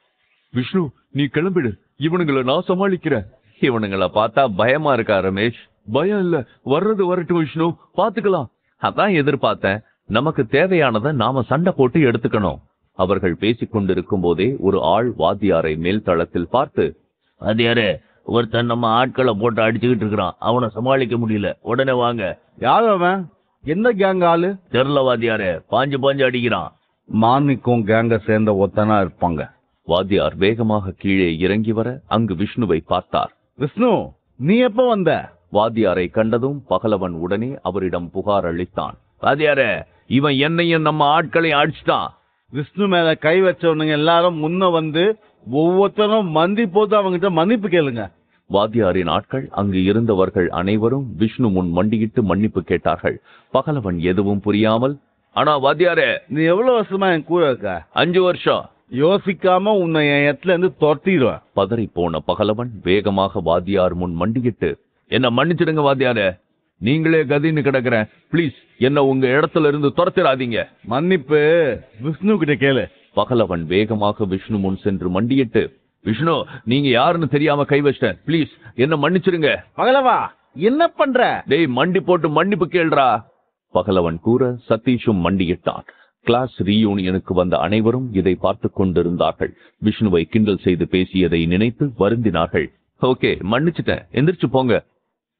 விஷ்ணு நீ கிளம்பிடு. இவனுங்களை நான் சமாளிக்கிறேன். இவனுங்களை பார்த்தா பயமா இருக்கா ரமேஷ்? பயம் இல்ல. வர்றது வரட்டும் விஷ்ணு. பாத்துக்கலாம். அதான் எதிர்பார்த்தேன். நமக்கு தேவையானதை நாம சண்டை போட்டு எடுத்துக்கணும். அவர்கள் பேசிக் கொண்டிருக்கும் போதே ஒரு ஆள் வாத்தியாரை மேல் தளத்தில் பார்த்து வாத்தியாரே ஒருத்தன் நம்ம ஆட்களை போட்டு அடிச்சுக்கிட்டு இருக்கிறான். அவனை சமாளிக்க முடியல. உடனே வாங்க. யார் அவன்? எந்த கேங் ஆளு? தெரில வாத்தியாரே பாஞ்சு பாஞ்சு அடிக்கிறான். மார்னிக்கும் கேங்க சேர்ந்த ஒத்தனா இருப்பாங்க. வாத்தியார் வேகமாக கீழே இறங்கி வர அங்கு விஷ்ணுவை பார்த்தார். விஷ்ணு நீ எப்ப வந்த? வாத்தியாரை கண்டதும் பகலவன் உடனே அவரிடம் புகார் அளித்தான். வாத்தியாரே இவன் என்னையும் நம்ம ஆட்களையும் அடிச்சிட்டான். விஷ்ணு மேல கை வச்சவனுங்க எல்லாரும் முன்ன வந்து ஒவ்வொருத்தரும் மந்தி போட்டு அவங்கிட்ட மன்னிப்பு கேளுங்க. வாத்தியாரின் ஆட்கள் அங்கு இருந்தவர்கள் அனைவரும் விஷ்ணு முன் மண்டியிட்டு மன்னிப்பு கேட்டார்கள். பகலவன் எதுவும் புரியாமல் ஆனா வாத்தியாரே நீ எவ்வளவு வருஷமா என் கூட இருக்க? அஞ்சு வருஷம். யோசிக்காம உன்னை என் இடத்துல இருந்து துரத்திடுவேன். பதறிப் போன பகலவன் வேகமாக வாத்தியார் முன் மண்டியிட்டு என்ன மன்னிச்சிடுங்க வாத்தியாரே நீங்களே கதின்னு கிடக்குறேன். ப்ளீஸ் என்ன உங்க இடத்துல இருந்து துரத்திடாதீங்க. மன்னிப்பு விஷ்ணு கிட்ட கேளு. பகலவன் வேகமாக விஷ்ணு முன் சென்று மண்டியிட்டு விஷ்ணு நீங்க யாருன்னு தெரியாம கை வச்சிட்டேன். ப்ளீஸ் என்ன மன்னிச்சிடுங்க பகலவா என்ன பண்ற? டேய் மண்டி போட்டு மன்னிப்பு கேளுடா. பகலவன் கூற சதீஷும் மண்டியிட்டான். கிளாஸ் ரீயூனியனுக்கு வந்த அனைவரும் இதை பார்த்துக் கொண்டிருந்தார்கள். விஷ்ணுவை கிண்டல் செய்து பேசியதை நினைத்து வருந்தினார்கள். ஓகே மன்னிச்சிட்டேன். எந்திரிச்சு போங்க.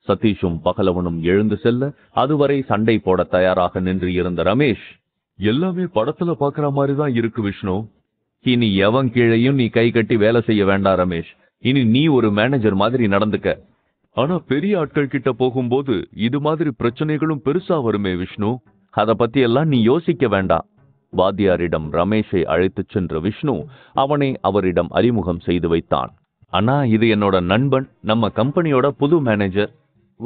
சதீஷும் பகலவனும் எழுந்து செல்ல அதுவரை சண்டை போட தயாராக நின்று இருந்த ரமேஷ் எல்லாமே படத்துல பாக்குற மாதிரி தான் இருக்கு விஷ்ணு. இனி எவன் கீழையும் நீ கை கட்டி வேலை செய்ய வேண்டாம் ரமேஷ். இனி நீ ஒரு மேனேஜர் மாதிரி நடந்துக்க. ஆனா பெரிய ஆட்கள் கிட்ட போகும்போது இது மாதிரி பிரச்சனைகளும் பெருசா வருமே விஷ்ணு. அத பத்தி எல்லாம் நீ யோசிக்க வேண்டாம். வாத்தியாரிடம் ரமேஷை அழைத்துச் சென்ற விஷ்ணு அவனை அவரிடம் அறிமுகம் செய்து வைத்தான். அண்ணா இது என்னோட நண்பன். நம்ம கம்பெனியோட புது மேனேஜர்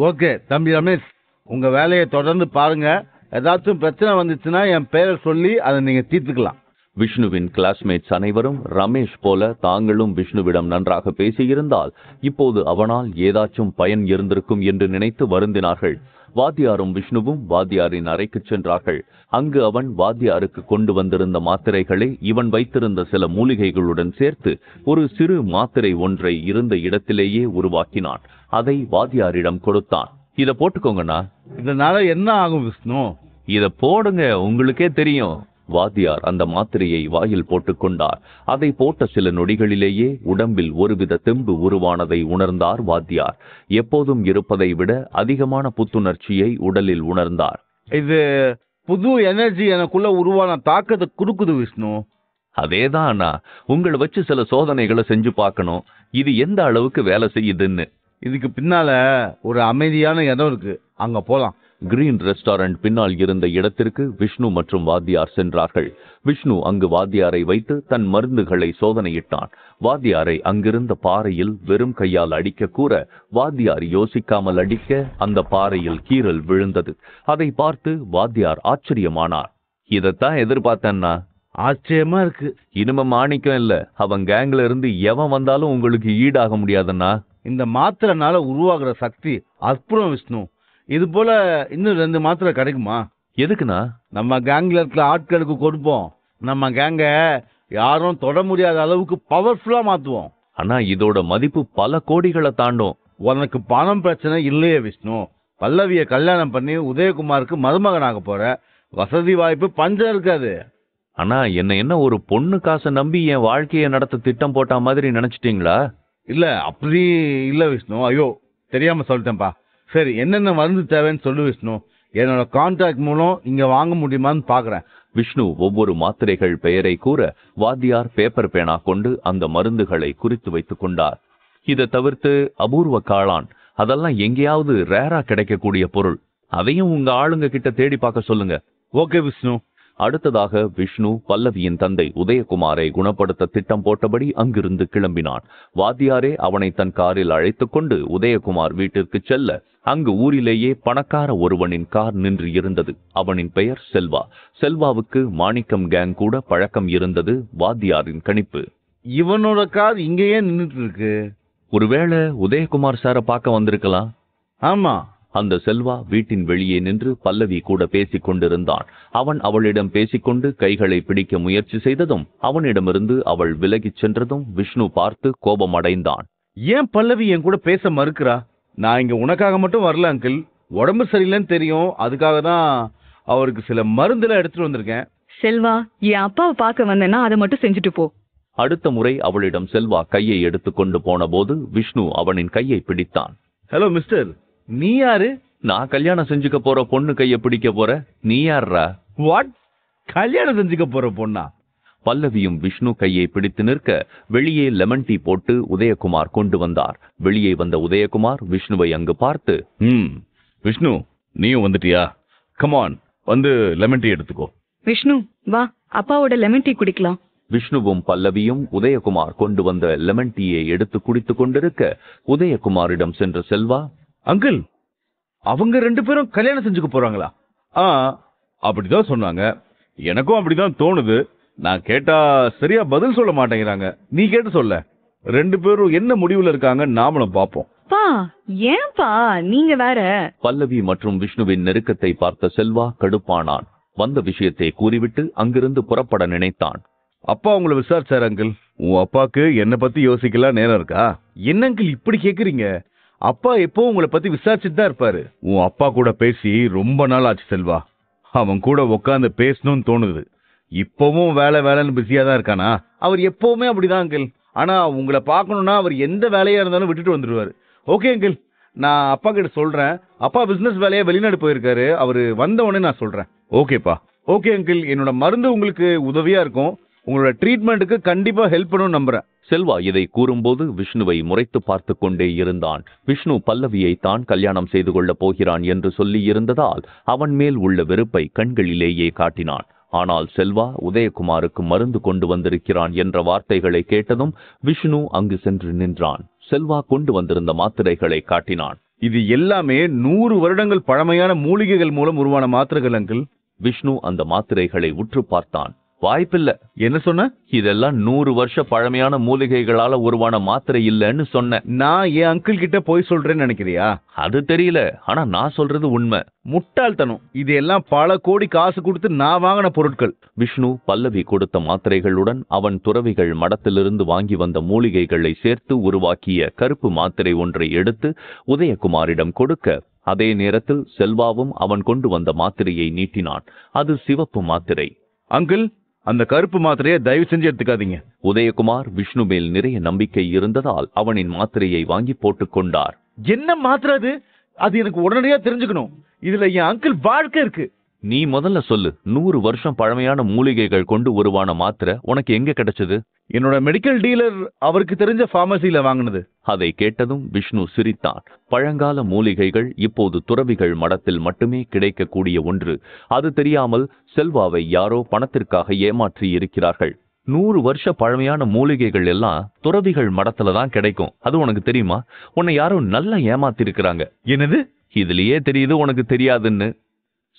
ஓகே தம்பி ரமேஷ் உங்க வேலையை தொடர்ந்து பாருங்க. ஏதாச்சும் பிரச்சனை வந்துச்சுன்னா என் பேரை சொல்லி அதை நீங்க தீர்த்துக்கலாம். விஷ்ணுவின் கிளாஸ்மேட்ஸ் அனைவரும் ரமேஷ் போல தாங்களும் விஷ்ணுவிடம் நன்றாக பேசியிருந்தால் இப்போது அவனால் ஏதாச்சும் பயன் இருந்திருக்கும் என்று நினைத்து வருந்தினார்கள். வாத்தியாரும் விஷ்ணுவும் வாத்தியாரின் அறைக்குச் சென்றார்கள். அங்கு அவன் வாத்தியாருக்கு கொண்டு வந்திருந்த மாத்திரைகளை இவன் வைத்திருந்த சில மூலிகைகளுடன் சேர்த்து ஒரு சிறு மாத்திரை ஒன்றை இருந்த இடத்திலேயே உருவாக்கினான். அதை வாத்தியாரிடம் கொடுத்தான். இத போட்டுக்கோங்கண்ணா. இதனால என்ன ஆகும் விஷ்ணு? இத போடுங்க உங்களுக்கே தெரியும். வாத்தியார் அந்த மாத்திரையை வாயில் போட்டுக்கொண்டார் அதை போட்ட சில நொடிகளிலேயே உடம்பில் ஒருவித தெம்பு உருவானதை உணர்ந்தார் வாத்தியார். எப்போதும் இருப்பதை விட அதிகமான புத்துணர்ச்சியை உடலில் உணர்ந்தார். இது புது எனர்ஜி எனக்குள்ள உருவான தாக்கத்தை கொடுக்குது விஷ்ணு. அதேதான் அண்ணா. உங்களை வச்சு சில சோதனைகளை செஞ்சு பார்க்கணும். இது எந்த அளவுக்கு வேலை செய்யுதுன்னு. இதுக்கு பின்னால ஒரு அமைதியான இடம் இருக்கு. அங்க போலாம். கிரீன் ரெஸ்டாரண்ட் பின்னால் இருந்த இடத்திற்கு விஷ்ணு மற்றும் வாத்தியார் சென்றார்கள். விஷ்ணு அங்கு வாத்தியாரை வைத்து தன் மருந்துகளை சோதனையிட்டான். வாத்தியாரை அங்கிருந்த பாறையில் வெறும் கையால் அடிக்க கூற வாத்தியார் யோசிக்காமல் அடிக்க அந்த பாறையில் கீறல் விழுந்தது. அதை பார்த்து வாத்தியார் ஆச்சரியமானார். இதைத்தான் எதிர்பார்த்தேன்னா? ஆச்சரியமா இருக்கு. இனிமே மாணிக்கம் இல்ல. அவன் கேங்ல இருந்து எவன் வந்தாலும் உங்களுக்கு ஈடாக முடியாதுன்னா? இந்த மாத்திரைனால உருவாகுற சக்தி அற்புதம் விஷ்ணு. இது போல இன்னும் ரெண்டு மாத்திரை கிடைக்குமா? எதுக்குண்ணா? நம்ம கேங்ல இருக்கிற ஆட்களுக்கு கொடுப்போம். நம்ம கேங்க யாரும் தொட முடியாத அளவுக்கு பவர்ஃபுல்லா மாத்துவோம். ஆனா இதோட மதிப்பு பல கோடிகளை தாண்டும். உனக்கு பணம் பிரச்சனை இல்லையே விஷ்ணு. பல்லவிய கல்யாணம் பண்ணி உதயகுமாருக்கு மருமகனாக போற வசதி வாய்ப்பு பஞ்சம் இருக்காது. ஆனா என்ன என்ன ஒரு பொண்ணு காசை நம்பி என் வாழ்க்கையை நடத்த திட்டம் போட்ட மாதிரி நினைச்சிட்டீங்களா? இல்ல அப்படி இல்ல விஷ்ணு. ஐயோ தெரியாம சொல்லிட்டேன்ப்பா. சரி என்னென்ன மருந்து தேவைன்னு சொல்லு விஷ்ணு. என்னோட கான்டாக்ட் மூலம் இங்க வாங்க முடியுமான்னு பாக்குறேன். விஷ்ணு ஒவ்வொரு மாத்திரைகள் பெயரை கூற வாத்தியார் பேப்பர் பேனா கொண்டு அந்த மருந்துகளை குறித்து வைத்துக் கொண்டார். இதை தவிர்த்து அபூர்வ காளான் அதெல்லாம் எங்கேயாவது ரேரா கிடைக்கக்கூடிய பொருள். அதையும் உங்க ஆளுங்க கிட்ட தேடி பார்க்க சொல்லுங்க. ஓகே விஷ்ணு. அடுத்ததாக விஷ்ணு பல்லவியின் தந்தை உதயகுமாரை குணப்படுத்த திட்டம் போட்டபடி அங்கிருந்து கிளம்பினான். வாத்தியாரே அவனை தன் காரில் அழைத்துக் கொண்டு உதயகுமார் வீட்டிற்கு செல்ல அங்கு ஊரிலேயே பணக்கார ஒருவனின் கார் நின்று இருந்தது. அவனின் பெயர் செல்வா. செல்வாவுக்கு மாணிக்கம் கேங் கூட பழக்கம் இருந்தது வாத்தியாரின் கணிப்பு. இவனோட கார் இங்கேயே நின்னுட்டு இருக்கு ஒருவேளை உதயகுமார் சாரை பார்க்க வந்திருக்கலாம்? ஆமா. அந்த செல்வா வீட்டின் வெளியே நின்று பல்லவி கூட பேசிக் கொண்டிருந்தான். அவன் அவளிடம் பேசிக்கொண்டு கைகளை பிடிக்க முயற்சி செய்ததும் அவனிடமிருந்து அவள் விலகிச் சென்றதும் விஷ்ணு பார்த்து கோபமடைந்தான். ஏன் பல்லவி என் கூட பேச மறுக்கிறா? நான் இங்க உனக்காக மட்டும் வரல அங்கிள் உடம்பு சரியில்லைன்னு தெரியும். அதுக்காக தான் அவருக்கு சில மருந்துலாம் எடுத்துட்டு வந்திருக்கேன். செல்வா என் அப்பாவை பார்க்க வந்தேன்னா அதை மட்டும் செஞ்சுட்டு போ. அடுத்த முறை அவளிடம் செல்வா கையை எடுத்துக்கொண்டு போனபோது விஷ்ணு அவனின் கையை பிடித்தான். ஹலோ மிஸ்டர் நீ யாரு? நான் கல்யாணம் செஞ்சுக்க போற பொண்ணு கையை பிடிக்க போற. நீ யார்ரா வாட் கல்யாணம் செஞ்சுக்க போற பொண்ணா? பல்லவியும் விஷ்ணு கையை பிடித்து நிற்க வெளியே லெமன் டீ போட்டு உதயகுமார் கொண்டு வந்தார். வெளியே வந்த உதயகுமார் விஷ்ணுவை அங்கு பார்த்து ம் விஷ்ணு நீயும் வந்துட்டியா? கமான் வந்து லெமன் டீ எடுத்துக்கோ. விஷ்ணு வா அப்பாவோட லெமன் டீ குடிக்கலாம். விஷ்ணுவும் பல்லவியும் உதயகுமார் கொண்டு வந்த லெமன் டீயை எடுத்து குடித்துக் கொண்டிருக்க உதயகுமாரிடம் சென்ற செல்வா அங்கிள் அவங்க ரெண்டு பேரும் கல்யாணம் செஞ்சுக்க போறாங்களா? ஆ அப்படிதான் சொன்னாங்க. எனக்கும் அப்படிதான் தோணுது. நான் கேட்டா சரியா பதில் சொல்ல மாட்டேங்கிறாங்க. நீ கேட்டு சொல்ல. ரெண்டு பேரும் என்ன முடிவுல இருக்காங்க நாமளும் பாப்போம். பா ஏன்பா நீங்க வேற? பல்லவி மற்றும் விஷ்ணுவின் நெருக்கத்தை பார்த்த செல்வா கடுப்பானான். வந்த விஷயத்தை கூறிவிட்டு அங்கிருந்து புறப்பட நினைத்தான். அப்பா உங்களை விசாரிச்சாரு அங்கிள். உன் அப்பாக்கு என்ன பத்தி யோசிக்கலாம் நேரம் இருக்கா? என்ன அங்கிள் இப்படி கேக்குறீங்க? அப்பா எப்போ உங்களை பத்தி விசாரிச்சுட்டு தான் இருப்பாரு? உன் அப்பா கூட பேசி ரொம்ப நாள் ஆச்சு செல்வா. அவன் கூட உட்காந்து பேசணும்னு தோணுது. இப்பவும் வேலை வேலைன்னு பிஸியா தான் இருக்கானா? அவர் எப்பவுமே அப்படிதான் அங்கிள் ஆனா உங்களை பார்க்கணும்னா அவர் எந்த வேலையா இருந்தாலும் விட்டுட்டு வந்துடுவாரு. ஓகே அங்கிள் நான் அப்பா கிட்ட சொல்றேன். அப்பா பிசினஸ் வேலையா வெளிநாடு போயிருக்காரு. அவரு வந்த உடனே நான் சொல்றேன். ஓகேப்பா ஓகே அங்கிள் என்னோட மருந்து உங்களுக்கு உதவியா இருக்கும். உங்களோட ட்ரீட்மெண்ட்டுக்கு கண்டிப்பா ஹெல்ப் பண்ணணும்னு நம்புறேன். செல்வா இதை கூறும்போது விஷ்ணுவை முறைத்து பார்த்து கொண்டே இருந்தான். விஷ்ணு பல்லவியை தான் கல்யாணம் செய்து கொள்ளப் போகிறான் என்று சொல்லி இருந்ததால் அவன் மேல் உள்ள வெறுப்பை கண்களிலேயே காட்டினான். ஆனால் செல்வா உதயகுமாருக்கு மருந்து கொண்டு வந்திருக்கிறான் என்ற வார்த்தைகளை கேட்டதும் விஷ்ணு அங்கு சென்று நின்றான். செல்வா கொண்டு வந்திருந்த மாத்திரைகளை காட்டினான். இது எல்லாமே நூறு வருடங்கள் பழமையான மூலிகைகள் மூலம் உருவான மாத்திரைகள் அங்கிள். விஷ்ணு அந்த மாத்திரைகளை உற்று பார்த்தான். வாய்ப்பில்ல. என்ன சொன்ன? இதெல்லாம் நூறு வருஷ பழமையான மூலிகைகளால உருவான மாத்திரை இல்லைன்னு சொன்னேன் நான் என் அங்கிள் கிட்ட போய் சொல்றேன்னு நினைக்கிறியா? அது தெரியல. ஆனா நான் சொல்றது உண்மை. முட்டாள்தனம். இது எல்லாம் பல கோடி காசு கொடுத்து நான் வாங்கின பொருட்கள். விஷ்ணு பல்லவி கொடுத்த மாத்திரைகளுடன் அவன் துறவிகள் மடத்திலிருந்து வாங்கி வந்த மூலிகைகளை சேர்த்து உருவாக்கிய கருப்பு மாத்திரை ஒன்றை எடுத்து உதயகுமாரிடம் கொடுக்க அதே நேரத்தில் செல்வாவும் அவன் கொண்டு வந்த மாத்திரையை நீட்டினான். அது சிவப்பு மாத்திரை. அங்கிள் அந்த கருப்பு மாத்திரையை தயவு செஞ்சு எடுத்துக்காதீங்க. உதயகுமார் விஷ்ணு மேல் நிறைய நம்பிக்கை இருந்ததால் அவனின் மாத்திரையை வாங்கி போட்டுக் கொண்டார். என்ன மாத்திரை அது? அது எனக்கு உடனடியா தெரிஞ்சுக்கணும். இதுல என் அங்கிள் வாழ்க்கை இருக்கு. நீ முதல்ல சொல்லு நூறு வருஷம் பழமையான மூலிகைகள் கொண்டு உருவான மாத்திரை உனக்கு எங்க கிடைச்சது? என்னோட மெடிக்கல் டீலர் அவருக்கு தெரிஞ்ச ஃபார்மசில வாங்கினது. அதை கேட்டதும் விஷ்ணு சிரித்தான். பழங்கால மூலிகைகள் இப்போது துறவிகள் மடத்தில் மட்டுமே கிடைக்கக்கூடிய ஒன்று. அது தெரியாமல் செல்வாவை யாரோ பணத்திற்காக ஏமாற்றி இருக்கிறார்கள். நூறு வருஷ பழமையான மூலிகைகள் எல்லாம் துறவிகள் மடத்துல தான் கிடைக்கும். அது உனக்கு தெரியுமா? உன்னை யாரோ நல்லா ஏமாத்தி இருக்கிறாங்க என்னது? இதுலயே தெரியுது உனக்கு தெரியாதுன்னு.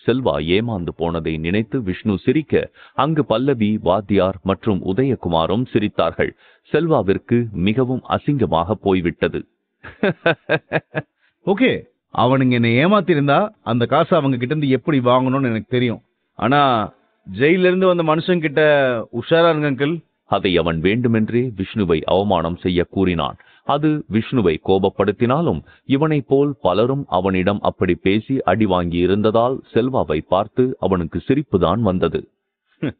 செல்வா ஏமாந்து போனதை நினைத்து விஷ்ணு சிரிக்க அங்கு பல்லவி வாத்தியார் மற்றும் உதயகுமாரும் சிரித்தார்கள். செல்வாவிற்கு மிகவும் அசிங்கமாக போய்விட்டது. ஓகே அவனுங்க என்னை ஏமாத்திருந்தா அந்த காசை அவங்க கிட்ட இருந்து எப்படி வாங்கணும்னு எனக்கு தெரியும். ஆனா ஜெயில இருந்து வந்த மனுஷன் கிட்ட உஷாரா இருங்க அங்கிள். அதை அவன் வேண்டுமென்றே விஷ்ணுவை அவமானம் செய்ய கூறினான். அது விஷ்ணுவை கோபப்படுத்தினாலும் இவனைப் போல் பலரும் அவனிடம் அப்படி பேசி அடி வாங்கி இருந்ததால் செல்வாவை பார்த்து அவனுக்கு சிரிப்புதான் வந்தது.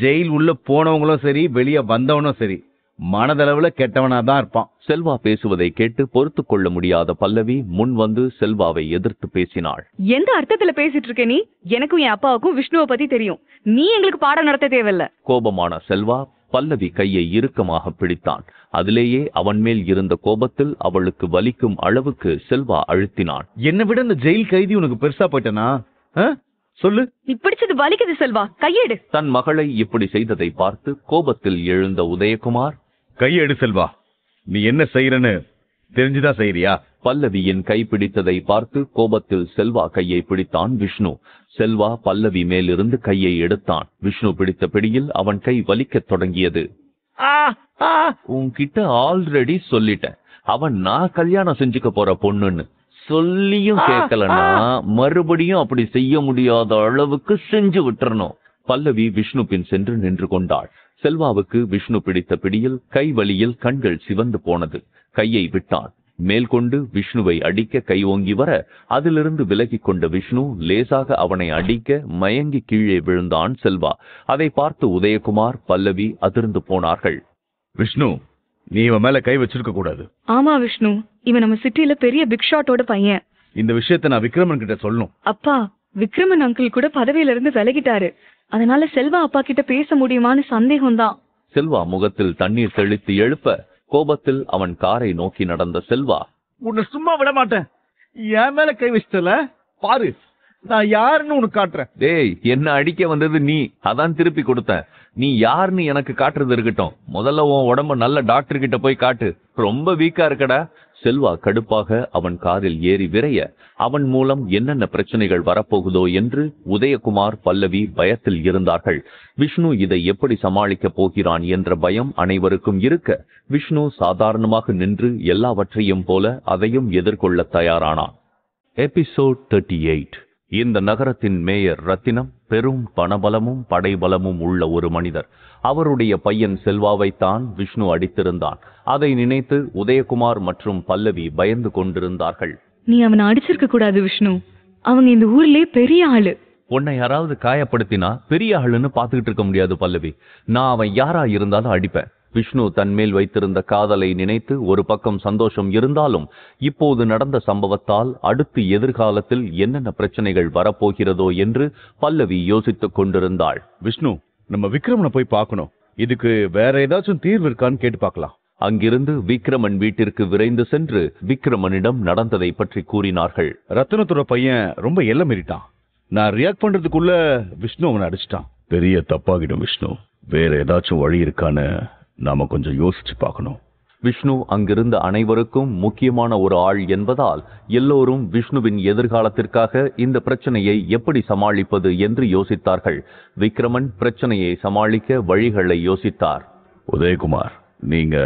ஜெயில் உள்ள போனவங்களும் சரி வெளியே வந்தவனும் சரி மனதளவுல கெட்டவனா தான் இருப்பான். செல்வா பேசுவதை கேட்டு பொறுத்து கொள்ள முடியாத பல்லவி முன் வந்து செல்வாவை எதிர்த்து பேசினாள். எந்த அர்த்தத்துல பேசிட்டு இருக்க நீ? எனக்கும் என் அப்பாவுக்கும் விஷ்ணுவை பத்தி தெரியும். நீ எங்களுக்கு பாடம் நடத்த தேவையில்ல. கோபமான செல்வா பல்லவி கையை இறுக்கமாக பிடித்தான். அதிலேயே அவன் மேல் இருந்த கோபத்தில் அவளுக்கு வலிக்கும் அளவுக்கு செல்வா அழுத்தினான். என்னை விட இந்த ஜெயில் கைதி உனக்கு பெருசா போயிட்டனா? சொல்லு. நீ பிடிச்சது வலிக்குது செல்வா. கையெடு. தன் மகளை இப்படி செய்ததை பார்த்து கோபத்தில் எழுந்த உதயகுமார் கையெடு செல்வா. நீ என்ன செய்யறன்னு தெரிஞ்சுதான் செய்யறியா பல்லவியின் கை பிடித்ததை பார்த்து கோபத்தில் செல்வா கையை பிடித்தான் விஷ்ணு. செல்வா பல்லவி மேலிருந்து கையை எடுத்தான். விஷ்ணு பிடித்த பிடியில் அவன் கை வலிக்கத் தொடங்கியது. உன்கிட்ட ஆல்ரெடி சொல்லிட்டேன். அவன் நான் கல்யாணம் செஞ்சுக்க போற பொண்ணுன்னு சொல்லியும் கேட்கலன்னா மறுபடியும் அப்படி செய்ய முடியாத அளவுக்கு செஞ்சு விட்டுறணும். பல்லவி விஷ்ணு பின் சென்று நின்று கொண்டாள். செல்வாவுக்கு விஷ்ணு பிடித்த பிடியில் கை வலியில் கண்கள் சிவந்து போனது. கையை விட்டான். மேல் கொண்டு விஷ்ணுவை அடிக்க கை ஓங்கி வர அதிலிருந்து விலகிக் கொண்ட விஷ்ணு லேசாக அவனை அடிக்க மயங்கி கீழே விழுந்தான் செல்வா. அதை பார்த்து உதயகுமார் பல்லவி அதிர்ந்து போனார்கள். விஷ்ணு நீ இவன் மேல கை வச்சிருக்க கூடாது. ஆமா விஷ்ணு இவன் நம்ம சிட்டில பெரிய பிக் ஷாட்டோட பையன். இந்த விஷயத்தை நான் விக்ரமன் கிட்ட சொல்லணும். அப்பா விக்ரமன் அங்கிள் கூட பதவியில இருந்து விலகிட்டாரு. அதனால செல்வா அப்பா கிட்ட பேச முடியுமான்னு சந்தேகம்தான். செல்வா முகத்தில் தண்ணீர் தெளித்து எழுப்ப கோபத்தில் அவன் காரை நோக்கி நடந்த செல்வா உன்னை சும்மா விட மாட்டேன். என் மேல கை வச்சிட்டல? பாரு நான் யாருன்னு உனக்கு காட்டுறேன். டேய் என்ன அடிக்க வந்தது நீ? அதான் திருப்பி கொடுத்தேன். நீ யாருன்னு எனக்கு காட்டுறது இருக்கட்டும். முதல்ல உன் உடம்ப நல்ல டாக்டர் கிட்ட போய் காட்டு. ரொம்ப வீக்கா இருக்கடா. செல்வா கடுப்பாக அவன் காரில் ஏறி விரைய அவன் மூலம் என்னென்ன பிரச்சனைகள் வரப்போகுதோ என்று உதயகுமார் பல்லவி பயத்தில் இருந்தார்கள். விஷ்ணு இதை எப்படி சமாளிக்கப் போகிறான் என்ற பயம் அனைவருக்கும் இருக்க விஷ்ணு சாதாரணமாக நின்று எல்லாவற்றையும் போல அதையும் எதிர்கொள்ள தயாரானான். Episode thirty eight. இந்த நகரத்தின் மேயர் ரத்தினம் பெரும் பணபலமும் படைபலமும் உள்ள ஒரு மனிதர். அவருடைய பையன் செல்வாவைத்தான் விஷ்ணு அடித்திருந்தான். அதை நினைத்து உதயகுமார் மற்றும் பல்லவி பயந்து கொண்டிருந்தார்கள். நீ அவனை அடிச்சிருக்க கூடாது விஷ்ணு. அவங்க இந்த ஊர்லயே பெரிய ஆளு. உன்னை யாராவது காயப்படுத்தினா பெரிய ஆளுன்னு பார்த்துக்கிட்டு இருக்க முடியாது பல்லவி. நான் அவன் யாரா இருந்தாலும் அடிப்பேன். விஷ்ணு தன்மேல் வைத்திருந்த காதலை நினைத்து ஒரு பக்கம் சந்தோஷம் இருந்தாலும் இப்போது நடந்த சம்பவத்தால் அடுத்து எதிர்காலத்தில் என்னென்ன பிரச்சனைகள் வரப்போகிறதோ என்று பல்லவி யோசித்துக் கொண்டிருந்தாள். விஷ்ணு நம்ம விக்ரமனை போய் பார்க்கணும். இதுக்கு வேற ஏதாச்சும் தீர்வு இருக்கான்னு கேட்டு பார்க்கலாம். அங்கிருந்து விக்ரமன் வீட்டிற்கு விரைந்து சென்று விக்ரமனிடம் நடந்ததை பற்றி கூறினார்கள். ரத்தனத்தோட பையன் ரொம்ப எல்ல மீறிட்டான். நான் ரியாக்ட் பண்றதுக்குள்ள விஷ்ணு அவனை அடிச்சிட்டான். பெரிய தப்பாகிடும் விஷ்ணு. வேற ஏதாச்சும் வழி இருக்கான்னு நாம கொஞ்சம் யோசிச்சு பார்க்கணும். விஷ்ணு அங்கிருந்த அனைவருக்கும் முக்கியமான ஒரு ஆள் என்பதால் எல்லோரும் விஷ்ணுவின் எதிர்காலத்திற்காக இந்த பிரச்சனையை எப்படி சமாளிப்பது என்று யோசித்தார்கள். விக்ரமன் பிரச்சனையை சமாளிக்க வழிகளை யோசித்தார். உதயகுமார் நீங்க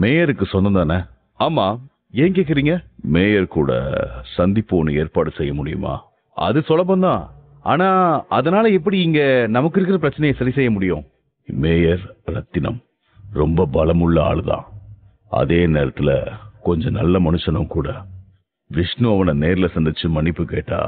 மேயருக்கு சொந்தம் தானே ஆமா. ஏன் கேக்குறீங்க? மேயர் கூட சந்திப்பு ஒன்று ஏற்பாடு செய்ய முடியுமா? அது சுலபம்தான். ஆனா அதனால எப்படி இங்க நமக்கு இருக்கிற பிரச்சனையை சரி செய்ய முடியும்? மேயர் ரத்தினம் ரொம்ப பலமுள்ள ஆளுதான். அதே நேரத்துல கொஞ்சம் நல்ல மனுஷனும் கூட விஷ்ணு அவனை நேர்ல சந்திச்சு மன்னிப்பு கேட்டா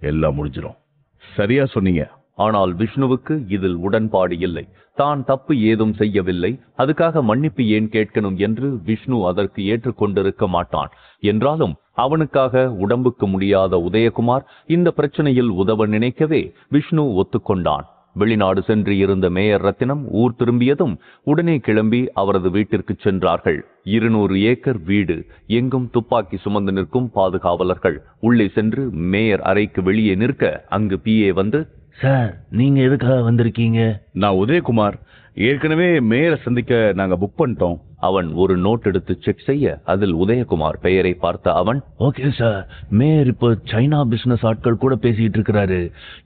எல்லாம் முடிஞ்சிடும் சரியா சொன்னீங்க. ஆனால் விஷ்ணுவுக்கு இதில் உடன்பாடு இல்லை. தான் தப்பு ஏதும் செய்யவில்லை. அதுக்காக மன்னிப்பு ஏன் கேட்கணும் என்று விஷ்ணு அதற்கு ஏற்றுக்கொண்டிருக்க மாட்டான். என்றாலும் அவனுக்காக உடம்புக்கு முடியாத உதயகுமார் இந்த பிரச்சனையில் உதவ நினைக்கவே விஷ்ணு ஒத்துக்கொண்டான். வெளிநாடு சென்று இருந்த மேயர் ரத்தினம் ஊர் திரும்பியதும் உடனே கிளம்பி அவரது வீட்டிற்கு சென்றார்கள். இருநூறு ஏக்கர் வீடு எங்கும் துப்பாக்கி சுமந்து நிற்கும் பாதுகாவலர்கள். உள்ளே சென்று மேயர் அறைக்கு வெளியே நிற்க அங்கு பிஏ வந்து சார் நீங்க எதுக்காக வந்திருக்கீங்க? நான் உதயகுமார். ஏற்கனவே மேயரை சந்திக்க நாங்க புக் பண்ணிட்டோம். அவன் ஒரு நோட் எடுத்து செக் செய்ய அதில் உதயகுமார் பெயரை பார்த்த அவன் ஓகே சார் மேயர் இப்போ சைனா பிசினஸ் ஆட்கள் கூட பேசிட்டு இருக்கிறாரு.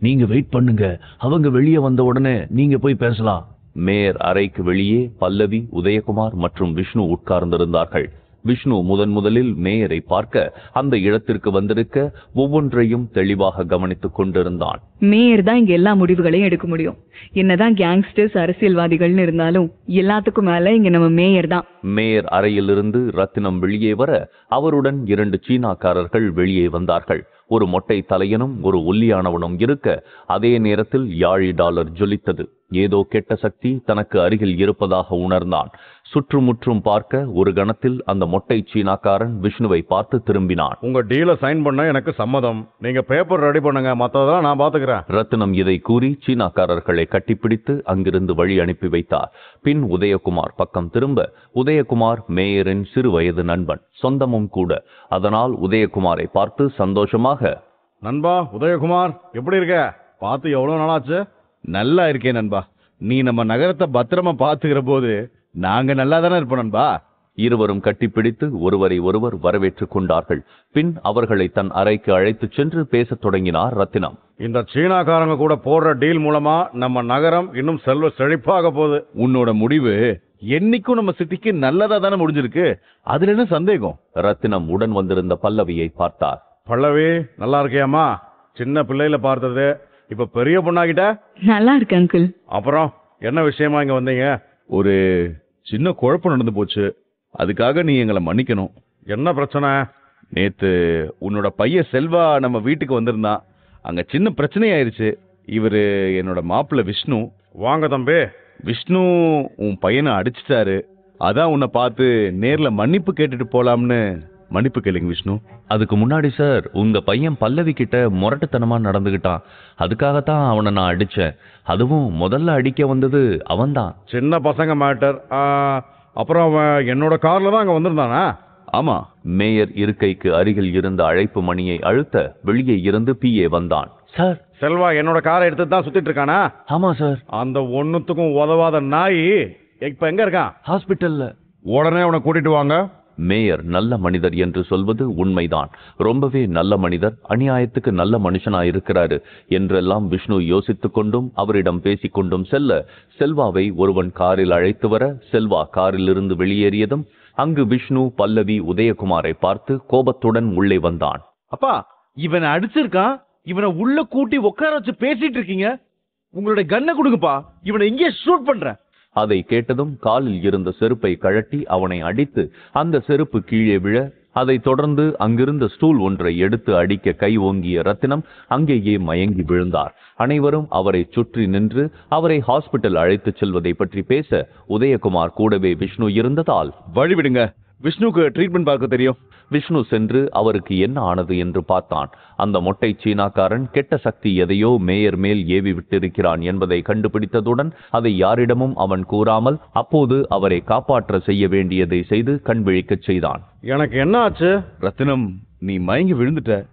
நீங்க வெயிட் பண்ணுங்க. அவங்க வெளியே வந்த உடனே நீங்க போய் பேசலாம். மேயர் அறைக்கு வெளியே பல்லவி உதயகுமார் மற்றும் விஷ்ணு உட்கார்ந்திருந்தார்கள். விஷ்ணு முதன் முதலில் மேயரை பார்க்க அந்த இடத்திற்கு வந்திருக்க ஒவ்வொன்றையும் தெளிவாக கவனித்துக் கொண்டிருந்தான். மேயர் தான் இங்க எல்லா முடிவுகளையும் எடுக்க முடியும். என்னதான் கேங்ஸ்டர்ஸ் அரசியல்வாதிகள்னு இருந்தாலும் எல்லாத்துக்கும் மேல இங்க நம்ம மேயர் தான். மேயர் அறையிலிருந்து ரத்தினம் வெளியே வர அவருடன் இரண்டு சீனாக்காரர்கள் வெளியே வந்தார்கள். ஒரு மொட்டை தலையனும் ஒரு ஒல்லியானவனும் இருக்க அதே நேரத்தில் யாழி டாலர் ஜொலித்தது. ஏதோ கெட்ட சக்தி தனக்கு அருகில் இருப்பதாக உணர்ந்தான். சுற்றுமுற்றும் பார்க்க ஒரு கணத்தில் அந்த மொட்டை சீனாக்காரன் விஷ்ணுவை பார்த்து திரும்பினான். உங்க டீலை சைன் பண்ண எனக்கு சம்மதம். நீங்க பேப்பர் ரெடி பண்ணுங்க. மத்ததெல்லாம் நான் பாத்துக்கிறேன். ரத்தினம் இதை கூறி சீனாக்காரர்களை கட்டிப்பிடித்து அங்கிருந்து வழி அனுப்பி வைத்தார். பின் உதயகுமார் பக்கம் திரும்ப உதயகுமார் மேயரின் சிறு வயது நண்பன் சொந்தமும் கூட. அதனால் உதயகுமாரை பார்த்து சந்தோஷமாக நண்பா உதயகுமார் எப்படி இருக்க? பார்த்து எவ்வளவு நாளாச்சு? நல்லா இருக்கேன் நண்பா. நீ நம்ம நகரத்தை பத்திரமா பாத்துக்கிற போது நாங்க நல்லா தானே இருப்போம் நண்பா? இருவரும் கட்டிப்பிடித்து ஒருவரை ஒருவர் வரவேற்றுக் கொண்டார்கள். பின் அவர்களை தன் அறைக்கு அழைத்துச் சென்று பேசத் தொடங்கினார் ரத்தினம். இந்த சீனாக்காரங்க கூட போடுற டீல் மூலமா நம்ம நகரம் இன்னும் செல்வ செழிப்பாக போகுது. உன்னோட முடிவு என்னைக்கும் நம்ம சிட்டிக்கு நல்லதா தானே முடிஞ்சிருக்கு. அதுல என்ன சந்தேகம்? ரத்தினம் உடன் வந்திருந்த பல்லவியை பார்த்தார். பல்லவி நல்லா இருக்கியாமா சின்ன பிள்ளையில பார்த்தது. இப்ப பெரிய பொண்ணாகிட்ட? நல்லா இருக்கு அங்கிள். அப்புறம் என்ன விஷயமா இங்க வந்தீங்க? ஒரு சின்ன குழப்பம் நடந்து போச்சு. அதுக்காக நீ எங்களை மன்னிக்கணும். என்ன பிரச்சனை? நேத்து உன்னோட பையன் செல்வா நம்ம வீட்டுக்கு வந்திருந்தான் அங்க சின்ன பிரச்சனை ஆயிருச்சு இவரு என்னோட மாப்பிள்ளை விஷ்ணு. வாங்க தம்பி. விஷ்ணு உன் பையனை அடிச்சிட்டாரு. அதான் உன்னை பார்த்து நேர்ல மன்னிப்பு கேட்டுட்டு போலாம்னு மன்னிப்பு கேளுங்க விஷ்ணு. அதுக்கு முன்னாடி சார் உங்க பையன் பல்லவி கிட்ட முரட்டுத்தனமா நடந்துகிட்டான். அதுக்காகத்தான் அவனை நான் அடிச்சேன். அதுவும் முதல்ல அடிக்க வந்தது அவன்தான். சின்ன பசங்க மேட்டர் அப்புறம் அவன் என்னோட கார்ல தான் அங்க வந்திருந்தானா? ஆமா மேயர் இருக்கைக்கு அருகில் இருந்த அழைப்பு மணியை அழுத்த வெளியே இருந்து பிஏ வந்தான். சார். செல்வா என்னோட காரை எடுத்து தான் சுத்திட்டு இருக்கானா? ஆமா சார். அந்த ஒண்ணுத்துக்கும் உதவாத நாய் இப்ப எங்க இருக்கான்? ஹாஸ்பிட்டல்ல. உடனே அவனை கூட்டிட்டு வாங்க. மேயர் நல்ல மனிதர் என்று சொல்வது உண்மைதான். ரொம்பவே நல்ல மனிதர் அநியாயத்துக்கு நல்ல மனுஷனா இருக்கிறாரு என்றெல்லாம் விஷ்ணு யோசித்துக் கொண்டும் அவரிடம் பேசிக்கொண்டும் செல்ல செல்வாவை ஒருவன் காரில் அழைத்து வர செல்வா காரிலிருந்து வெளியேறியதும் அங்கு விஷ்ணு பல்லவி உதயகுமாரை பார்த்து கோபத்துடன் உள்ளே வந்தான். அப்பா இவனை அடிச்சிருக்கான் இவனை உள்ள கூட்டி உட்கார வச்சு பேசிட்டு இருக்கீங்க. உங்களுடைய கண்ணை கொடுங்கப்பா இவனை இங்கே ஷூட் பண்றேன். அதை கேட்டதும் காலில் இருந்த செருப்பை கழட்டி அவனை அடித்து அந்த செருப்பு கீழே விழ அதைத் தொடர்ந்து அங்கிருந்த ஸ்டூல் ஒன்றை எடுத்து அடிக்க கை ஓங்கிய ரத்தினம் அங்கேயே மயங்கி விழுந்தார். அனைவரும் அவரை சுற்றி நின்று அவரை ஹாஸ்பிட்டல் அழைத்துச் செல்வதை பற்றி பேச உதயகுமார் கூடவே விஷ்ணு இருந்ததால் வழிவிடுங்க. விஷ்ணுக்கு ட்ரீட்மெண்ட் பார்க்க தெரியும். விஷ்ணு சென்று அவருக்கு என்ன ஆனது என்று பார்த்தான். அந்த மொட்டை சீனாக்காரன் கெட்ட சக்தி எதையோ மேயர் மேல் ஏவி விட்டிருக்கிறான் என்பதை கண்டுபிடித்ததுடன் அதை யாரிடமும் அவன் கூறாமல் அப்போது அவரை காப்பாற்ற செய்ய வேண்டியதை செய்து கண் விழிக்கச் செய்தான். எனக்கு என்ன ஆச்சு? ரத்தினம் நீ மயங்கி விழுந்துட்ட.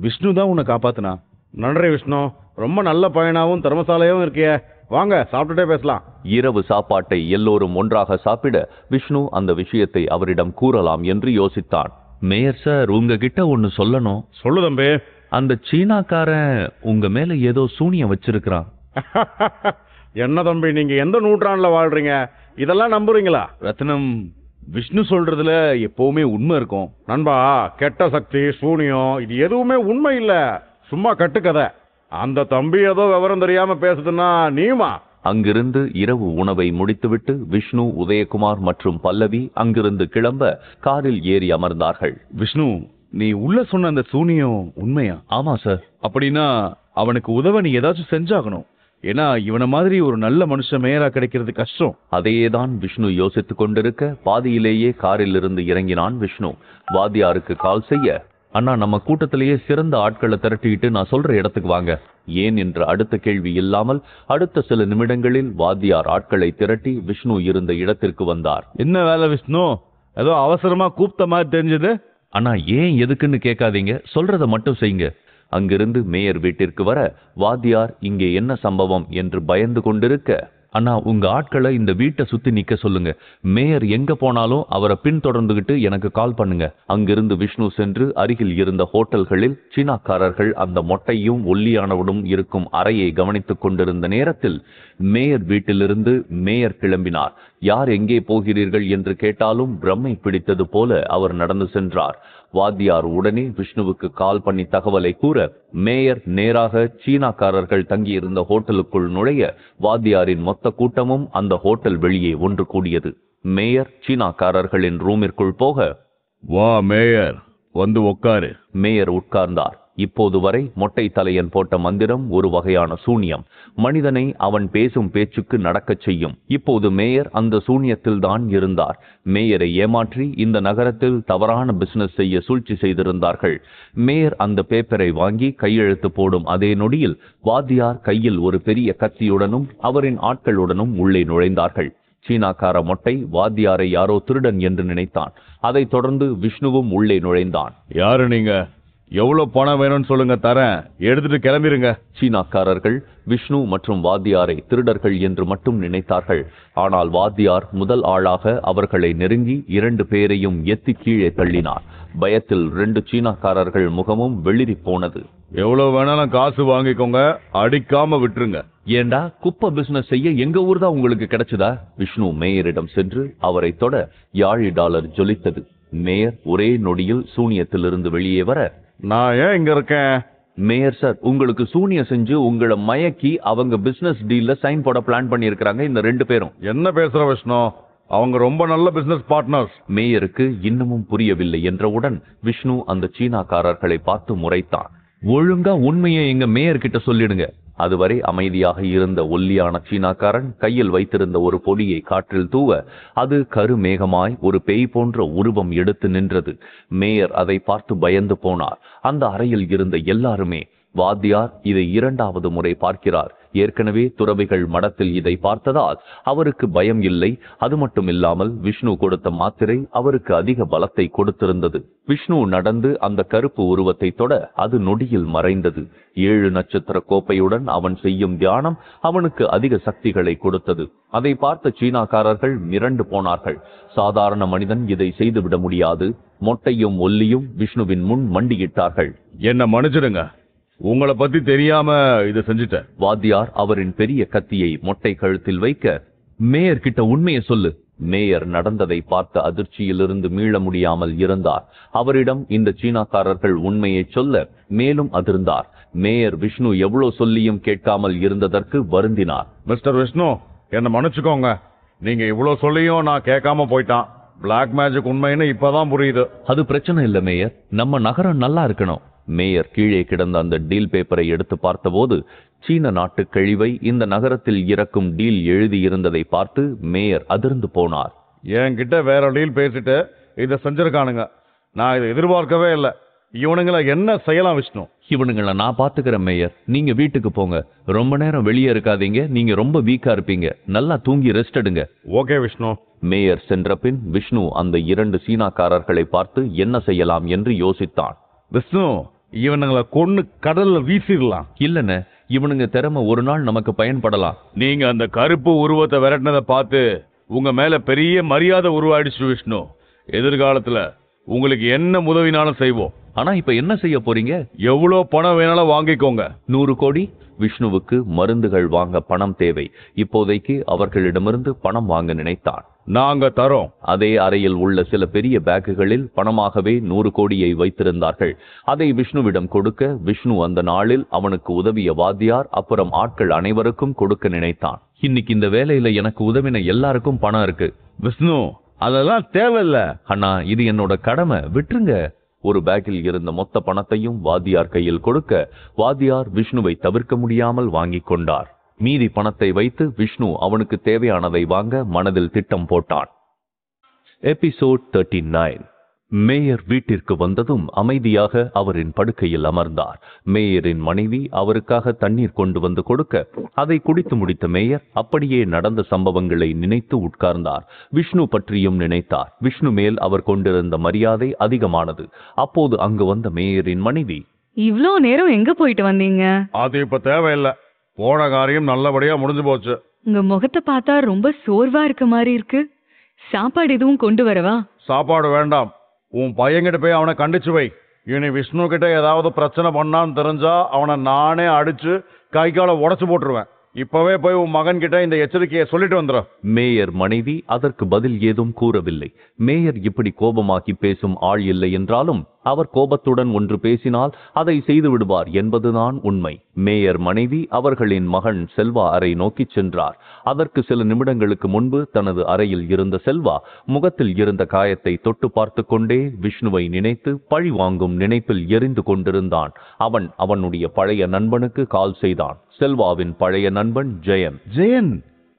விஷ்ணு தான் உன்னை காப்பாத்துனா. நன்றி விஷ்ணு. ரொம்ப நல்ல பையனாவும் திறமசாலையாவும் இருக்கிய. வாங்க சாப்பிட்டுட்டே பேசலாம். இரவு சாப்பாட்டை எல்லோரும் ஒன்றாக சாப்பிட விஷ்ணு அந்த விஷயத்தை அவரிடம் கூறலாம் என்று யோசித்தான். மேயர் சார் உங்ககிட்ட ஒன்னு சொல்லணும். சொல்லு தம்பி. அந்த சீனாக்காரன் உங்க மேல ஏதோ சூனியம் வச்சிருக்கிறான். என்ன தம்பி நீங்க எந்த நூற்றாண்டுல வாழ்றீங்க? இதெல்லாம் நம்புறீங்களா? ரத்னம் விஷ்ணு சொல்றதுல எப்பவுமே உண்மை இருக்கும். நண்பா கெட்ட சக்தி சூனியம் இது எதுவுமே உண்மை இல்ல. சும்மா கட்டுக்கதை. அந்த தம்பி ஏதோ விவரம் தெரியாம பேசுதுன்னா நீமா அங்கிருந்து இரவு உணவை முடித்துவிட்டு விஷ்ணு உதயகுமார் மற்றும் பல்லவி அங்கிருந்து கிளம்ப காரில் ஏறி அமர்ந்தார்கள். விஷ்ணு நீ உள்ள சொன்ன அந்த சூனியம் உண்மையா? ஆமா சார். அப்படின்னா அவனுக்கு உதவ நீ ஏதாச்சும் செஞ்சாகணும். ஏன்னா இவனை மாதிரி ஒரு நல்ல மனுஷன் மேயரா கிடைக்கிறது கஷ்டம். அதையேதான் விஷ்ணு யோசித்துக் கொண்டிருக்க பாதியிலேயே காரில் இருந்து இறங்கினான் விஷ்ணு. வாத்தியாருக்கு கால் செய்ய அண்ணா நம்ம கூட்டத்திலேயே சிறந்த ஆட்களை திரட்டிக்கிட்டு நான் சொல்ற இடத்துக்கு வாங்க. ஏன் என்ற அடுத்த கேள்வி இல்லாமல் அடுத்த சில நிமிடங்களில் வாத்தியார் ஆட்களை திரட்டி விஷ்ணு இருந்த இடத்திற்கு வந்தார். என்ன வேலை விஷ்ணு? ஏதோ அவசரமா கூப்பிட்ட மாதிரி தெரிஞ்சது. அண்ணா ஏன் எதுக்குன்னு கேட்காதீங்க. சொல்றத மட்டும் செய்யுங்க. அங்கிருந்து மேயர் வீட்டிற்கு வர வாத்தியார் இங்கே என்ன சம்பவம்? என்று பயந்து கொண்டிருக்க அண்ணா உங்க ஆட்களை இந்த வீட்டை சுத்தி நிக்க சொல்லுங்க. மேயர் எங்க போனாலும் அவரை பின்தொடர்ந்துகிட்டு எனக்கு கால் பண்ணுங்க. அங்கிருந்து விஷ்ணு சென்று அருகில் இருந்த ஹோட்டல்களில் சீனாக்காரர்கள் அந்த மொட்டையும் ஒல்லியானவனும் இருக்கும் அறையை கவனித்துக் கொண்டிருந்த நேரத்தில் மேயர் வீட்டிலிருந்து மேயர் கிளம்பினார். யார் எங்கே போகிறீர்கள்? என்று கேட்டாலும் பிரம்மை பிடித்தது போல அவர் நடந்து சென்றார். வாத்தியார் உடனே விஷ்ணுவுக்கு கால் பண்ணி தகவலை கூற மேயர் நேராக சீனாக்காரர்கள் தங்கியிருந்த ஹோட்டலுக்குள் நுழைய வாத்தியாரின் மொத்த கூட்டமும் அந்த ஹோட்டல் வெளியே ஒன்று கூடியது. மேயர் சீனாக்காரர்களின் ரூமிற்குள் போக வா மேயர் வந்து உக்காரு. மேயர் உட்கார்ந்தார். இப்போது வரை மொட்டை தலையன் போட்ட மந்திரம் ஒரு வகையான சூனியம். மனிதனை அவன் பேசும் பேச்சுக்கு நடக்கச் செய்யும். இப்போது மேயர் அந்த சூனியத்தில் தான் இருந்தார். மேயரை ஏமாற்றி இந்த நகரத்தில் தவறான பிசினஸ் செய்ய சூழ்ச்சி செய்திருந்தார்கள். மேயர் அந்த பேப்பரை வாங்கி கையெழுத்து போடும் அதே நொடியில் வாத்தியார் கையில் ஒரு பெரிய கத்தியுடனும் அவரின் ஆட்களுடனும் உள்ளே நுழைந்தார்கள். சீனாக்கார மொட்டை வாத்தியாரை யாரோ திருடன் என்று நினைத்தான். அதைத் தொடர்ந்து விஷ்ணுவும் உள்ளே நுழைந்தான். யாரு நீங்க? எவ்வளவு பணம் வேணும்னு சொல்லுங்க தரேன். எடுத்துட்டு கிளம்பிருங்க. சீனாக்காரர்கள் விஷ்ணு மற்றும் வாத்தியாரை திருடர்கள் என்று மட்டும் நினைத்தார்கள். ஆனால் வாத்தியார் முதல் ஆளாக அவர்களை நெருங்கி இரண்டு பேரையும் எத்தி கீழே தள்ளினார். பயத்தில் ரெண்டு சீனாக்காரர்கள் முகமும் வெளிரி போனது. எவ்வளவு வேணாலும் காசு வாங்கிக்கோங்க அடிக்காம விட்டுருங்க. ஏண்டா குப்பை பிசினஸ் செய்ய எங்க ஊர் தான் உங்களுக்கு கிடைச்சதா? விஷ்ணு மேயரிடம் சென்று அவரை தொட யாழி டாலர் ஜொலித்தது. மேயர் ஒரே நொடியில் சூனியத்திலிருந்து வெளியே வர நான் ஏன் இங்க இருக்கேன்? மேயர் சார் உங்களுக்கு சூனியம் செஞ்சு உங்களை மயக்கி அவங்க பிசினஸ் டீல்ல சைன் போட பிளான் பண்ணியிருக்கிறாங்க இந்த ரெண்டு பேரும். என்ன பேசுற விஷ்ணு? அவங்க ரொம்ப நல்ல பிசினஸ் பார்ட்னர்ஸ் மேயருக்கு இன்னமும் புரியவில்லை என்றவுடன் விஷ்ணு அந்த சீனாக்காரர்களை பார்த்து முறைத்தான். ஒழுங்கா உண்மையை எங்க மேயர் கிட்ட சொல்லிடுங்க. அதுவரை அமைதியாக இருந்த ஒல்லியான சீனாக்காரன் கையில் வைத்திருந்த ஒரு பொடியை காற்றில் தூவ அது கருமேகமாய் ஒரு பேய் போன்ற உருவம் எடுத்து நின்றது. மேயர் அதை பார்த்து பயந்து போனார். அந்த அறையில் இருந்த எல்லாருமே வாத்தியார் இதை இரண்டாவது முறை பார்க்கிறார். ஏற்கனவே துறவிகள் மடத்தில் இதை பார்த்ததால் அவருக்கு பயம் இல்லை. அது மட்டும் இல்லாமல் விஷ்ணு கொடுத்த மாத்திரை அவருக்கு அதிக பலத்தை கொடுத்திருந்தது. விஷ்ணு நடந்து அந்த கருப்பு உருவத்தை தொட அது நொடியில் மறைந்தது. ஏழு நட்சத்திர கோப்பையுடன் அவன் செய்யும் தியானம் அவனுக்கு அதிக சக்திகளை கொடுத்தது. அதை பார்த்த சீனாக்காரர்கள் மிரண்டு போனார்கள். சாதாரண மனிதன் இதை செய்துவிட முடியாது. மொட்டையும் ஒல்லியும் விஷ்ணுவின் முன் மண்டியிட்டார்கள். என்ன மனுஜருங்க உங்களை பத்தி தெரியாம இதை செஞ்சுட்டேன். வாத்தியார் அவரின் பெரிய கத்தியை மொட்டை கழுத்தில் வைக்க மேயர் கிட்ட உண்மையை சொல்லு. மேயர் நடந்ததை பார்த்த அதிர்ச்சியிலிருந்து மீள முடியாமல் இருந்தார். அவரிடம் இந்த சீனாக்காரர்கள் உண்மையை சொல்ல மேலும் அதிர்ந்தார். மேயர் விஷ்ணு எவ்வளவு சொல்லியும் கேட்காமல் இருந்ததற்கு வருந்தினார். மிஸ்டர் விஷ்ணு என்ன மன்னிச்சுக்கோங்க. நீங்க இவ்வளவு சொல்லியும் நான் கேட்காம போயிட்டான். பிளாக் மேஜிக் உண்மைன்னு இப்பதான் புரியுது. அது பிரச்சனை இல்ல மேயர். நம்ம நகரம் நல்லா இருக்கணும். மேயர் கீழே கிடந்த அந்த டீல் பேப்பரை எடுத்து பார்த்தபோது சீன நாட்டு கழிவை இந்த நகரத்தில் இறக்கும் டீல் எழுதியிருந்ததை பார்த்து மேயர் அதிர்ந்து போனார். என்கிட்ட வேற டீல் பேசிட்டு இதை செஞ்சிருக்கானுங்க. நான் இதை எதிர்பார்க்கவே இல்லை. இவனுங்களை என்ன செய்யலாம் விஷ்ணு? இவனுங்களை நான் பாத்துக்கிறேன் மேயர். நீங்க வீட்டுக்கு போங்க. ரொம்ப நேரம் வெளியே இருக்காதீங்க. நீங்க ரொம்ப வீக்கா இருப்பீங்க. நல்லா தூங்கி ரெஸ்ட் எடுங்க. ஓகே விஷ்ணு. மேயர் சென்ற பின் விஷ்ணு அந்த இரண்டு சீனாக்காரர்களை பார்த்து என்ன செய்யலாம் என்று யோசித்தான். விஷ்ணு இவனுங்களை கொன்னு கடல்ல வீசிடலாம். இல்லண்ணே இவனுங்க திறமை ஒரு நாள் நமக்கு பயன்படலாம். நீங்க அந்த கருப்பு உருவத்தை விரட்டினதை பார்த்து உங்க மேல பெரிய மரியாதை உருவாயிடுச்சு விஷ்ணு. எதிர்காலத்துல உங்களுக்கு என்ன உதவினாலும் செய்வோம். ஆனா இப்ப என்ன செய்ய போறீங்க? எவ்வளோ பணம் வேணாலும் வாங்கிக்கோங்க. நூறு கோடி? விஷ்ணுவுக்கு மருந்துகள் வாங்க பணம் தேவை. இப்போதைக்கு அவர்களிடமிருந்து பணம் வாங்க நினைத்தான். நாங்க தரோம். அதே அறையில் உள்ள சில பெரிய பேக்குகளில் பணமாகவே நூறு கோடியை வைத்திருந்தார்கள். அதை விஷ்ணுவிடம் கொடுக்க விஷ்ணு அந்த நாளில் அவனுக்கு உதவிய வாத்தியார் அப்புறம் ஆட்கள் அனைவருக்கும் கொடுக்க நினைத்தான். இன்னைக்கு இந்த வேலையில எனக்கு உதவின எல்லாருக்கும் பணம் இருக்கு. விஷ்ணு அதெல்லாம் தேவையில்ல. அண்ணா இது என்னோட கடமை. விட்டுருங்க. ஒரு பேக்கில் இருந்த மொத்த பணத்தையும் வாத்தியார் கையில் கொடுக்க வாத்தியார் விஷ்ணுவை தவிர்க்க முடியாமல் வாங்கிக் கொண்டார். மீதி பணத்தை வைத்து விஷ்ணு அவனுக்கு தேவையானதை வாங்க மனதில் திட்டம் போட்டான். எபிசோட் தேர்ட்டி நைன் மேயர் வீட்டிற்கு வந்ததும் அமைதியாக அவரின் படுக்கையில் அமர்ந்தார். மேயரின் மனைவி அவருக்காக தண்ணீர் கொண்டு வந்து கொடுக்க அதை குடித்து முடித்த மேயர் அப்படியே நடந்த சம்பவங்களை நினைத்து உட்கார்ந்தார். விஷ்ணு பற்றியும் நினைத்தார். விஷ்ணு மேல் அவர் கொண்டிருந்த மரியாதை அதிகமானது. அப்போது அங்கு வந்த மேயரின் மனைவி இவ்ளோ நேரம் எங்க போயிட்டு வந்தீங்க? அது இப்ப தேவையில்லை. போன காரியம் நல்லபடியா முடிஞ்சு போச்சு. உங்க முகத்தை பார்த்தா ரொம்ப சோர்வா இருக்க மாதிரி இருக்கு. சாப்பாடு எதுவும் கொண்டு வரவா? சாப்பாடு வேண்டாம். உன் பையன்கிட்ட போய் அவனை கண்டிச்சு வை. இனி விஷ்ணு கிட்ட ஏதாவது பிரச்சனை பண்ணான்னு தெரிஞ்சா அவனை நானே அடிச்சு கை காலை உடைச்சு போட்டுருவேன். இப்பவே போய் உன் மகன் கிட்ட இந்த எச்சரிக்கையை சொல்லிட்டு வந்துடும் மேயர் மனைவி அதற்கு பதில் ஏதும் கூறவில்லை. மேயர் இப்படி கோபமாக்கி பேசும் ஆள் இல்லை என்றாலும் அவர் கோபத்துடன் ஒன்று பேசினால் அதை செய்து விடுவார் என்பதுதான் உண்மை. மேயர் மனைவி அவர்களின் மகன் செல்வா அறை நோக்கிச் சென்றார். அதற்கு சில நிமிடங்களுக்கு முன்பு தனது அறையில் இருந்த செல்வா முகத்தில் இருந்த காயத்தை தொட்டு பார்த்து கொண்டே விஷ்ணுவை நினைத்து பழி வாங்கும் நினைப்பில் எரிந்து கொண்டிருந்தான். அவன் அவனுடைய பழைய நண்பனுக்கு கால் செய்தான். செல்வாவின் பழைய நண்பன் ஜெயன். ஜெயன்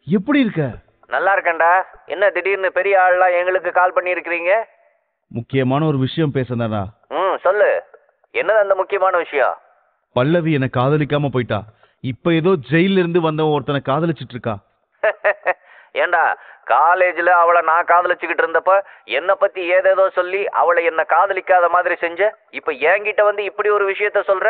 எப்படி இருக்க? நல்லா இருக்கேன்டா. என்ன திடீர்னு பெரிய ஆள்லாம் எங்களுக்கு கால் பண்ணியிருக்கிறீங்க? முக்கியமான ஒரு விஷயம் பேசுனடா ம் சொல்லு. என்னது அந்த முக்கியமான விஷயம்? பல்லவி என்னை காதலிக்காம போயிட்டா. இப்ப ஏதோ ஜெயில இருந்து வந்தவன் ஒருத்தனை காதலிச்சிட்டு இருக்கா ஏண்டா காலேஜ்ல அவளை நான் காதலிச்சுக்கிட்டு இருந்தப்ப என்ன பத்தி ஏதேதோ சொல்லி அவளை என்ன காதலிக்காத மாதிரி செஞ்ச? இப்ப என்கிட்ட வந்து இப்படி ஒரு விஷயத்த சொல்ற?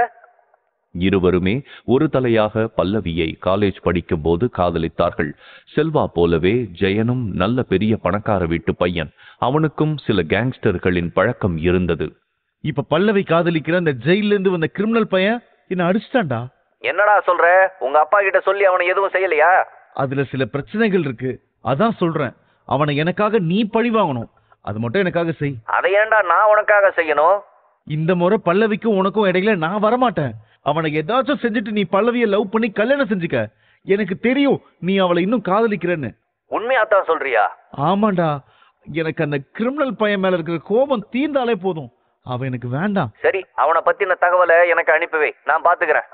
இருவருமே ஒரு தலையாக பல்லவியை காலேஜ் படிக்கும் போது காதலித்தார்கள். செல்வா போலவே ஜெயனும் நல்ல பெரிய பணக்கார வீட்டு பையன். அவனுக்கும் சில கேங்ஸ்டர்களின் பழக்கம் இருந்தது. இப்ப பல்லவி காதலிக்கிற அந்த ஜெயில இருந்து வந்த கிரிமினல் பையன் என்ன அடிச்சிட்டான்டா. என்னடா சொல்ற? உங்க அப்பா கிட்ட சொல்லி அவனை எதுவும் செய்யலையா? அதுல சில பிரச்சனைகள் இருக்கு. அதான் சொல்றேன். அவனை எனக்காக நீ பழி வாங்கணும். அது மட்டும் எனக்காக செய். அதை ஏன்டா நான் உனக்காக செய்யணும்? இந்த முறை பல்லவிக்கும் உனக்கும் இடையில நான் வரமாட்டேன். அவனை ஏதாச்சும் செஞ்சுட்டு நீ பல்லவியை லவ் பண்ணி கல்யாணம் செஞ்சுக்க. எனக்கு தெரியும் நீ அவளை இன்னும் காதலிக்கிறன்னு. உண்மையாத்தான் சொல்றியா? ஆமாண்டா. எனக்கு அந்த கிரிமினல் பையன் மேல இருக்கிற கோபம் தீர்ந்தாலே போதும். அவன் எனக்கு வேண்டாம். சரி அவனை பத்தின தகவலை எனக்கு அனுப்பி வை. நான் பாத்துக்கிறேன்.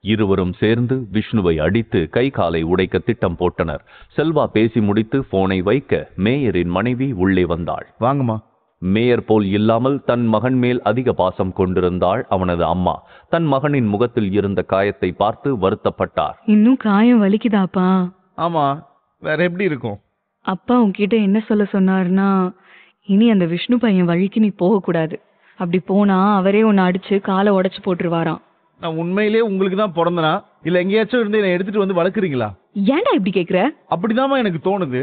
இருவரும் சேர்ந்து விஷ்ணுவை அடித்து கை காலை உடைக்க திட்டம் போட்டனர். செல்வா பேசி முடித்து போனை வைக்க மேயரின் மனைவி உள்ளே வந்தாள். வாங்கம்மா. மேயர் போல் இல்லாமல் தன் மகன் மேல் அதிக பாசம் கொண்டிருந்தாள் அவனது அம்மா. தன் மகனின் முகத்தில் இருந்த காயத்தை பார்த்து வருத்தப்பட்டார். இன்னும் காயம் வலிக்குதாப்பா? ஆமா வேற எப்படி இருக்கும்? அப்பா உன்கிட்ட என்ன சொல்ல சொன்னாருன்னா இனி அந்த விஷ்ணு பையன் வழிக்கு நீ போகக்கூடாது அப்படி போனா அவரே உன்னை அடிச்சு காலை உடைச்சு போட்டுருவாராம். நான் உண்மையிலேயே உங்களுக்கு தான் பிறந்தனா? இல்ல எங்கேயாச்சும் இருந்து என்னை எடுத்துட்டு வந்து வளர்க்குறீங்களா? ஏன்டா இப்படி கேக்குற? அப்படிதாம்மா எனக்கு தோணுது.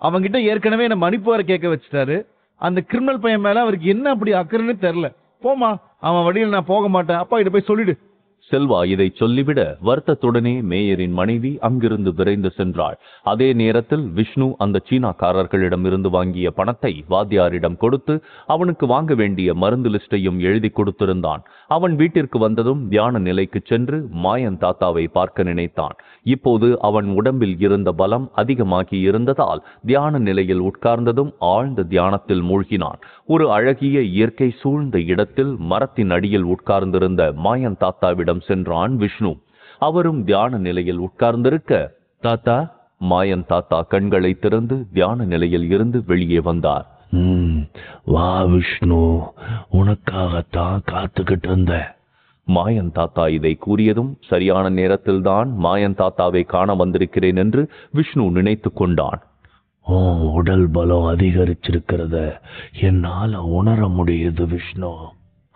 அவங்கிட்ட ஏற்கனவே என்ன மன்னிப்பு வர கேட்க வச்சுட்டாரு. அந்த கிரிமினல் பையன் மேல அவருக்கு என்ன அப்படி அக்கறைன்னு தெரில போமா அவன் வழியில் நான் போக மாட்டேன். அப்பா கிட்ட போய் சொல்லிடு. செல்வா இதை சொல்லிவிட வருத்தத்துடனே மேயரின் மனைவி அங்கிருந்து விரைந்து சென்றாள். அதே நேரத்தில் விஷ்ணு அந்த சீனாக்காரர்களிடமிருந்து வாங்கிய பணத்தை வாத்தியாரிடம் கொடுத்து அவனுக்கு வாங்க வேண்டிய மருந்து லிஸ்டையும் எழுதி கொடுத்திருந்தான். அவன் வீட்டிற்கு வந்ததும் தியான நிலைக்கு சென்று மாயன் தாத்தாவை பார்க்க நினைத்தான். இப்போது அவன் உடம்பில் இருந்த பலம் அதிகமாகி இருந்ததால் தியான நிலையில் உட்கார்ந்ததும் ஆழ்ந்த தியானத்தில் மூழ்கினான். ஒரு அழகிய இயற்கை சூழ்ந்த இடத்தில் மரத்தின் அடியில் உட்கார்ந்திருந்த மாயன் தாத்தாவிடம் சென்றான் விஷ்ணு அவரும் தியான நிலையில் உட்கார்ந்திருக்க தாத்தா மாயன் தாத்தா கண்களை திறந்து தியான நிலையில் இருந்து வெளியே வந்தார். வா விஷ்ணு உனக்காகத்தான் காத்துக்கிட்டு இருந்தேன். மாயன் தாத்தா இதை கூறியதும் சரியான நேரத்தில்தான் மாயன் தாத்தாவை காண வந்திருக்கிறேன் என்று விஷ்ணு நினைத்து கொண்டான். உன் உடல் பலம் அதிகரிச்சிருக்கிறத என்னால உணர முடியுது விஷ்ணு.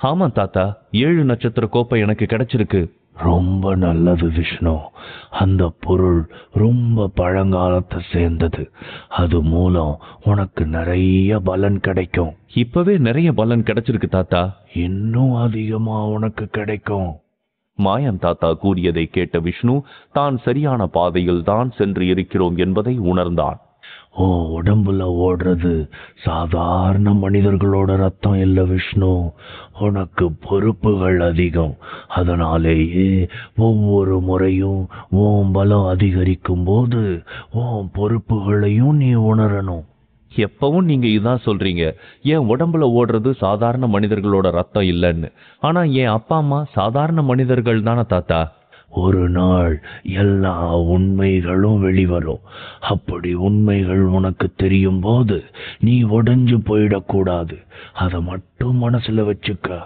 ஆமா தாத்தா ஏழு நட்சத்திர கோப்பை எனக்கு கிடைச்சிருக்கு. ரொம்ப நல்லது விஷ்ணு. அந்த பொருள் ரொம்ப பழங்காலத்தை சேர்ந்தது. அது மூலம் உனக்கு நிறைய பலன் கிடைக்கும். இப்பவே நிறைய பலன் கிடைச்சிருக்கு தாத்தா. இன்னும் அதிகமா உனக்கு கிடைக்கும். மாயன் தாத்தா கூறியதை கேட்ட விஷ்ணு தான் சரியான பாதையில் தான் சென்று இருக்கிறோம் என்பதை உணர்ந்தான். ஓ உடம்புல ஓடுறது. சாதாரண மனிதர்களோட ரத்தம் இல்லை விஷ்ணு. உனக்கு பொறுப்புகள் அதிகம். அதனாலேயே ஒவ்வொரு முறையும் உன் பலம் அதிகரிக்கும் போது உன் பொறுப்புகளையும் நீ உணரணும். எப்பவும் நீங்க இதான் சொல்றீங்க. என் உடம்புல ஓடுறது சாதாரண மனிதர்களோட ரத்தம் இல்லைன்னு? ஆனா என் அப்பா அம்மா சாதாரண மனிதர்கள் தானே தாத்தா? ஒரு நாள் எல்லா உண்மைகளும் வெளிவரும். அப்படி உண்மைகள் உனக்கு தெரியும் போது நீ உடைஞ்சு போயிடக்கூடாது. அதை மட்டும் மனசுல வச்சுக்க.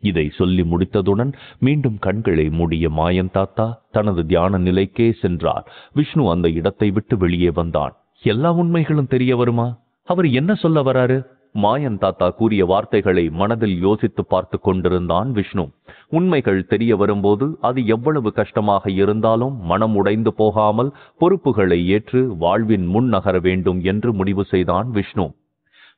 இதை சொல்லி முடித்ததுடன் மீண்டும் கண்களை மூடிய மாயன் தாத்தா தனது தியான நிலைக்கே சென்றார். விஷ்ணு அந்த இடத்தை விட்டு வெளியே வந்தான். எல்லா உண்மைகளும் தெரிய வருமா? அவர் என்ன சொல்ல வராரு? மாயன் தாத்தா கூறிய வார்த்தைகளை மனதில் யோசித்து பார்த்து கொண்டிருந்தான் விஷ்ணு. உண்மைகள் தெரிய வரும்போது அது எவ்வளவு கஷ்டமாக இருந்தாலும் மனம் உடைந்து போகாமல் பொறுப்புகளை ஏற்று வாழ்வின் முன் நகர வேண்டும் என்று முடிவு செய்தான் விஷ்ணு.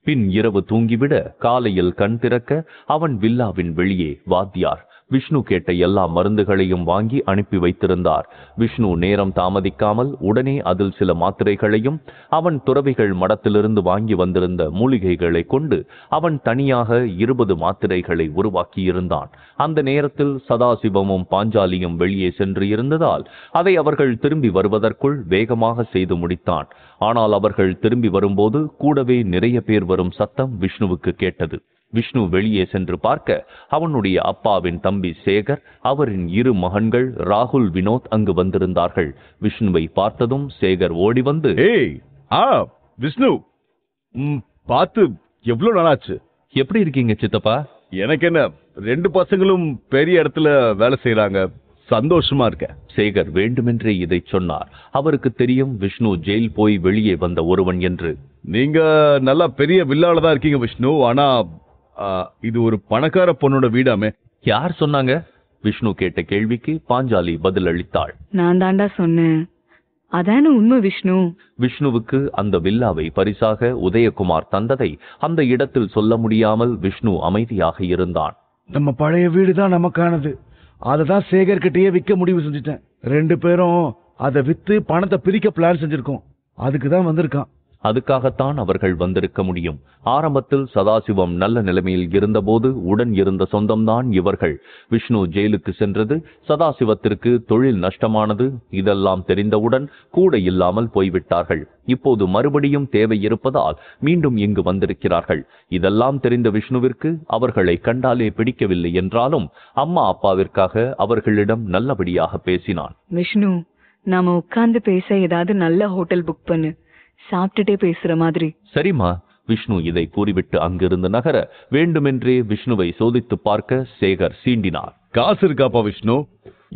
பின் இரவு தூங்கிவிட காலையில் கண் திறக்க அவன் வில்லாவின் வெளியே வாத்தியார். விஷ்ணு கேட்ட எல்லா மருந்துகளையும் வாங்கி அனுப்பி வைத்திருந்தார். விஷ்ணு நேரம் தாமதிக்காமல் உடனே அதில் சில மாத்திரைகளையும் அவன் துறவிகள் மடத்திலிருந்து வாங்கி வந்திருந்த மூலிகைகளை கொண்டு அவன் தனியாக இருபது மாத்திரைகளை உருவாக்கியிருந்தான். அந்த நேரத்தில் சதாசிவமும் பாஞ்சாலியும் வெளியே சென்று இருந்ததால் அதை அவர்கள் திரும்பி வருவதற்குள் வேகமாக செய்து முடித்தான். ஆனால் அவர்கள் திரும்பி வரும்போது கூடவே நிறைய பேர் வரும் சத்தம் விஷ்ணுவுக்கு கேட்டது. விஷ்ணு வெளியே சென்று பார்க்க அவனுடைய அப்பாவின் தம்பி சேகர் அவரின் இரு மகன்கள் ராகுல் வினோத் அங்கு வந்திருந்தார்கள். விஷ்ணுவை பார்த்ததும் சேகர் ஓடி வந்து ஏய் ஆ விஷ்ணு பார்த்து எவ்வளவு நாளாச்சு? எப்படி இருக்கீங்க சித்தப்பா? எனக்கு என்ன ரெண்டு பசங்களும் பெரிய இடத்துல வேலை செய்யறாங்க சந்தோஷமா இருக்கேன். சேகர் வேண்டுமென்றே இதை சொன்னார். அவருக்கு தெரியும் விஷ்ணு ஜெயில் போய் வெளியே வந்த ஒருவன் என்று. நீங்க நல்லா பெரிய வில்லால தான் இருக்கீங்க விஷ்ணு ஆனா இது ஒரு பணக்கார பொண்ணோட வீடாமே. யார் சொன்னாங்க? விஷ்ணு கேட்ட கேள்விக்கு பாஞ்சாலி பதில் அளித்தாள் நான் தாண்டா சொன்னேன். அதான உண்மை விஷ்ணு? விஷ்ணுவுக்கு அந்த வில்லாவை பரிசாக உதயகுமார் தந்ததை அந்த இடத்தில் சொல்ல முடியாமல் விஷ்ணு அமைதியாக இருந்தான். நம்ம பழைய வீடு தான் நமக்கானது. அதை தான் சேகர் கிட்டயே விற்க முடிவு செஞ்சுட்டேன். ரெண்டு பேரும் அதை வித்து பணத்தை பிரிக்க பிளான் செஞ்சிருக்கோம். அதுக்கு தான் வந்திருக்கான். அதுக்காகத்தான் அவர்கள் வந்திருக்க முடியும். ஆரம்பத்தில் சதாசிவம் நல்ல நிலைமையில் இருந்தபோது உடன் இருந்த சொந்தம்தான் இவர்கள். விஷ்ணு ஜெயிலுக்கு சென்றது. சதாசிவத்திற்கு தொழில் நஷ்டமானது. இதெல்லாம் தெரிந்தவுடன் கூட இல்லாமல் போய்விட்டார்கள். இப்போது மறுபடியும் தேவை இருப்பதால் மீண்டும் இங்கு வந்திருக்கிறார்கள். இதெல்லாம் தெரிந்த விஷ்ணுவிற்கு அவர்களை கண்டாலே பிடிக்கவில்லை என்றாலும் அம்மா அப்பாவிற்காக அவர்களிடம் நல்லபடியாக பேசினான். விஷ்ணு நாம உட்கார்ந்து பேச ஏதாவது நல்ல ஹோட்டல் புக் பண்ணு. சாப்பிட்டுட்டே பேசுற மாதிரி. சரிம்மா விஷ்ணு இதை கூறிவிட்டு அங்கிருந்து நகர வேண்டுமென்றே விஷ்ணுவை சோதித்து பார்க்க சேகர் சீண்டினார். காசு இருக்காப்பா விஷ்ணு?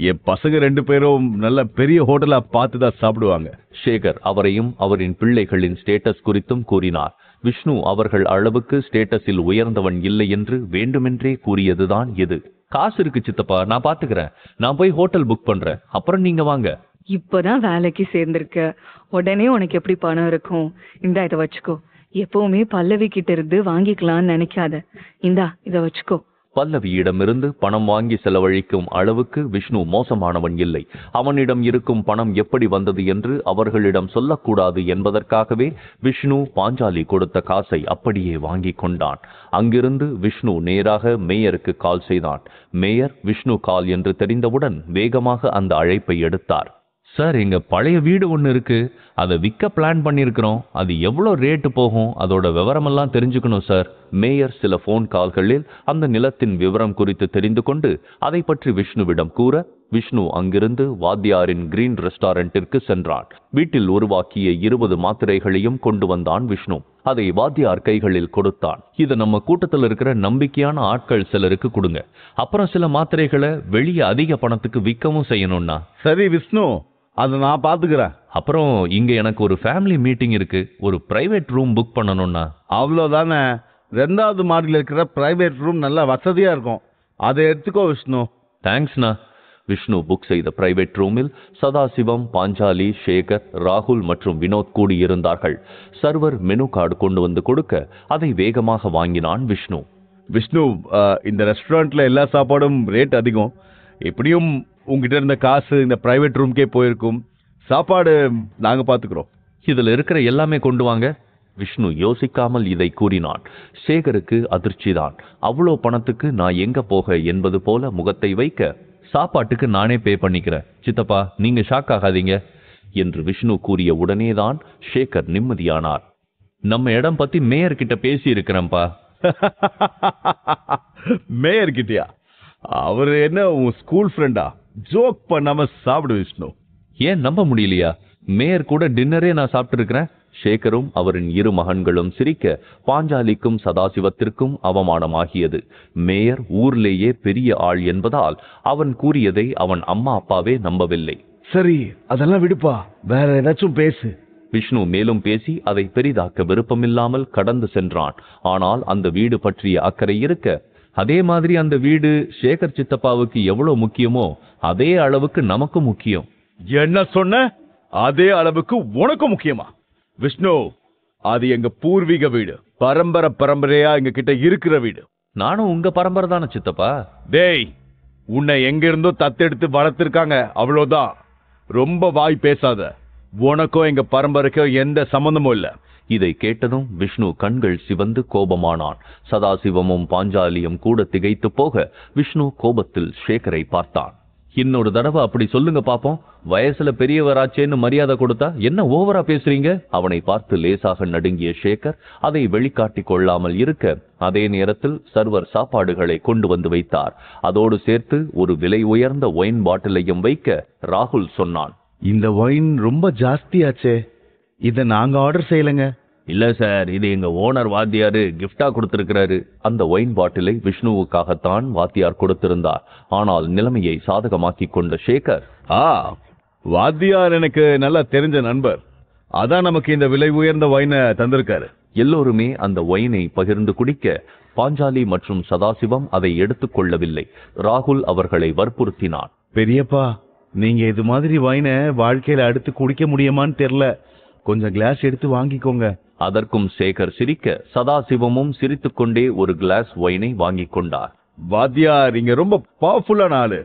என் பசங்க ரெண்டு பேரும் நல்ல பெரிய ஹோட்டலா பார்த்து தான் சாப்பிடுவாங்க. சேகர் அவரையும் அவரின் பிள்ளைகளின் ஸ்டேட்டஸ் குறித்தும் கூறினார். விஷ்ணு அவர்கள் அளவுக்கு ஸ்டேட்டஸில் உயர்ந்தவன் இல்லை என்று வேண்டுமென்றே கூறியதுதான் இது காசு இருக்கு சித்தப்பா நான் பாத்துக்கிறேன் நான் போய் ஹோட்டல் புக் பண்றேன். அப்புறம் நீங்க வாங்க. இப்பதான் வேலைக்கு சேர்ந்திருக்க. உடனே உனக்கு எப்படி பணம் இருக்கும்? இந்தா இதை வச்சுக்கோ. எப்பவுமே பல்லவி கிட்ட இருந்து வாங்கிக்கலாம்னு நினைக்காத. இந்தா இதை வச்சுக்கோ. பல்லவியிடமிருந்து பணம் வாங்கி செலவழிக்கும் அளவுக்கு விஷ்ணு மோசமானவன் இல்லை. அவனிடம் இருக்கும் பணம் எப்படி வந்தது என்று அவர்களிடம் சொல்லக்கூடாது என்பதற்காகவே விஷ்ணு பாஞ்சாலி கொடுத்த காசை அப்படியே வாங்கி கொண்டான். அங்கிருந்து விஷ்ணு நேராக மேயருக்கு கால் செய்தான். மேயர் விஷ்ணு கால் என்று தெரிந்தவுடன் வேகமாக அந்த அழைப்பை எடுத்தார். சார் எங்கள் பழைய வீடு ஒன்று இருக்கு. அதை விற்க பிளான் பண்ணியிருக்கிறோம் அது எவ்வளோ ரேட்டு போகும்? அதோட விவரமெல்லாம் தெரிஞ்சுக்கணும் சார். மேயர் சில ஃபோன் கால்களில் அந்த நிலத்தின் விவரம் குறித்து தெரிந்து கொண்டு அதை பற்றி விஷ்ணுவிடம் கூற விஷ்ணு அங்கிருந்து வாத்தியாரின் கிரீன் ரெஸ்டாரண்ட்டிற்கு சென்றான். வீட்டில் உருவாக்கிய இருபது மாத்திரைகளையும் கொண்டு வந்தான் விஷ்ணு. அதை வாத்தியார் கைகளில் கொடுத்தான். இதை நம்ம கூட்டத்தில் இருக்கிற நம்பிக்கையான ஆட்கள் சிலருக்கு கொடுங்க. அப்புறம் சில மாத்திரைகளை வெளியே அதிக பணத்துக்கு விற்கவும் செய்யணும்னா? சரி விஷ்ணு. அதை நான் பாத்துக்கிறேன் அப்புறம் இங்க எனக்கு ஒரு ஃபேமிலி மீட்டிங் இருக்கு. ஒரு பிரைவேட் ரூம் புக் பண்ணணும்னா. அவ்வளோதானே ரெண்டாவது மாடியில் இருக்கிற பிரைவேட் ரூம் நல்லா வசதியாக இருக்கும். அதை எடுத்துக்கோ விஷ்ணு. தேங்க்ஸ்ண்ணா விஷ்ணு புக் செய்த பிரைவேட் ரூமில் சதாசிவம் பாஞ்சாலி சேகர் ராகுல் மற்றும் வினோத் கூடியிருந்தார்கள். சர்வர் மெனு கார்டு கொண்டு வந்து கொடுக்க அதை வேகமாக வாங்கினான் விஷ்ணு. விஷ்ணு இந்த ரெஸ்டாரண்ட்ல எல்லா சாப்பாடும் ரேட் அதிகம். எப்படியும் உங்ககிட்ட இருந்த காசு இந்த பிரைவேட் ரூம்க்கே போயிருக்கும். சாப்பாடு நாங்க பாத்துக்கிறோம். இதுல இருக்கிற எல்லாமே கொண்டு வாங்க. விஷ்ணு யோசிக்காமல் இதை கூறினான். சேகருக்கு அதிர்ச்சிதான். அவ்வளோ பணத்துக்கு நான் எங்க போக என்பது போல முகத்தை வைக்க சாப்பாட்டுக்கு நானே பே பண்ணிக்கிறேன். சித்தப்பா நீங்க ஷாக் ஆகாதீங்க என்று விஷ்ணு கூறிய உடனேதான் சேகர் நிம்மதியானார். நம்ம இடம் பத்தி மேயர் கிட்ட பேசி இருக்கிறேன்ப்பா மேயர் கிட்டயா? அவர் என்ன உன் ஸ்கூல் ஃப்ரெண்டா ஜோக் பண்ணாம சாப்பிடு விஷ்ணு. ஏன் நம்ப முடியலையா? மேயர் கூட டின்னரே நான் சாப்பிட்டிருக்கிறேன். சேகரும் அவரின் இரு மகன்களும் சிரிக்க பாஞ்சாலிக்கும் சதாசிவத்திற்கும் அவமானமாகியது. மேயர் ஊர்லேயே பெரிய ஆள் என்பதால் அவன் கூறியதை அவன் அம்மா அப்பாவே நம்பவில்லை. சரி அதெல்லாம் விடுப்பா. வேற ஏதாச்சும் பேசு. விஷ்ணு மேலும் பேசி அதை பெரிதாக்க விருப்பமில்லாமல் கடந்து சென்றான். ஆனால் அந்த வீடு பற்றிய அக்கறை இருக்க அதே மாதிரி அந்த வீடு சேகர் சித்தப்பாவுக்கு எவ்வளவு முக்கியமோ அதே அளவுக்கு நமக்கு முக்கியம். என்ன சொன்ன? அதே அளவுக்கு உனக்கு முக்கியமா? விஷ்ணு அது எங்க பூர்வீக வீடு. பரம்பரை பரம்பரையா எங்க கிட்ட இருக்கிற வீடு. நானும் உங்க பரம்பரை தானே சித்தப்பா. டேய் உன்னை எங்க இருந்தோ தத்தெடுத்து வளர்த்திருக்காங்க அவ்வளவுதான் ரொம்ப வாய் பேசாத. உனக்கும் எங்க பரம்பரைக்கும் எந்த சம்பந்தமும் இல்ல. இதை கேட்டதும் விஷ்ணு கண்கள் சிவந்து கோபமானான். சதாசிவமும் பாஞ்சாலியும் கூட திகைத்து போக விஷ்ணு கோபத்தில் சேகரை பார்த்தான். இன்னொரு தடவை அப்படி சொல்லுங்க பாப்போம். வயசுல பெரியவராச்சேன்னு மரியாதை கொடுத்தா என்ன ஓவரா பேசுறீங்க? அவனை பார்த்து லேசாக நடுங்கிய ஷேகர் அதை வெளிக்காட்டி கொள்ளாமல் இருக்க அதே நேரத்தில் சர்வர் சாப்பாடுகளை கொண்டு வந்து வைத்தார். அதோடு சேர்த்து ஒரு விலை உயர்ந்த ஒயின் பாட்டிலையும் வைக்க ராகுல் சொன்னான். இந்த ஒயின் ரொம்ப ஜாஸ்தியாச்சே. இதை நாங்க ஆர்டர் செய்யலைங்க. இல்ல சார் இது எங்க ஓனர் வாத்தியாரு கிஃப்டா கொடுத்திருக்கிறாரு. அந்த ஒயின் பாட்டிலை விஷ்ணுவுக்காகத்தான் வாத்தியார் கொடுத்திருந்தார். ஆனால் நிலைமையை சாதகமாக்கிக் கொண்ட சேகர் ஆ வாத்தியார் எனக்கு நல்லா தெரிஞ்ச நண்பர். அதான் நமக்கு இந்த விலை உயர்ந்த வைனை தந்திருக்காரு. எல்லோருமே அந்த ஒயினை பகிர்ந்து குடிக்க பாஞ்சாலி மற்றும் சதாசிவம் அதை எடுத்துக்கொள்ளவில்லை ராகுல் அவர்களை வற்புறுத்தினான். பெரியப்பா நீங்க இது மாதிரி வைனை வாழ்க்கையில அடுத்து குடிக்க முடியுமான்னு தெரியல கொஞ்சம் கிளாஸ் எடுத்து வாங்கிக்கோங்க. அதற்கும் சேகர் சிரிக்க சதாசிவமும் சிரித்துக்கொண்டே ஒரு கிளாஸ் ஒயினை வாங்கிக் கொண்டார். வாத்தியார் இங்க ரொம்ப பவர்ஃபுல்லான ஆளு.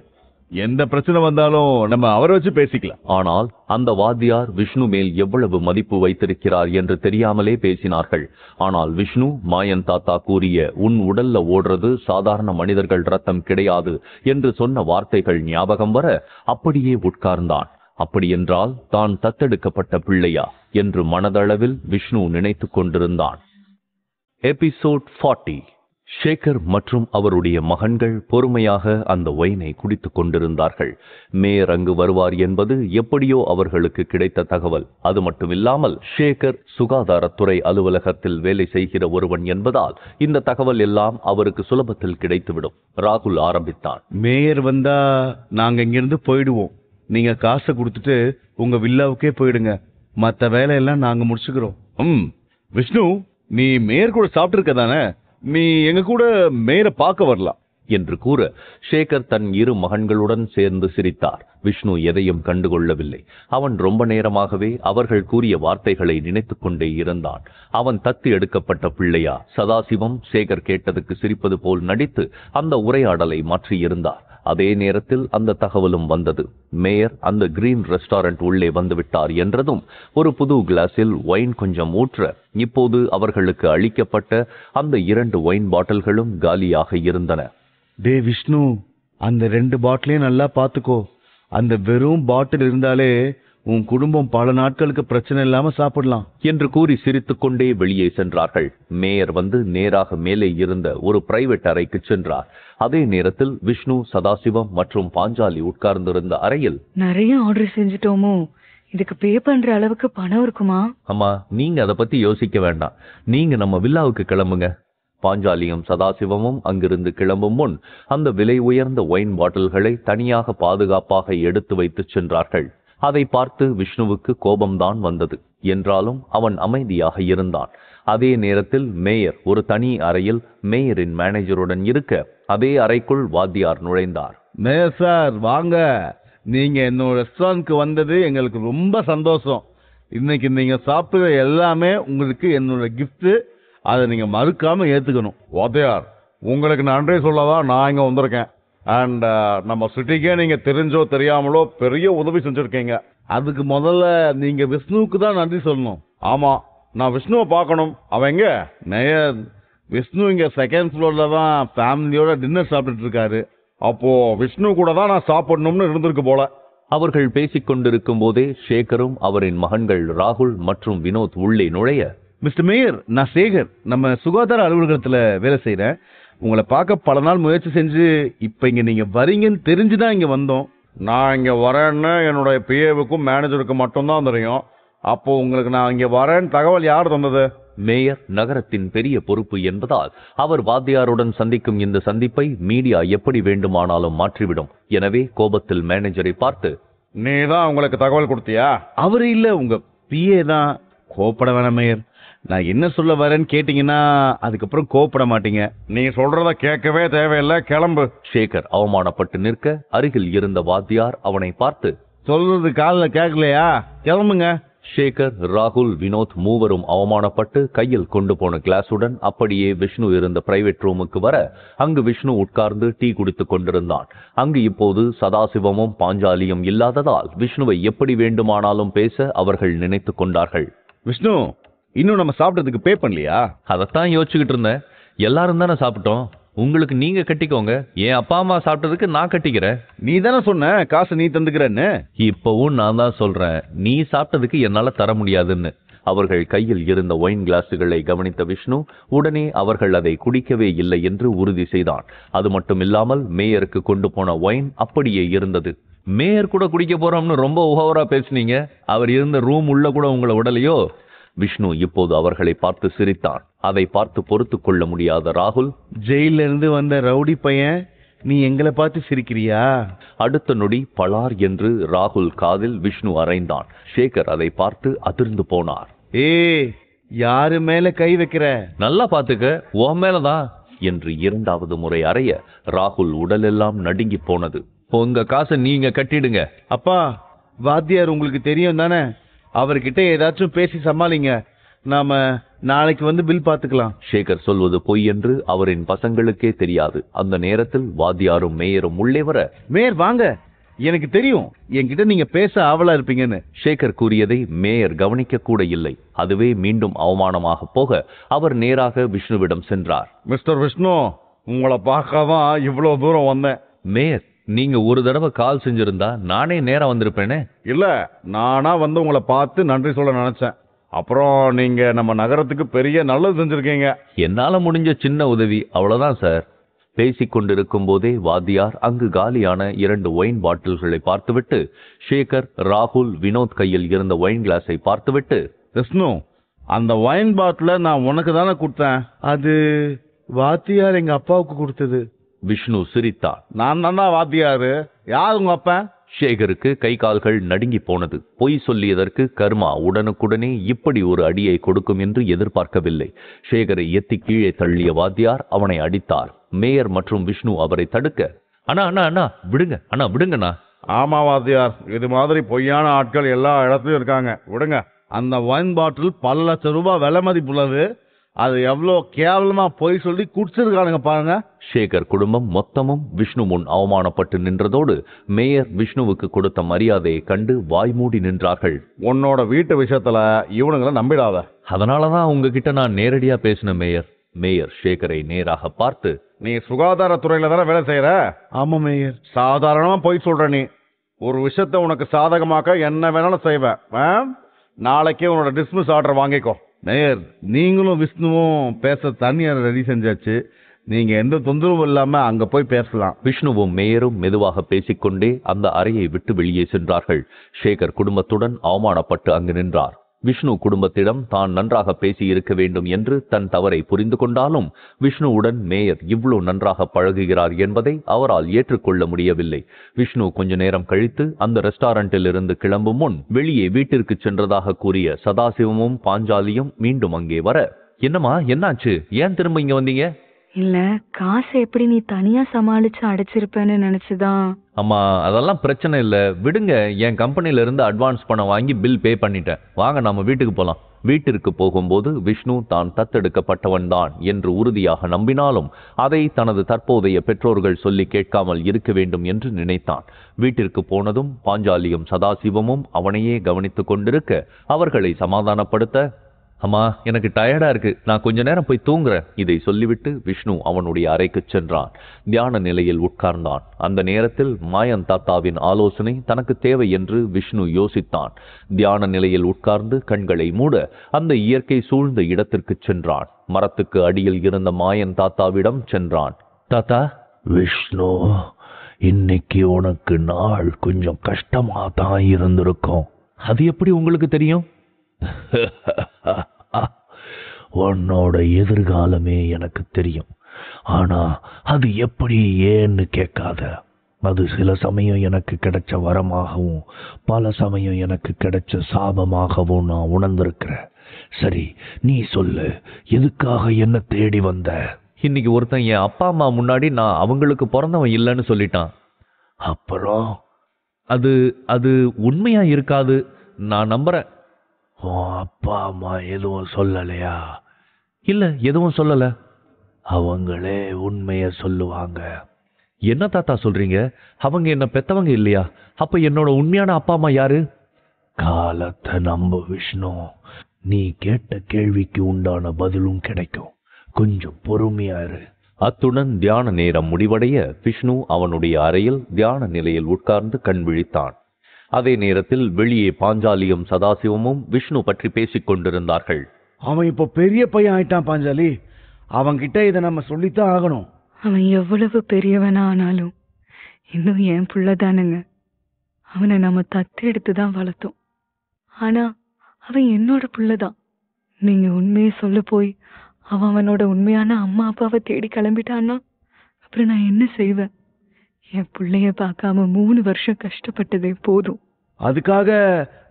எந்த பிரச்சனை வந்தாலும் நம்ம அவரை வச்சு பேசிக்கலாம். ஆனால் அந்த வாத்தியார் விஷ்ணு மேல் எவ்வளவு மதிப்பு வைத்திருக்கிறார் என்று தெரியாமலே பேசினார்கள். ஆனால் விஷ்ணு மாயன் தாத்தா கூறிய உன் உடல்ல ஓடுறது சாதாரண மனிதர்கள் ரத்தம் கிடையாது என்று சொன்ன வார்த்தைகள் ஞாபகம் வர அப்படியே உட்கார்ந்தான். அப்படியென்றால் தான் தத்தெடுக்கப்பட்ட பிள்ளையா என்று மனதளவில் விஷ்ணு நினைத்துக் கொண்டிருந்தான். எபிசோட் 40 ஷேகர் மற்றும் அவருடைய மகன்கள் பொறுமையாக அந்த ஒயினை குடித்துக் கொண்டிருந்தார்கள். மேயர் அங்கு வருவார் என்பது எப்படியோ அவர்களுக்கு கிடைத்த தகவல். அது மட்டுமில்லாமல் ஷேகர் சுகாதாரத்துறை அலுவலகத்தில் வேலை செய்கிற ஒருவன் என்பதால் இந்த தகவல் எல்லாம் அவருக்கு சுலபத்தில் கிடைத்துவிடும். ராகுல் ஆரம்பித்தான். மேயர் வந்தா நாங்க இங்கிருந்து போயிடுவோம். நீங்க காசை கொடுத்துட்டு உங்க வில்லாவுக்கே போயிடுங்க. மத்த வேலையெல்லாம் நாங்க முடிச்சுக்கிறோம். ம் விஷ்ணு நீ மேயர் கூட சாப்பிட்டுருக்க தானே? நீ எங்க கூட மேயரை பார்க்க வரலாம் என்று கூற ஷேகர் தன் இரு மகன்களுடன் சேர்ந்து சிரித்தார். விஷ்ணு எதையும் கண்டுகொள்ளவில்லை. அவன் ரொம்ப நேரமாகவே அவர்கள் கூறிய வார்த்தைகளை நினைத்துக் கொண்டே இருந்தான். அவன் தத்து எடுக்கப்பட்ட பிள்ளையா சதாசிவம் சேகர் கேட்டதுக்கு சிரிப்பது போல் நடித்து அந்த உரையாடலை மாற்றியிருந்தார். அதே நேரத்தில் அந்த தகவலும் வந்தது. மேயர் அந்த கிரீன் ரெஸ்டாரண்ட் உள்ளே வந்துவிட்டார் என்றதும் ஒரு புது கிளாஸில் ஒயின் கொஞ்சம் ஊற்ற இப்போது அவர்களுக்கு அளிக்கப்பட்ட அந்த இரண்டு ஒயின் பாட்டில்களும் காலியாக இருந்தன. டே விஷ்ணு அந்த ரெண்டு பாட்டிலையும் நல்லா பார்த்துக்கோ. அந்த வெறும் பாட்டில் இருந்தாலே உன் குடும்பம் பல நாட்களுக்கு பிரச்சனை இல்லாம சாப்பிடலாம் என்று கூறி சிரித்துக்கொண்டே வெளியே சென்றார்கள். மேயர் வந்து நேராக மேலே இருந்த ஒரு பிரைவேட் அறைக்கு சென்றார். அதே நேரத்தில் விஷ்ணு சதாசிவம் மற்றும் பாஞ்சாலி உட்கார்ந்திருந்த அறையில் நிறைய ஆர்டர் செஞ்சுட்டோமோ? இதுக்கு பே பண்ற அளவுக்கு பணம் இருக்குமா? அம்மா நீங்க அதை பத்தி யோசிக்க வேண்டாம். நீங்க நம்ம வில்லாவுக்கு கிளம்புங்க. பாஞ்சாலியும் சதாசிவமும் அங்கிருந்து கிளம்பும் முன் அந்த விலை உயர்ந்த ஒயின் பாட்டில்களை தனியாக பாதுகாப்பாக எடுத்து வைத்துச் சென்றார்கள். அதை பார்த்து விஷ்ணுவுக்கு கோபம்தான் வந்தது. என்றாலும் அவன் அமைதியாக இருந்தான். அதே நேரத்தில் மேயர் ஒரு தனி அறையில் மேயரின் மேனேஜருடன் இருக்க அதே அறைக்குள் வாத்தியார் நுழைந்தார். மேயர் சார் வாங்க. நீங்க என்னோட ரெஸ்டாரண்ட்க்கு வந்தது எங்களுக்கு ரொம்ப சந்தோஷம். இன்னைக்கு நீங்க சாப்பிடுற எல்லாமே உங்களுக்கு என்னோட கிஃப்ட் அதை நீங்க மறுக்காம ஏத்துக்கணும். வாத்தியார் உங்களுக்கு நன்றி சொல்லதான் நான் இங்க வந்திருக்கேன். அண்ட் நம்ம சிட்டிக்கே நீங்க தெரிஞ்சோ தெரியாமலோ பெரிய உதவி செஞ்சிருக்கீங்க. அதுக்கு முதல்ல நீங்க விஷ்ணுவுக்கு தான் நன்றி சொல்லணும். ஆமா நான் விஷ்ணுவை பார்க்கணும். அவன் எங்க? விஷ்ணு இங்க செகண்ட் ஃப்ளோர்ல தான் ஃபேமிலியோட டின்னர் சாப்பிட்டுட்டு இருக்காரு அப்போ விஷ்ணு கூட தான் நான் சாப்பிடணும்னு இருந்திருக்கு போல. அவர்கள் பேசிக் கொண்டிருக்கும் போதே சேகரும் அவரின் மகன்கள் ராகுல் மற்றும் வினோத் உள்ளே நுழைய மிஸ்டர் மேயர் நான் சேகர் நம்ம சுகாதார அலுவலகத்துல வேலை செய்றேன். உங்களை பார்க்க பல நாள் முயற்சி செஞ்சு இப்ப இங்க நீங்க வரீங்கன்னு தெரிஞ்சுதான் இங்க வந்தோம். நான் இங்க வரேன்னு என்னுடைய பிஏவுக்கும் மேனேஜருக்கும் மட்டும்தான் தெரியும். அப்போ உங்களுக்கு நான் இங்க வரேன்னு தகவல் யார் தந்தது? மேயர் நகரத்தின் பெரிய பொறுப்பு என்பதால் அவர் வாத்தியாருடன் சந்திக்கும் இந்த சந்திப்பை மீடியா எப்படி வேண்டுமானாலும் மாற்றிவிடும். எனவே கோபத்தில் மேனேஜரை பார்த்து நீ தான் உங்களுக்கு தகவல் கொடுத்தியா? அவரு இல்ல உங்க பிஏ தான். கோப்பட வேணாம் மேயர். நான் என்ன சொல்ல வரேன்னு கேட்டீங்கன்னா அதுக்கப்புறம் கோப்பட மாட்டீங்க. நீ சொல்றத கேட்கவே தேவையில்லை கிளம்பு. சேகர் அவமானப்பட்டு நிற்க அருகில் இருந்த வாத்தியார் அவனை பார்த்து சொல்றது காதுல கேட்கலையா? கிளம்புங்க. சேகர் ராகுல் வினோத் மூவரும் அவமானப்பட்டு கையில் கொண்டு போன கிளாஸுடன் அப்படியே விஷ்ணு இருந்த பிரைவேட் ரூமுக்கு வர அங்கு விஷ்ணு உட்கார்ந்து டீ குடித்துக் கொண்டிருந்தான். அங்கு இப்போது சதாசிவமும் பாஞ்சாலியும் இல்லாததால் விஷ்ணுவை எப்படி வேண்டுமானாலும் பேச அவர்கள் நினைத்துக் கொண்டார்கள். விஷ்ணு இன்னும் நம்ம சாப்பிட்டதுக்கு பே பண்ணலையா? அதைத்தான் யோசிச்சுக்கிட்டு இருந்தேன். எல்லாரும் தானே சாப்பிட்டோம். உங்களுக்கு நீங்க கட்டிக்கோங்க. என் அப்பா அம்மா சாப்பிட்டதுக்கு நான் கட்டிக்கிறேன். நீ தானே சொன்ன காசு நீ தந்துக்கிறன்னு? இப்பவும் நான் தான் சொல்றேன். நீ சாப்பிட்டதுக்கு என்னால தர முடியாதுன்னு. அவர்கள் கையில் இருந்த ஒயின் கிளாஸுகளை கவனித்த விஷ்ணு உடனே அவர்கள் அதை குடிக்கவே இல்லை என்று உறுதி செய்தான். அது மட்டும் இல்லாமல் மேயருக்கு கொண்டு போன ஒயின் அப்படியே இருந்தது. மேயர் கூட குடிக்க போறோம்னு ரொம்ப ஓவரா பேசுனீங்க. அவர் இருந்த ரூம் உள்ள கூட உங்களை விடலையோ? விஷ்ணு இப்போது அவர்களை பார்த்து சிரித்தான் அதை பார்த்து பொறுத்து கொள்ள முடியாத ராகுல் ஜெயில இருந்து வந்த ரவுடி பையன் நீ எங்களை பார்த்து சிரிக்கிறியா? அடுத்த நொடி பலார் என்று ராகுல் காதில் விஷ்ணு அறைந்தான். சேகர் அதை பார்த்து அதிர்ந்து போனார். ஏய் யாரு மேல கை வைக்கிற? நல்லா பாத்துக்க உன் மேலதான் என்று இரண்டாவது முறை அறைய ராகுல் உடலெல்லாம் நடுங்கி போனது. உங்க காசை நீங்க கட்டிடுங்க. அப்பா வாத்தியார் உங்களுக்கு தெரியும் தானே அவர்கிட்ட ஏதாச்சும் பேசி சமாளிங்க. நாம நாளைக்கு வந்து பில் பாத்துக்கலாம் சேகர் சொல்வது பொய் என்று அவரின் பசங்களுக்கே தெரியாது. அந்த நேரத்தில் வாத்தியாரும் மேயரும் உள்ளே வர மேயர் வாங்க. எனக்கு தெரியும். என்கிட்ட நீங்க பேச ஆவலா இருப்பீங்கன்னு. சேகர் கூறியதை மேயர் கவனிக்க கூட இல்லை. அதுவே மீண்டும் அவமானமாக போக அவர் நேராக விஷ்ணுவிடம் சென்றார். மிஸ்டர் விஷ்ணு உங்களை பார்க்க தான் இவ்வளவு தூரம் வந்தேன். மேயர் நீங்க ஒரு தடவை கால் செஞ்சிருந்தா நானே நேரா வந்திருப்பேனே? இல்ல நானா வந்து உங்களை பார்த்து நன்றி சொல்ல நினைச்சேன். அப்புறம் நீங்க நம்ம நகரத்துக்கு பெரிய நல்லது செஞ்சிருக்கீங்க. என்னால முடிஞ்ச சின்ன உதவி அவ்வளவுதான் சார். பேசிக் கொண்டிருக்கும் போதே வாத்தியார் அங்கு காலியான இரண்டு ஒயின் பாட்டில்களை பார்த்துவிட்டு சேகர் ராகுல் வினோத் கையில் இருந்த ஒயின் கிளாஸை பார்த்துவிட்டு விஷ்ணு அந்த ஒயின் பாட்டில நான் உனக்கு தானே கொடுத்தேன். அது வாத்தியார் எங்க அப்பாவுக்கு கொடுத்தது. விஷ்ணு சிரித்தார். நான் தான்டா வாத்தியாரு. யார் உங்க அப்பா? சேகருக்கு கை கால்கள் நடுங்கி போனது. பொய் சொல்லியதற்கு கர்மா உடனுக்குடனே இப்படி ஒரு அடியை கொடுக்கும் என்று எதிர்பார்க்கவில்லை. சேகரை எத்தி கீழே தள்ளிய வாத்தியார் அவனை அடித்தார். மேயர் மற்றும் விஷ்ணு அவரை தடுக்க அண்ணா அண்ணா அண்ணா விடுங்க அண்ணா விடுங்கண்ணா. ஆமா வாத்தியார் இது மாதிரி பொய்யான ஆட்கள் எல்லா இடத்துலயும் இருக்காங்க. விடுங்க. அந்த ஒயின் பாட்டில் பல லட்சம் ரூபாய் விலை மதிப்புள்ளது. அது எவ்வளோ கேவலமா போய் சொல்லி குடிச்சிருக்கானுங்க பாருங்க. சேகர் குடும்பம் மொத்தமும் விஷ்ணு முன் அவமானப்பட்டு நின்றதோடு மேயர் விஷ்ணுவுக்கு கொடுத்த மரியாதையை கண்டு வாய்மூடி நின்றார்கள். உன்னோட வீட்டு விஷயத்துல இவனுங்களை நம்பிடாத. அதனாலதான் உங்ககிட்ட நான் நேரடியா பேசின மேயர். மேயர் சேகரை நேராக பார்த்து நீ சுகாதாரத்துறையில தானே வேலை செய்யற ஆமா மேயர். சாதாரணமா போய் சொல்ற நீ. ஒரு விஷயத்த உனக்கு சாதகமாக்க என்ன வேணாலும் செய்வேன். ஆ? நாளைக்கே உன்னோட டிஸ்மிஸ் ஆர்டர் வாங்கிக்கோ. மேயர் நீங்களும் விஷ்ணுவும் பேச தனியார் ரெடி செஞ்சாச்சு. நீங்க எந்த தொந்தரவும் இல்லாம அங்க போய் பேசலாம். விஷ்ணுவும் மேயரும் மெதுவாக பேசிக்கொண்டே அந்த அறையை விட்டு வெளியே சென்றார்கள். சேகர் குடும்பத்துடன் அவமானப்பட்டு அங்கு நின்றார். விஷ்ணு குடும்பத்திடம் தான் நன்றாக பேசியிருக்க வேண்டும் என்று தன் தவறை புரிந்து கொண்டாலும் விஷ்ணுவுடன் மேயர் இவ்வளவு நன்றாக பழகுகிறார் என்பதை அவரால் ஏற்றுக்கொள்ள முடியவில்லை. விஷ்ணு கொஞ்ச நேரம் கழித்து அந்த ரெஸ்டாரண்டில் இருந்து கிளம்பும் முன் வெளியே வீட்டிற்கு சென்றதாக கூறிய சதாசிவமும் பாஞ்சாலியும் மீண்டும் அங்கே வர என்னம்மா என்னாச்சு? ஏன் திரும்ப இங்க வந்தீங்க? இல்ல காசை எப்படி நீ தனியா சமாளிச்சு அடைச்சிருப்பேன்னு நினைச்சுதான். அம்மா அதெல்லாம் பிரச்சனை இல்லை. விடுங்க என் கம்பெனில இருந்து அட்வான்ஸ் பணம் வாங்கி பில் பே பண்ணிட்டேன். வாங்க நாம வீட்டுக்கு போலாம். வீட்டிற்கு போகும்போது விஷ்ணு தான் தத்தெடுக்கப்பட்டவன் தான் என்று உறுதியாக நம்பினாலும் அதை தனது தற்போதைய பெற்றோர்கள் சொல்லி கேட்காமல் இருக்க வேண்டும் என்று நினைத்தான். வீட்டிற்கு போனதும் பாஞ்சாலியும் சதாசிவமும் அவனையே கவனித்துக் கொண்டிருக்க அவர்களை சமாதானப்படுத்த அம்மா எனக்கு டயர்டா இருக்கு. நான் கொஞ்ச நேரம் போய் தூங்குறேன். இதை சொல்லிவிட்டு விஷ்ணு அவனுடைய அறைக்கு சென்றான். தியான நிலையில் உட்கார்ந்தான். அந்த நேரத்தில் மாயன் தாத்தாவின் ஆலோசனை தனக்கு தேவை என்று விஷ்ணு யோசித்தான். தியான நிலையில் உட்கார்ந்து கண்களை மூட அந்த இயற்கை சூழ்ந்த இடத்திற்கு சென்றான். மரத்துக்கு அடியில் இருந்த மாயன் தாத்தாவிடம் சென்றான். தாத்தா விஷ்ணு இன்னைக்கு உனக்கு நாள் கொஞ்சம் கஷ்டமா தான் இருந்திருக்கும். அது எப்படி உங்களுக்கு தெரியும்? உன்னோட எதிர்காலமே எனக்கு தெரியும். ஆனா அது எப்படி ஏன்னு கேட்காத. அது சில சமயம் எனக்கு கிடைச்ச வரமாகவும் பல சமயம் எனக்கு கிடைச்ச சாபமாகவும் நான் உணர்ந்திருக்கிறேன். சரி நீ சொல்லு எதுக்காக என்ன தேடி வந்த? இன்னைக்கு ஒருத்தன் என் அப்பா அம்மா முன்னாடி நான் அவங்களுக்கு பிறந்தவன் இல்லைன்னு சொல்லிட்டான். அப்புறம்? அது அது உண்மையா இருக்காது நான் நம்புறேன். உன் அப்பா அம்மா எதுவும் சொல்லலையா? இல்ல எதுவும் சொல்லல. அவங்களே உண்மைய சொல்லுவாங்க. என்ன தாத்தா சொல்றீங்க? அவங்க என்ன பெத்தவங்க இல்லையா? அப்ப என்னோட உண்மையான அப்பா அம்மா யாரு? காலத்தை நம்ப விஷ்ணு. நீ கேட்ட கேள்விக்கு உண்டான பதிலும் கிடைக்கும். கொஞ்சம் பொறுமையா இரு. அத்துடன் தியான நேரம் முடிவடைய விஷ்ணு அவனுடைய அறையில் தியான நிலையில் உட்கார்ந்து கண் விழித்தான். அதே நேரத்தில் வெளியே பாஞ்சாலியும் சதாசிவமும் விஷ்ணு பற்றி பேசிக் கொண்டிருந்தார்கள் அவன் இப்போ பெரிய பையன் ஆயிட்டான் பாஞ்சாலி. அவன்கிட்ட இதை நம்ம சொல்லித்தான் ஆகணும். அவன் எவ்வளவு பெரியவனா ஆனாலும் இன்னும் என் புள்ளதானுங்க அவனை நம்ம தத்து எடுத்து தான் வளர்த்தோம். ஆனா அவன் என்னோட புள்ளதான். நீங்க உண்மையை சொல்ல போய் அவன் அவனோட உண்மையான அம்மா அப்பாவை தேடி கிளம்பிட்டான்னா அப்புறம் நான் என்ன செய்வேன்? என் பிள்ளைய பார்க்காம மூணு வருஷம் கஷ்டப்பட்டதே போதும். அதுக்காக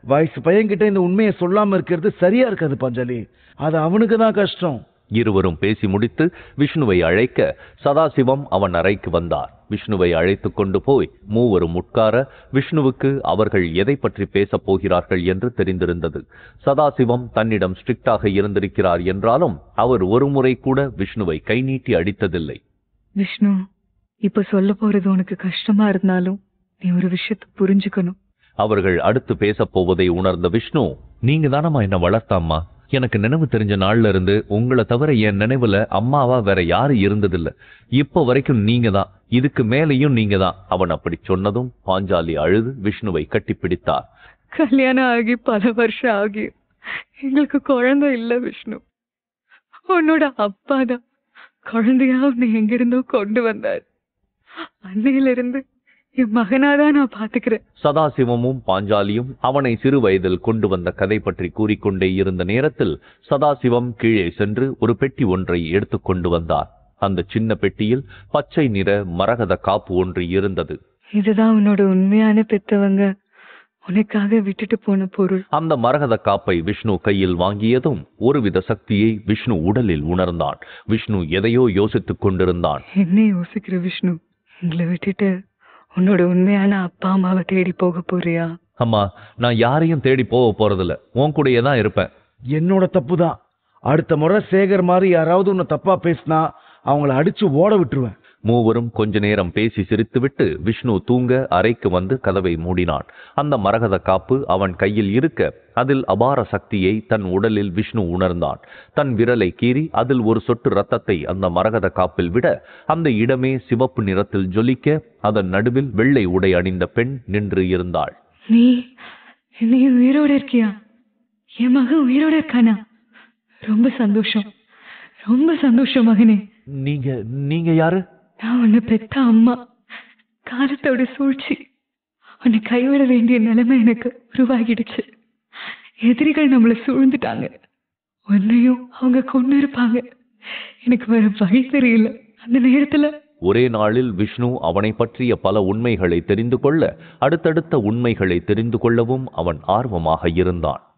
வயசு பையன்கிட்ட இந்த உண்மையை சொல்லாம இருக்கிறது சரியா இருக்காது பாஞ்சாலி. அது அவனுக்கு தான் கஷ்டம். இருவரும் பேசி முடித்து விஷ்ணுவை அழைக்க சதாசிவம் அவன் அறைக்கு வந்தார். விஷ்ணுவை அழைத்து கொண்டு போய் மூவரும் உட்கார விஷ்ணுவுக்கு அவர்கள் எதை பற்றி பேசப் போகிறார்கள் என்று தெரிந்திருந்தது. சதாசிவம் தன்னிடம் ஸ்ட்ரிக்டாக இருந்திருக்கிறார் என்றாலும் அவர் ஒருமுறை கூட விஷ்ணுவை கை நீட்டி அடித்ததில்லை. விஷ்ணு இப்ப சொல்ல போறது உனக்கு கஷ்டமா இருந்தாலும் நீ ஒரு விஷயத்தை புரிஞ்சுக்கணும். அவர்கள் அடுத்து பேசப் போவதை உணர்ந்த விஷ்ணு நீங்க தானம்மா என்ன வளர்த்தாம்மா? எனக்கு நினைவு தெரிஞ்ச நாள்ல இருந்து உங்களை தவிர என் நினைவுல அம்மாவா வேற யாரும் இருந்ததில்ல. இப்போ வரைக்கும் நீங்க தான் இதுக்கு மேலையும் நீங்க தான். அவன் அப்படி சொன்னதும் பாஞ்சாலி அழுது விஷ்ணுவை கட்டிப்பிடித்தார் கல்யாணம் ஆகி பல வருஷம் ஆகி. எங்களுக்கு குழந்தை இல்ல விஷ்ணு. உன்னோட அப்பா தான் குழந்தையா உன்னை எங்கிருந்தோ கொண்டு வந்தார். அன்னையிலிருந்து என் மகனாதான் நான் பாத்துக்கிறேன் சதாசிவமும் பாஞ்சாலியும் அவனை சிறு வயதில் கொண்டு வந்த கதை பற்றி கூறிக்கொண்டே இருந்த நேரத்தில் சதாசிவம் கீழே சென்று ஒரு பெட்டி ஒன்றை எடுத்துக் கொண்டு வந்தார். அந்த சின்ன பெட்டியில் பச்சை நிற மரகத காப்பு ஒன்று இருந்தது. இதுதான் உன்னோட உண்மையான பெத்தவங்க. உனக்காக விட்டுட்டு போன பொருள். அந்த மரகத காப்பை விஷ்ணு கையில் வாங்கியதும் ஒருவித சக்தியை விஷ்ணு உடலில் உணர்ந்தான். விஷ்ணு எதையோ யோசித்துக் கொண்டிருந்தான். என்ன யோசிக்கிற விஷ்ணு எங்களை விட்டுட்டு உன்னோட உண்மையான அப்பா அம்மாவை தேடி போக போறியா? அம்மா நான் யாரையும் தேடி போக போறதில்ல. உன் கூடயே தான் இருப்பேன். என்னோட தப்பு தான் அடுத்த முறை சேகர் மாதிரி யாராவது உன்னை தப்பா பேசினா அவங்கள அடிச்சு ஓட விட்டுருவேன். மூவரும் கொஞ்ச நேரம் பேசி சிரித்துவிட்டு விஷ்ணு தூங்க அறைக்கு வந்து கதவை மூடினான். அந்த மரகத காப்பு அவன் கையில் இருக்க அதில் அபார சக்தியை தன் உடலில் விஷ்ணு உணர்ந்தான். தன் விரலை கீறி அதில் ஒரு சொட்டு ரத்தத்தை அந்த மரகத காப்பில் விட அந்த இடமே சிவப்பு நிறத்தில் ஜொலிக்க அதன் நடுவில் வெள்ளை உடை அணிந்த பெண் நின்று இருந்தாள். நீ நீ உயிரோட இருக்கியா? என் மகன் உயிரோட இருக்கானா? ரொம்ப சந்தோஷம். ரொம்ப சந்தோஷம் மகனே. நீங்க நீங்க யாரு? நான் உன்னை பெத்த அம்மா. காலத்தோட சூழ்ச்சி. உன்னை கைவிட வேண்டிய நிலைமை எனக்கு உருவாகிடுச்சு. எதிரிகள் நம்மளை சூழ்ந்துட்டாங்க. உன்னையும் அவங்க கொண்டு இருப்பாங்க எனக்கு வேற வழி தெரியல. அந்த நேரத்துல ஒரே நாளில் விஷ்ணு அவனை பற்றிய பல உண்மைகளை தெரிந்து கொள்ள அடுத்தடுத்த உண்மைகளை தெரிந்து கொள்ளவும் அவன் ஆர்வமாக இருந்தான்.